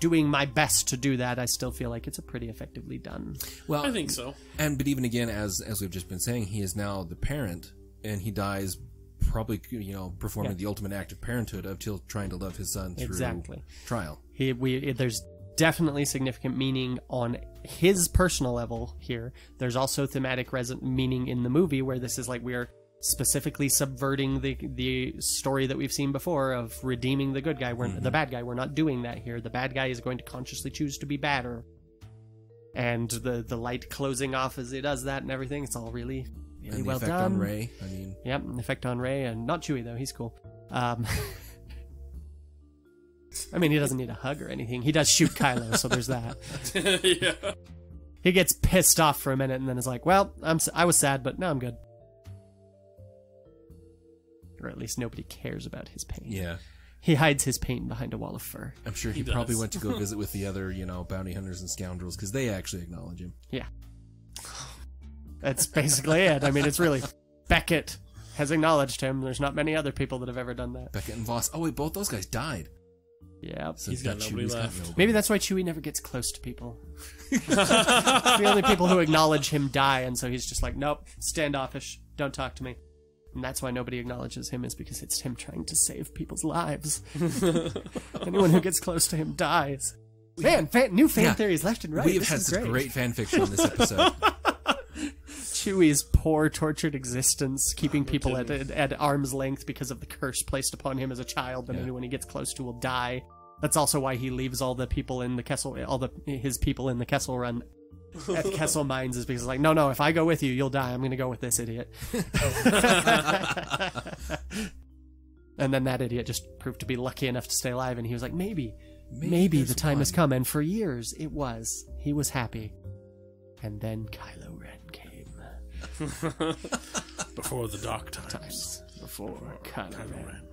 [SPEAKER 3] Doing my best to do that, I still feel like it's a pretty effectively done.
[SPEAKER 4] Well,
[SPEAKER 2] I think so.
[SPEAKER 4] And but even again, as as we've just been saying, he is now the parent, and he dies probably you know performing
[SPEAKER 3] Yeah.
[SPEAKER 4] the ultimate act of parenthood of till trying to love his son through
[SPEAKER 3] Exactly.
[SPEAKER 4] trial.
[SPEAKER 3] He we there's definitely significant meaning on his personal level here. There's also thematic res- meaning in the movie where this is like we're specifically subverting the the story that we've seen before of redeeming the good guy. We're the bad guy. We're not doing that here. The bad guy is going to consciously choose to be badder. And the the light closing off as it does that and everything. It's all really really
[SPEAKER 4] and
[SPEAKER 3] well
[SPEAKER 4] effect
[SPEAKER 3] done.
[SPEAKER 4] on Rey. I mean,
[SPEAKER 3] Yep, an effect on Rey and not Chewie though. He's cool. Um, I mean, he doesn't need a hug or anything. He does shoot Kylo, so there's that.
[SPEAKER 2] yeah.
[SPEAKER 3] He gets pissed off for a minute and then is like, "Well, I'm I was sad, but now I'm good." Or at least nobody cares about his pain.
[SPEAKER 4] yeah,
[SPEAKER 3] He hides his pain behind a wall of fur.
[SPEAKER 4] I'm sure he,
[SPEAKER 2] He
[SPEAKER 4] probably went to go visit with the other you know bounty hunters and scoundrels because they actually acknowledge him.
[SPEAKER 3] Yeah. That's basically it. I mean, it's really Beckett has acknowledged him. There's not many other people that have ever done that.
[SPEAKER 4] Beckett and Vos. Oh wait, both those guys died.
[SPEAKER 3] Yeah.
[SPEAKER 4] So
[SPEAKER 2] He's got
[SPEAKER 4] that
[SPEAKER 2] nobody
[SPEAKER 4] Chewie's got
[SPEAKER 2] left.
[SPEAKER 4] nobody.
[SPEAKER 3] Maybe that's why Chewie never gets close to people. the only people who acknowledge him die, and so he's just like, nope, standoffish, don't talk to me. And that's why nobody acknowledges him, is because it's him trying to save people's lives. Anyone who gets close to him dies. Man, fan, new fan
[SPEAKER 4] Yeah.
[SPEAKER 3] theories left and right.
[SPEAKER 4] we have
[SPEAKER 3] This
[SPEAKER 4] had such
[SPEAKER 3] great.
[SPEAKER 4] great fan fiction in this episode.
[SPEAKER 3] Chewie's poor, tortured existence, keeping ah, people at,
[SPEAKER 2] kidding.
[SPEAKER 3] at arm's length because of the curse placed upon him as a child, and
[SPEAKER 4] Yeah.
[SPEAKER 3] anyone he gets close to will die. That's also why he leaves all the people in the Kessel, all the his people in the Kessel Run at Kessel Mines is because he's like, no, no, if I go with you, you'll die. I'm going to go with this idiot. and then that idiot just proved to be lucky enough to stay alive, and he was like, maybe, maybe, the
[SPEAKER 4] there's
[SPEAKER 3] time has come. And for years, it was. He was happy. And then Kylo Ren came.
[SPEAKER 2] Before the dark times.
[SPEAKER 3] times before Kylo
[SPEAKER 2] Kylo
[SPEAKER 3] Ren.
[SPEAKER 2] Ren.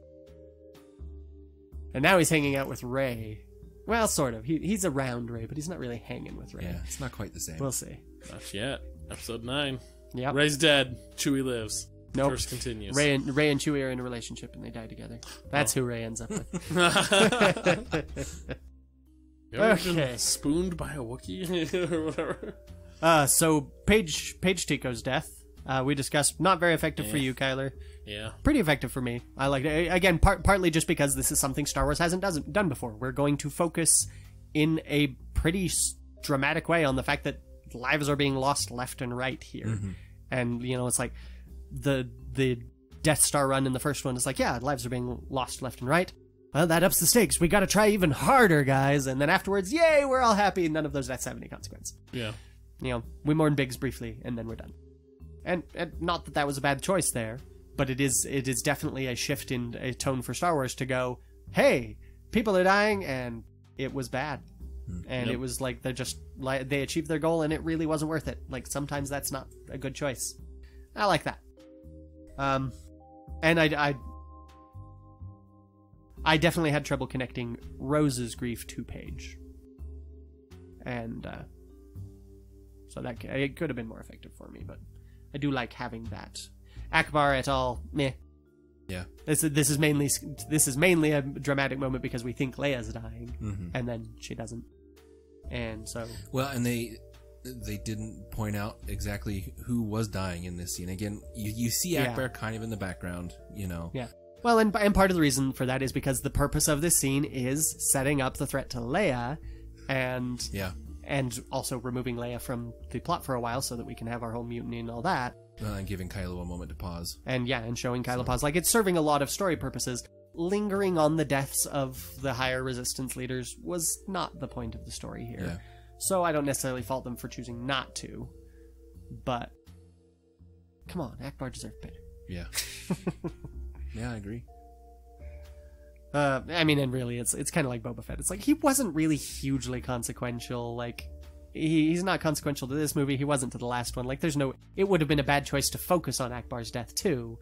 [SPEAKER 3] And now he's hanging out with Rey. Well, sort of. He, he's around Rey, but he's not really hanging with Rey.
[SPEAKER 4] yeah, it's not quite the same.
[SPEAKER 3] We'll see.
[SPEAKER 2] Not yet. Episode 9.
[SPEAKER 3] Yep.
[SPEAKER 2] Rey's dead. Chewie lives.
[SPEAKER 3] Nope.
[SPEAKER 2] Curse continues.
[SPEAKER 3] Rey and Rey and Chewie are in a relationship and they die together. That's who Rey ends up with.
[SPEAKER 2] You ever been
[SPEAKER 3] Okay.
[SPEAKER 2] spooned by a Wookiee or whatever?
[SPEAKER 3] uh, so Paige Paige Tico's death. Uh, we discussed not very effective for you, Kyler.
[SPEAKER 2] Yeah.
[SPEAKER 3] Pretty effective for me. I like it again, part, partly just because this is something Star Wars hasn't doesn't done before. We're going to focus in a pretty dramatic way on the fact that lives are being lost left and right here, mm-hmm. and you know it's like the the Death Star run in the first one is like, yeah, lives are being lost left and right. Well, that ups the stakes. We got to try even harder, guys. And then afterwards, yay, we're all happy. None of those deaths have any consequence
[SPEAKER 2] Yeah.
[SPEAKER 3] you know, we mourn Biggs briefly, and then we're done. And, and not that that was a bad choice there, but it is it is definitely a shift in a tone for Star Wars to go, hey, people are dying, and it was bad, and
[SPEAKER 2] Yep.
[SPEAKER 3] it was like they're just like they achieved their goal, and it really wasn't worth it. Like sometimes that's not a good choice. I like that. Um, and I I I definitely had trouble connecting Rose's grief to Paige, and uh, so that it could have been more effective for me, but I do like having that. Ackbar et al. Meh.
[SPEAKER 4] Yeah.
[SPEAKER 3] This is this is mainly this is mainly a dramatic moment because we think Leia's dying,
[SPEAKER 4] Mhm.
[SPEAKER 3] and then she doesn't, and so
[SPEAKER 4] Well, and they they didn't point out exactly who was dying in this scene. Again, you, you see
[SPEAKER 3] Yeah.
[SPEAKER 4] Ackbar kind of in the background, you know.
[SPEAKER 3] Yeah. Well, and, and part of the reason for that is because the purpose of this scene is setting up the threat to Leia and
[SPEAKER 4] Yeah.
[SPEAKER 3] and also removing Leia from the plot for a while so that we can have our whole mutiny and all that.
[SPEAKER 4] Uh, and giving Kylo a moment to pause.
[SPEAKER 3] And yeah, and showing Kylo pause like it's serving a lot of story purposes. Lingering on the deaths of the higher resistance leaders was not the point of the story here.
[SPEAKER 4] Yeah.
[SPEAKER 3] So I don't necessarily fault them for choosing not to. But come on, Ackbar deserved better.
[SPEAKER 4] Yeah. yeah, I agree.
[SPEAKER 3] Uh, I mean, and really, it's it's kind of like Boba Fett. It's like he wasn't really hugely consequential. Like he, he's not consequential to this movie. He wasn't to the last one. Like there's no. It would have been a bad choice to focus on Ackbar's death too.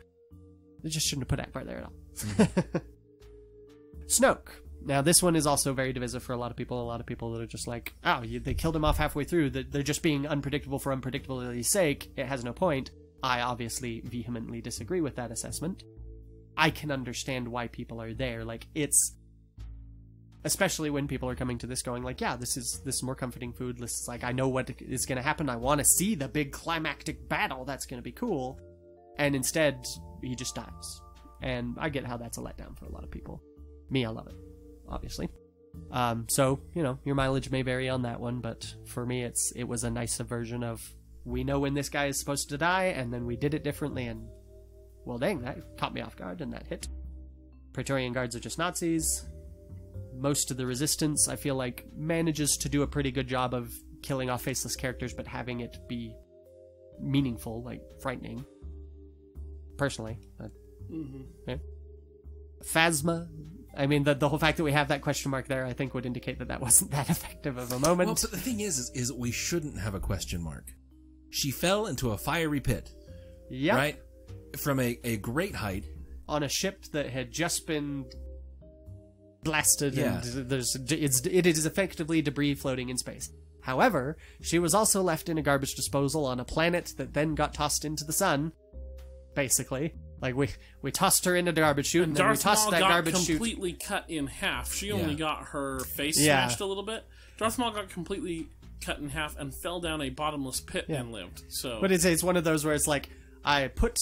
[SPEAKER 3] They just shouldn't have put Ackbar there at all. Mm-hmm. Snoke. Now this one is also very divisive for a lot of people. A lot of people that are just like, oh, you, they killed him off halfway through. They're just being unpredictable for unpredictability's sake. It has no point. I obviously vehemently disagree with that assessment. I can understand why people are there. Like it's especially when people are coming to this going like, yeah, this is this is more comforting food. This is like I know what is going to happen. I want to see the big climactic battle. That's going to be cool. And instead, he just dies. And I get how that's a letdown for a lot of people. Me, I love it, obviously. Um, so you know, your mileage may vary on that one, but for me, it's it was a nice version of we know when this guy is supposed to die, and then we did it differently, and well, dang, that caught me off guard, and that hit. Praetorian guards are just Nazis. Most of the resistance, I feel like, manages to do a pretty good job of killing off faceless characters, but having it be meaningful, like frightening. Personally, uh, yeah. Phasma. I mean, the the whole fact that we have that question mark there, I think, would indicate that that wasn't that effective of a moment.
[SPEAKER 4] Well, but the thing is, is, is we shouldn't have a question mark. She fell into a fiery pit,
[SPEAKER 3] yep.
[SPEAKER 4] right? From a, a great height.
[SPEAKER 3] on a ship that had just been blasted
[SPEAKER 4] Yeah.
[SPEAKER 3] and there's it's it is effectively debris floating in space. However, she was also left in a garbage disposal on a planet that then got tossed into the sun. Basically, like we we tossed her into the garbage chute and, then we tossed
[SPEAKER 2] Maul
[SPEAKER 3] that
[SPEAKER 2] got
[SPEAKER 3] garbage chute.
[SPEAKER 2] completely cut in half. She only
[SPEAKER 4] Yeah.
[SPEAKER 2] got her face
[SPEAKER 3] Yeah.
[SPEAKER 2] smashed a little bit. Darth Maul got completely cut in half and fell down a bottomless pit
[SPEAKER 3] Yeah.
[SPEAKER 2] and lived. So
[SPEAKER 3] But it's it's one of those where it's like I put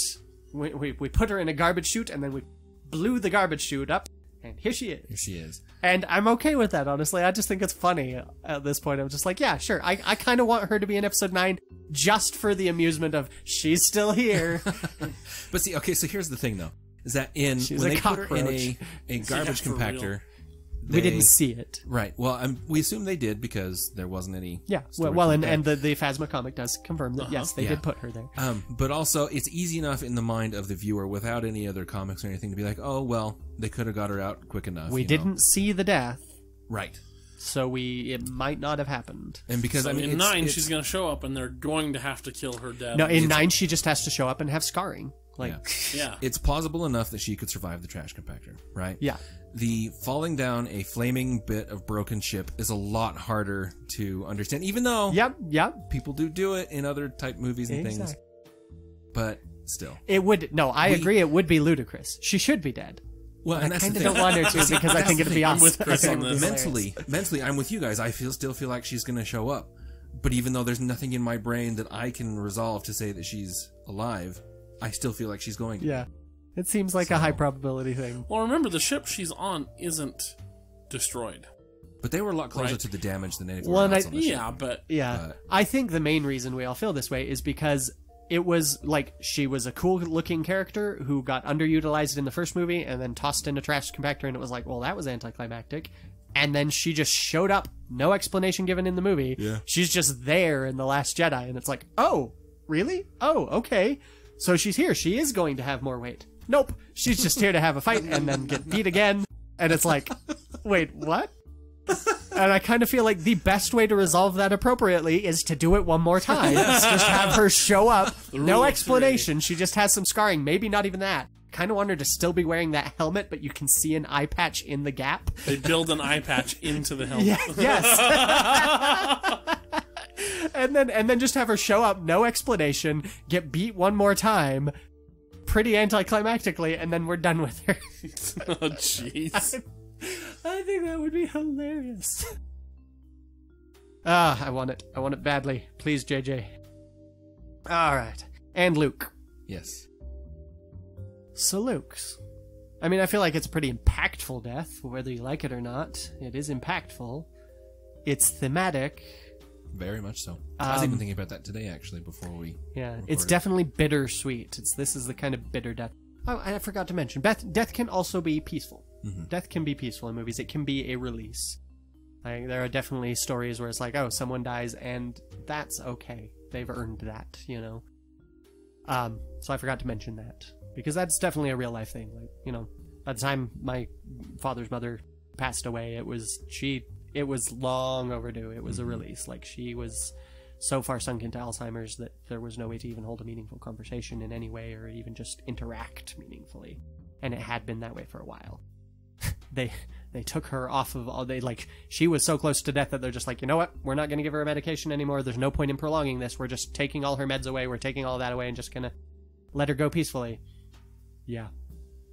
[SPEAKER 3] we, we we put her in a garbage chute and then we blew the garbage chute up and here she is.
[SPEAKER 4] Here she is.
[SPEAKER 3] And I'm okay with that, honestly. I just think it's funny at this point. I'm just like, yeah, sure. I, I kind of want her to be in episode 9 just for the amusement of she's still here.
[SPEAKER 4] But see, okay, so here's the thing, though, is that in
[SPEAKER 3] She's
[SPEAKER 4] when
[SPEAKER 3] a
[SPEAKER 4] they put her in a, a garbage
[SPEAKER 2] for real.
[SPEAKER 4] compactor,
[SPEAKER 3] we didn't see it.
[SPEAKER 4] Right. Well, um, we assume they did because there wasn't any.
[SPEAKER 3] Yeah. Well, well and,
[SPEAKER 4] that.
[SPEAKER 3] and the, the Phasma comic does confirm that, yes, they
[SPEAKER 4] Yeah.
[SPEAKER 3] did put her there.
[SPEAKER 4] Um, but also, it's easy enough in the mind of the viewer without any other comics or anything to be like, oh well, they could have got her out quick enough.
[SPEAKER 3] We
[SPEAKER 4] you
[SPEAKER 3] didn't see the death,
[SPEAKER 4] Right.
[SPEAKER 3] so we it might not have happened.
[SPEAKER 4] And because
[SPEAKER 2] So
[SPEAKER 4] I mean,
[SPEAKER 2] in
[SPEAKER 4] it's-
[SPEAKER 2] nine,
[SPEAKER 4] it's-
[SPEAKER 2] she's going to show up, and they're going to have to kill her dead.
[SPEAKER 3] No, in 9, she just has to show up and have scarring. Like,
[SPEAKER 4] Yeah.
[SPEAKER 2] yeah,
[SPEAKER 4] it's plausible enough that she could survive the trash compactor, right?
[SPEAKER 3] yeah.
[SPEAKER 4] The falling down a flaming bit of broken ship is a lot harder to understand, even though
[SPEAKER 3] Yep, yep.
[SPEAKER 4] people do do it in other type movies and things. But still,
[SPEAKER 3] It would, no, I
[SPEAKER 4] We-
[SPEAKER 3] agree, it would be ludicrous. She should be dead.
[SPEAKER 4] well,
[SPEAKER 3] I
[SPEAKER 4] and that's
[SPEAKER 3] kind of don't want her to because I think it'd be
[SPEAKER 2] I'm
[SPEAKER 3] awesome.
[SPEAKER 2] with Chris on this.
[SPEAKER 4] mentally, mentally, I'm with you guys. I feel still feel like she's going to show up, but even though there's nothing in my brain that I can resolve to say that she's alive, I still feel like she's going. to.
[SPEAKER 3] Yeah. It seems like a high probability thing.
[SPEAKER 2] Well, remember the ship she's on isn't destroyed.
[SPEAKER 4] But they were a lot closer
[SPEAKER 2] Right.
[SPEAKER 4] to the damage than anything
[SPEAKER 3] Well,
[SPEAKER 4] else
[SPEAKER 3] I-
[SPEAKER 4] on the ship.
[SPEAKER 2] Yeah, but
[SPEAKER 3] Yeah.
[SPEAKER 4] But-
[SPEAKER 3] I think the main reason we all feel this way is because it was like she was a cool looking character who got underutilized in the first movie and then tossed in a trash compactor and it was like, well, that was anticlimactic. And then she just showed up, no explanation given in the movie.
[SPEAKER 4] Yeah.
[SPEAKER 3] She's just there in The Last Jedi and it's like, oh, really? Oh, okay. So she's here. She is going to have more weight. Nope. She's just here to have a fight and then get beat again. And it's like, wait, what? And I kind of feel like the best way to resolve that appropriately is to do it one more time. just have her show up, no explanation. She just has some scarring, maybe not even that. Kind of want her to still be wearing that helmet, but you can see an eye patch in the gap.
[SPEAKER 2] they build an eye patch into the helmet.
[SPEAKER 3] Yeah, yes. and then and then just have her show up, no explanation, get beat one more time, pretty anticlimactically, and then we're done with her.
[SPEAKER 2] oh, jeez.
[SPEAKER 3] I think that would be hilarious. Ah, I want it. I want it badly. Please, JJ. All right. And Luke.
[SPEAKER 4] Yes.
[SPEAKER 3] So Luke's. I mean, I feel like it's a pretty impactful death, whether you like it or not. It is impactful. It's thematic.
[SPEAKER 4] Very much so. I was
[SPEAKER 3] Um,
[SPEAKER 4] even thinking about that today, actually, before we.
[SPEAKER 3] Yeah, it's definitely bittersweet. It's this is the kind of bitter death. Oh, I forgot to mention, death, death can also be peaceful. Death can be peaceful in movies. It can be a release. Like, there are definitely stories where it's like, oh, someone dies, and that's okay. They've earned that, you know. Um, so I forgot to mention that because that's definitely a real life thing. Like, you know, by the time my father's mother passed away, it was she. It was long overdue. It was a mm-hmm. release. Like she was so far sunk into Alzheimer's that there was no way to even hold a meaningful conversation in any way or even just interact meaningfully. And it had been that way for a while. they they took her off of all they like she was so close to death that they're just like, you know what? We're not gonna give her a medication anymore. There's no point in prolonging this. We're just taking all her meds away, we're taking all that away and just gonna let her go peacefully. Yeah.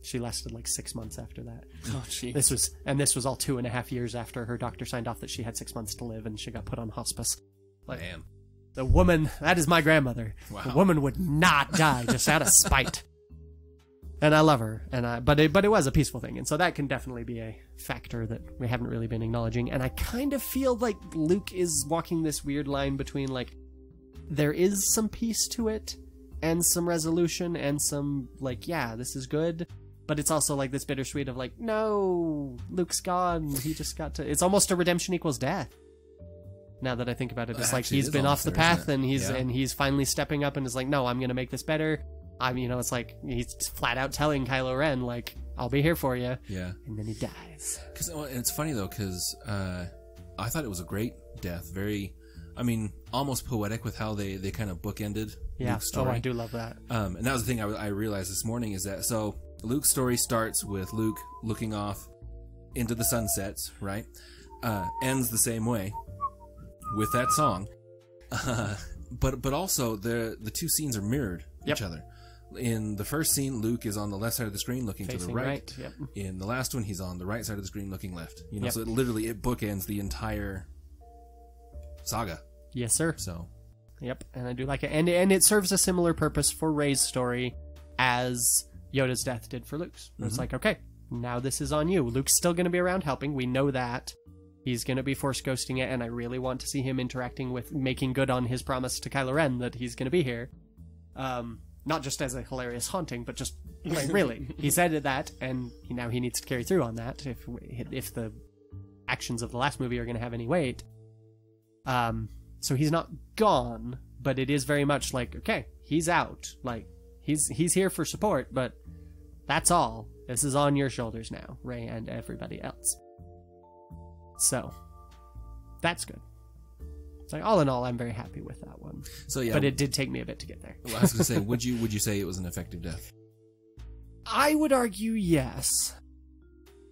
[SPEAKER 3] She lasted like six months after that.
[SPEAKER 2] Oh, jeez.
[SPEAKER 3] This was, and this was all two and a half years after her doctor signed off that she had six months to live, and she got put on hospice. Like
[SPEAKER 4] Man.
[SPEAKER 3] the woman, that is my grandmother.
[SPEAKER 4] Wow.
[SPEAKER 3] The woman would not die just out of spite. And I love her, and I, but it, but it was a peaceful thing, and so that can definitely be a factor that we haven't really been acknowledging. And I kind of feel like Luke is walking this weird line between like there is some peace to it, and some resolution, and some like yeah, this is good, but it's also like this bittersweet of like no, Luke's gone, he just got to. It's almost a redemption equals death. Now that I think about it, it's like he's
[SPEAKER 4] it
[SPEAKER 3] been off the
[SPEAKER 4] there,
[SPEAKER 3] path, and he's
[SPEAKER 4] Yeah.
[SPEAKER 3] and he's finally stepping up and is like, no, I'm gonna make this better. I'm, you know, it's like he's flat out telling Kylo Ren like, I'll be here for you,
[SPEAKER 4] Yeah.
[SPEAKER 3] and then he dies.
[SPEAKER 4] Cause, well, it's funny though, because uh, I thought it was a great death. Very, I mean, almost poetic with how they, they kind of bookended
[SPEAKER 3] Yeah.
[SPEAKER 4] Luke's
[SPEAKER 3] Oh. I do love that.
[SPEAKER 4] Um, and that was the thing I, I realized this morning is that so Luke's story starts with Luke looking off into the sunsets, right? Uh, ends the same way with that song, uh, but but also the the two scenes are mirrored
[SPEAKER 3] Yep.
[SPEAKER 4] each other. In the first scene, Luke is on the left side of the screen looking to the right.
[SPEAKER 3] right. Yep.
[SPEAKER 4] In the last one, he's on the right side of the screen looking left. You know,
[SPEAKER 3] Yep.
[SPEAKER 4] so it literally it bookends the entire saga.
[SPEAKER 3] Yes, sir.
[SPEAKER 4] So
[SPEAKER 3] Yep, and I do like it, and and it serves a similar purpose for Rey's story as Yoda's death did for Luke's. Where It's like, okay, now this is on you. Luke's still going to be around helping. We know that he's going to be force ghosting it, and I really want to see him interacting with, making good on his promise to Kylo Ren that he's going to be here. Um, not just as a hilarious haunting, but just like really, he said that, and now he needs to carry through on that. If if the actions of the last movie are going to have any weight. Um, so he's not gone, but it is very much like, okay, he's out. Like he's he's here for support, but that's all. This is on your shoulders now, Rey and everybody else. So that's good. It's like all in all, I'm very happy with that one.
[SPEAKER 4] so yeah.
[SPEAKER 3] But it did take me a bit to get there.
[SPEAKER 4] well, I was gonna say, would you would you say it was an effective death?
[SPEAKER 3] I would argue yes.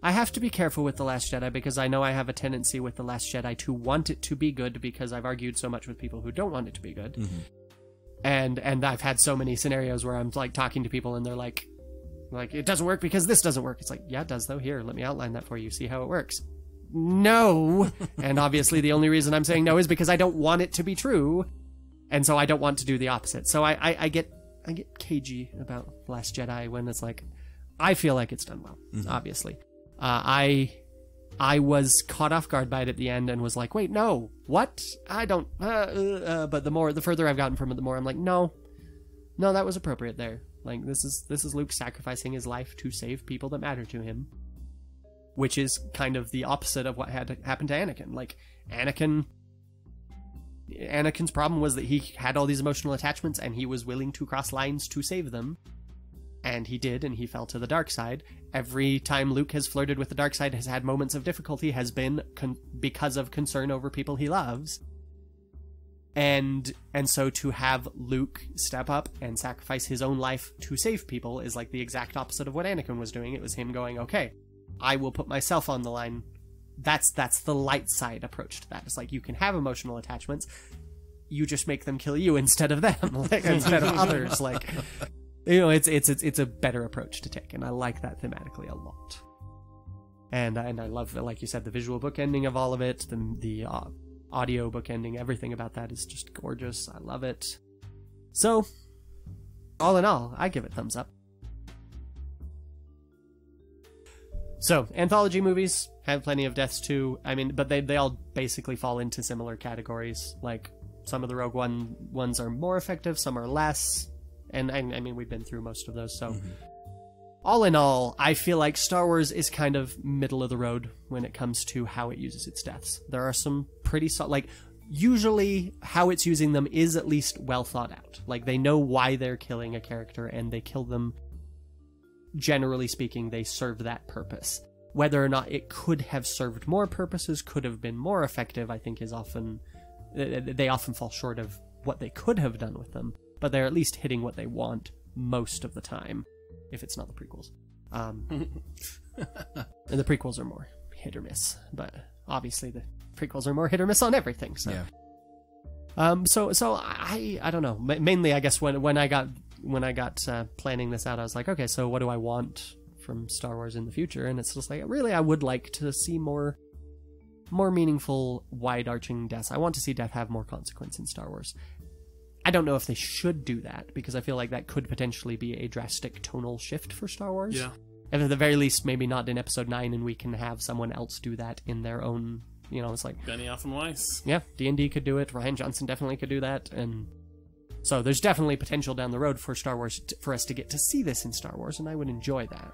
[SPEAKER 3] I have to be careful with The Last Jedi because I know I have a tendency with The Last Jedi to want it to be good because I've argued so much with people who don't want it to be good. Mm-hmm. And and I've had so many scenarios where I'm like talking to people and they're like like it doesn't work because this doesn't work. It's like, yeah, it does though. Here, let me outline that for you. See how it works. No. and obviously the only reason I'm saying no is because I don't want it to be true. And so I don't want to do the opposite. So I, I, I get I get cagey about Last Jedi when it's like I feel like it's done well, obviously. Uh, I I was caught off guard by it at the end and was like, wait, no, what? I don't. Uh, uh, uh, but the more, the further I've gotten from it, the more I'm like, no, no, that was appropriate there. Like this is this is Luke sacrificing his life to save people that matter to him, which is kind of the opposite of what had happened to Anakin. Like Anakin. Anakin's problem was that he had all these emotional attachments and he was willing to cross lines to save them and he did and he fell to the dark side every time luke has flirted with the dark side has had moments of difficulty has been con- because of concern over people he loves and and so to have luke step up and sacrifice his own life to save people is like the exact opposite of what anakin was doing. It was him going okay i will put myself on the line. That's that's the light side approach to that. It's like you can have emotional attachments. You just make them kill you instead of them like instead of others. Like you know it's it's it's it's a better approach to take and i like that thematically a lot. And and i love like you said the visual book ending of all of it the the uh, audio book ending everything about that is just gorgeous i love it so all in all i give it thumbs up So anthology movies have plenty of deaths too. I mean, but they they all basically fall into similar categories. Like some of the Rogue One ones are more effective, some are less, and I, I mean we've been through most of those. So mm-hmm. all in all, I feel like Star Wars is kind of middle of the road when it comes to how it uses its deaths. There are some pretty so like usually how it's using them is at least well thought out. Like they know why they're killing a character and they kill them generally speaking, they serve that purpose. Whether or not it could have served more purposes, could have been more effective, I think is often they often fall short of what they could have done with them, but they're at least hitting what they want most of the time, if it's not the prequels. Um, and the prequels are more hit or miss, but obviously the prequels are more hit or miss on everything. So,
[SPEAKER 4] Yeah.
[SPEAKER 3] um, so so I I don't know. Mainly, I guess when when I got when I got uh, planning this out, I was like, okay, so what do I want from Star Wars in the future? And it's just like, really, I would like to see more more meaningful, wide-arching deaths. I want to see death have more consequence in Star Wars. I don't know if they should do that because I feel like that could potentially be a drastic tonal shift for Star Wars.
[SPEAKER 2] Yeah.
[SPEAKER 3] And at the very least, maybe not in Episode Nine, and we can have someone else do that in their own. You know, it's like
[SPEAKER 2] Benioff and Weiss.
[SPEAKER 3] yeah, D and D could do it. Rian Johnson definitely could do that, and so there's definitely potential down the road for Star Wars t- for us to get to see this in Star Wars, and I would enjoy that.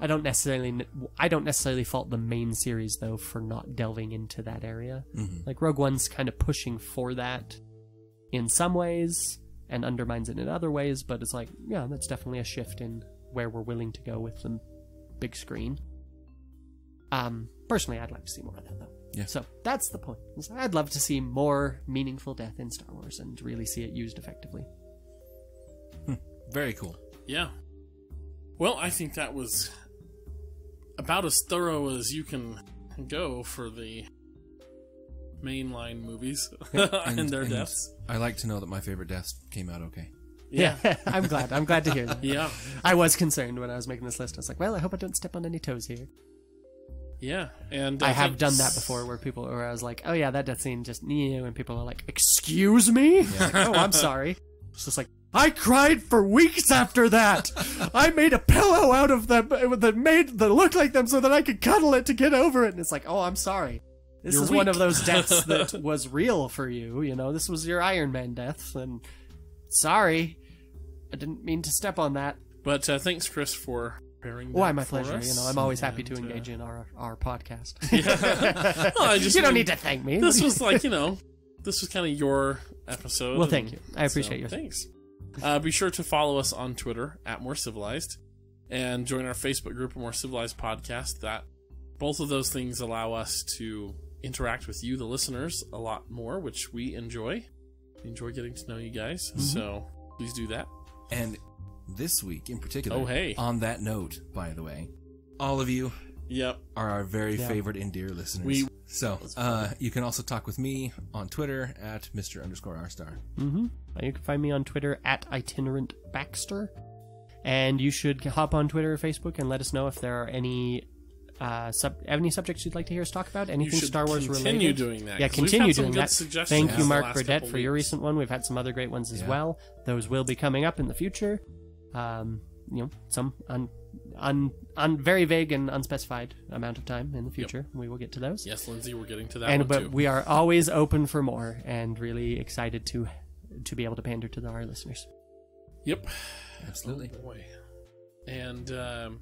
[SPEAKER 3] I don't necessarily I don't necessarily fault the main series though for not delving into that area. Like Rogue One's kind of pushing for that in some ways and undermines it in other ways, but it's like yeah, that's definitely a shift in where we're willing to go with the big screen. Um, personally, I'd like to see more of that though.
[SPEAKER 4] Yeah.
[SPEAKER 3] So that's the point. I'd love to see more meaningful death in Star Wars and really see it used effectively. Hmm.
[SPEAKER 4] Very cool.
[SPEAKER 2] Yeah. Well, I think that was about as thorough as you can go for the mainline movies and, their deaths.
[SPEAKER 4] I like to know that my favorite deaths came out okay.
[SPEAKER 2] Yeah.
[SPEAKER 3] I'm glad. I'm glad to hear that.
[SPEAKER 2] Yeah.
[SPEAKER 3] I was concerned when I was making this list. I was like, well, I hope I don't step on any toes here.
[SPEAKER 2] Yeah. And
[SPEAKER 3] I
[SPEAKER 2] I
[SPEAKER 3] have done that before where people, where I was like, oh yeah, that death scene just, new, and people are like, excuse me? Like, oh, I'm sorry. It's just like, I cried for weeks after that. I made a pillow out of them that made that looked like them so that I could cuddle it to get over it. And it's like, oh, I'm sorry. This
[SPEAKER 2] You're
[SPEAKER 3] is one of those deaths that was real for you. You know, this was your Iron Man death, and sorry, I didn't mean to step on that.
[SPEAKER 2] But uh, thanks, Chris, for preparing.
[SPEAKER 3] Why, my pleasure.
[SPEAKER 2] us.
[SPEAKER 3] You know, I'm always happy to
[SPEAKER 2] And, uh,
[SPEAKER 3] engage in our our podcast.
[SPEAKER 2] well, I just
[SPEAKER 3] you don't
[SPEAKER 2] mean,
[SPEAKER 3] need to thank me.
[SPEAKER 2] This was like you know, this was kind of your episode.
[SPEAKER 3] Well, thank
[SPEAKER 2] and
[SPEAKER 3] you. I appreciate
[SPEAKER 2] so,
[SPEAKER 3] your-
[SPEAKER 2] thanks. Uh, be sure to follow us on Twitter at More Civilized, and join our Facebook group, More Civilized Podcast. That both of those things allow us to interact with you, the listeners, a lot more, which we enjoy. We enjoy getting to know you guys,
[SPEAKER 3] Mm-hmm.
[SPEAKER 2] so please do that.
[SPEAKER 4] And this week in particular,
[SPEAKER 2] Oh, hey.
[SPEAKER 4] on that note, by the way, all of you
[SPEAKER 2] Yep.
[SPEAKER 4] are our very
[SPEAKER 3] Yeah.
[SPEAKER 4] favorite and dear listeners.
[SPEAKER 2] We-
[SPEAKER 4] so uh, you can also talk with me on Twitter at Mr. underscore R star.
[SPEAKER 3] Mm-hmm. You can find me on Twitter at itinerant Baxter, and you should hop on Twitter or Facebook and let us know if there are any uh, sub any subjects you'd like to hear us talk about. Anything
[SPEAKER 2] should
[SPEAKER 3] Star Wars
[SPEAKER 2] continue
[SPEAKER 3] related.
[SPEAKER 2] doing that.
[SPEAKER 3] Yeah,
[SPEAKER 2] 'cause we've
[SPEAKER 3] continue doing that. Thank you, Mark
[SPEAKER 2] last
[SPEAKER 3] Burdett,
[SPEAKER 2] couple
[SPEAKER 3] for your recent one. We've had some other great ones as
[SPEAKER 4] Yeah.
[SPEAKER 3] well. Those will be coming up in the future. Um, you know, some un, un, un, very vague and unspecified amount of time in the future. We will get to those.
[SPEAKER 2] Yes, Lindsay, we're getting to that
[SPEAKER 3] and
[SPEAKER 2] one
[SPEAKER 3] but
[SPEAKER 2] too.
[SPEAKER 3] we are always open for more and really excited to to be able to pander to the, our listeners.
[SPEAKER 2] Yep.
[SPEAKER 4] Absolutely.
[SPEAKER 2] Oh boy. And um,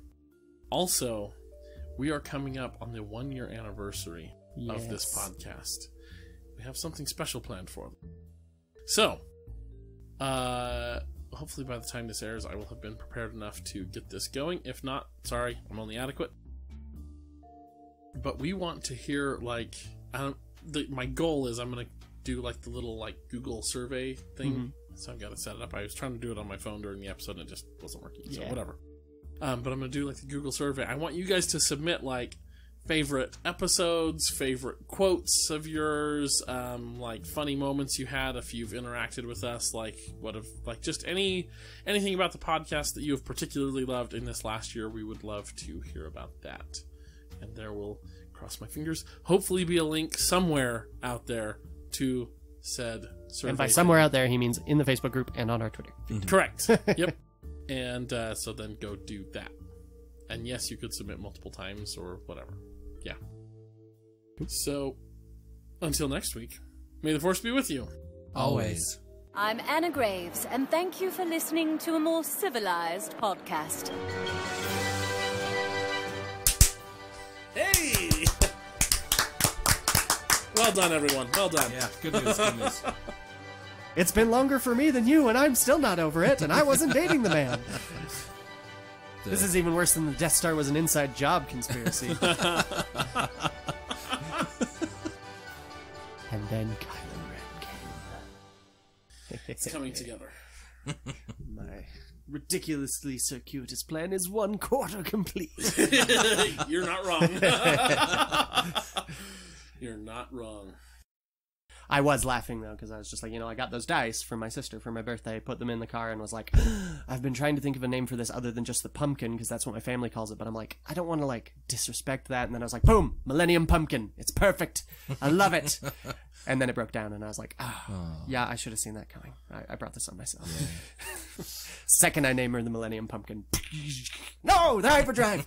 [SPEAKER 2] also, we are coming up on the one year anniversary of this podcast. We have something special planned for them. So, uh, hopefully by the time this airs, I will have been prepared enough to get this going. If not, sorry, I'm only adequate. But we want to hear like, I don't, the, my goal is I'm gonna do like the little like Google survey thing.
[SPEAKER 3] Mm-hmm.
[SPEAKER 2] So I've got to set it up. I was trying to do it on my phone during the episode and it just wasn't working. So
[SPEAKER 3] Yeah.
[SPEAKER 2] whatever. Um, but I'm gonna do like the Google survey. I want you guys to submit like favorite episodes, favorite quotes of yours, um, like funny moments you had if you've interacted with us, like what if like just any anything about the podcast that you have particularly loved in this last year. We would love to hear about that. And there will cross my fingers. Hopefully, be a link somewhere out there to said survey.
[SPEAKER 3] And by somewhere out there, he means in the Facebook group and on our Twitter.
[SPEAKER 2] Correct. yep. And uh, so then go do that. and yes, you could submit multiple times or whatever. Yeah. So, until next week, may the force be with you.
[SPEAKER 4] Always.
[SPEAKER 5] I'm Anna Graves, and thank you for listening to a more civilized podcast.
[SPEAKER 2] Hey! well done, everyone. Well done.
[SPEAKER 4] Yeah, good news, good news.
[SPEAKER 3] It's been longer for me than you, and I'm still not over it, and I wasn't dating the man. This is even worse than the Death Star was an inside job conspiracy. and then Kylo Ren came.
[SPEAKER 2] It's coming together.
[SPEAKER 3] My ridiculously circuitous plan is one quarter complete.
[SPEAKER 2] You're not wrong. You're not wrong.
[SPEAKER 3] I was laughing though because I was just like, you know, I got those dice from my sister for my birthday, put them in the car, and was like, I've been trying to think of a name for this other than just the pumpkin because that's what my family calls it. But I'm like, I don't want to like disrespect that. And then I was like, boom, Millennium Pumpkin, it's perfect, I love it. and then it broke down, and I was like, oh, yeah, I should have seen that coming. I, I brought this on myself. Second, I name her the Millennium Pumpkin. no, the hyperdrive.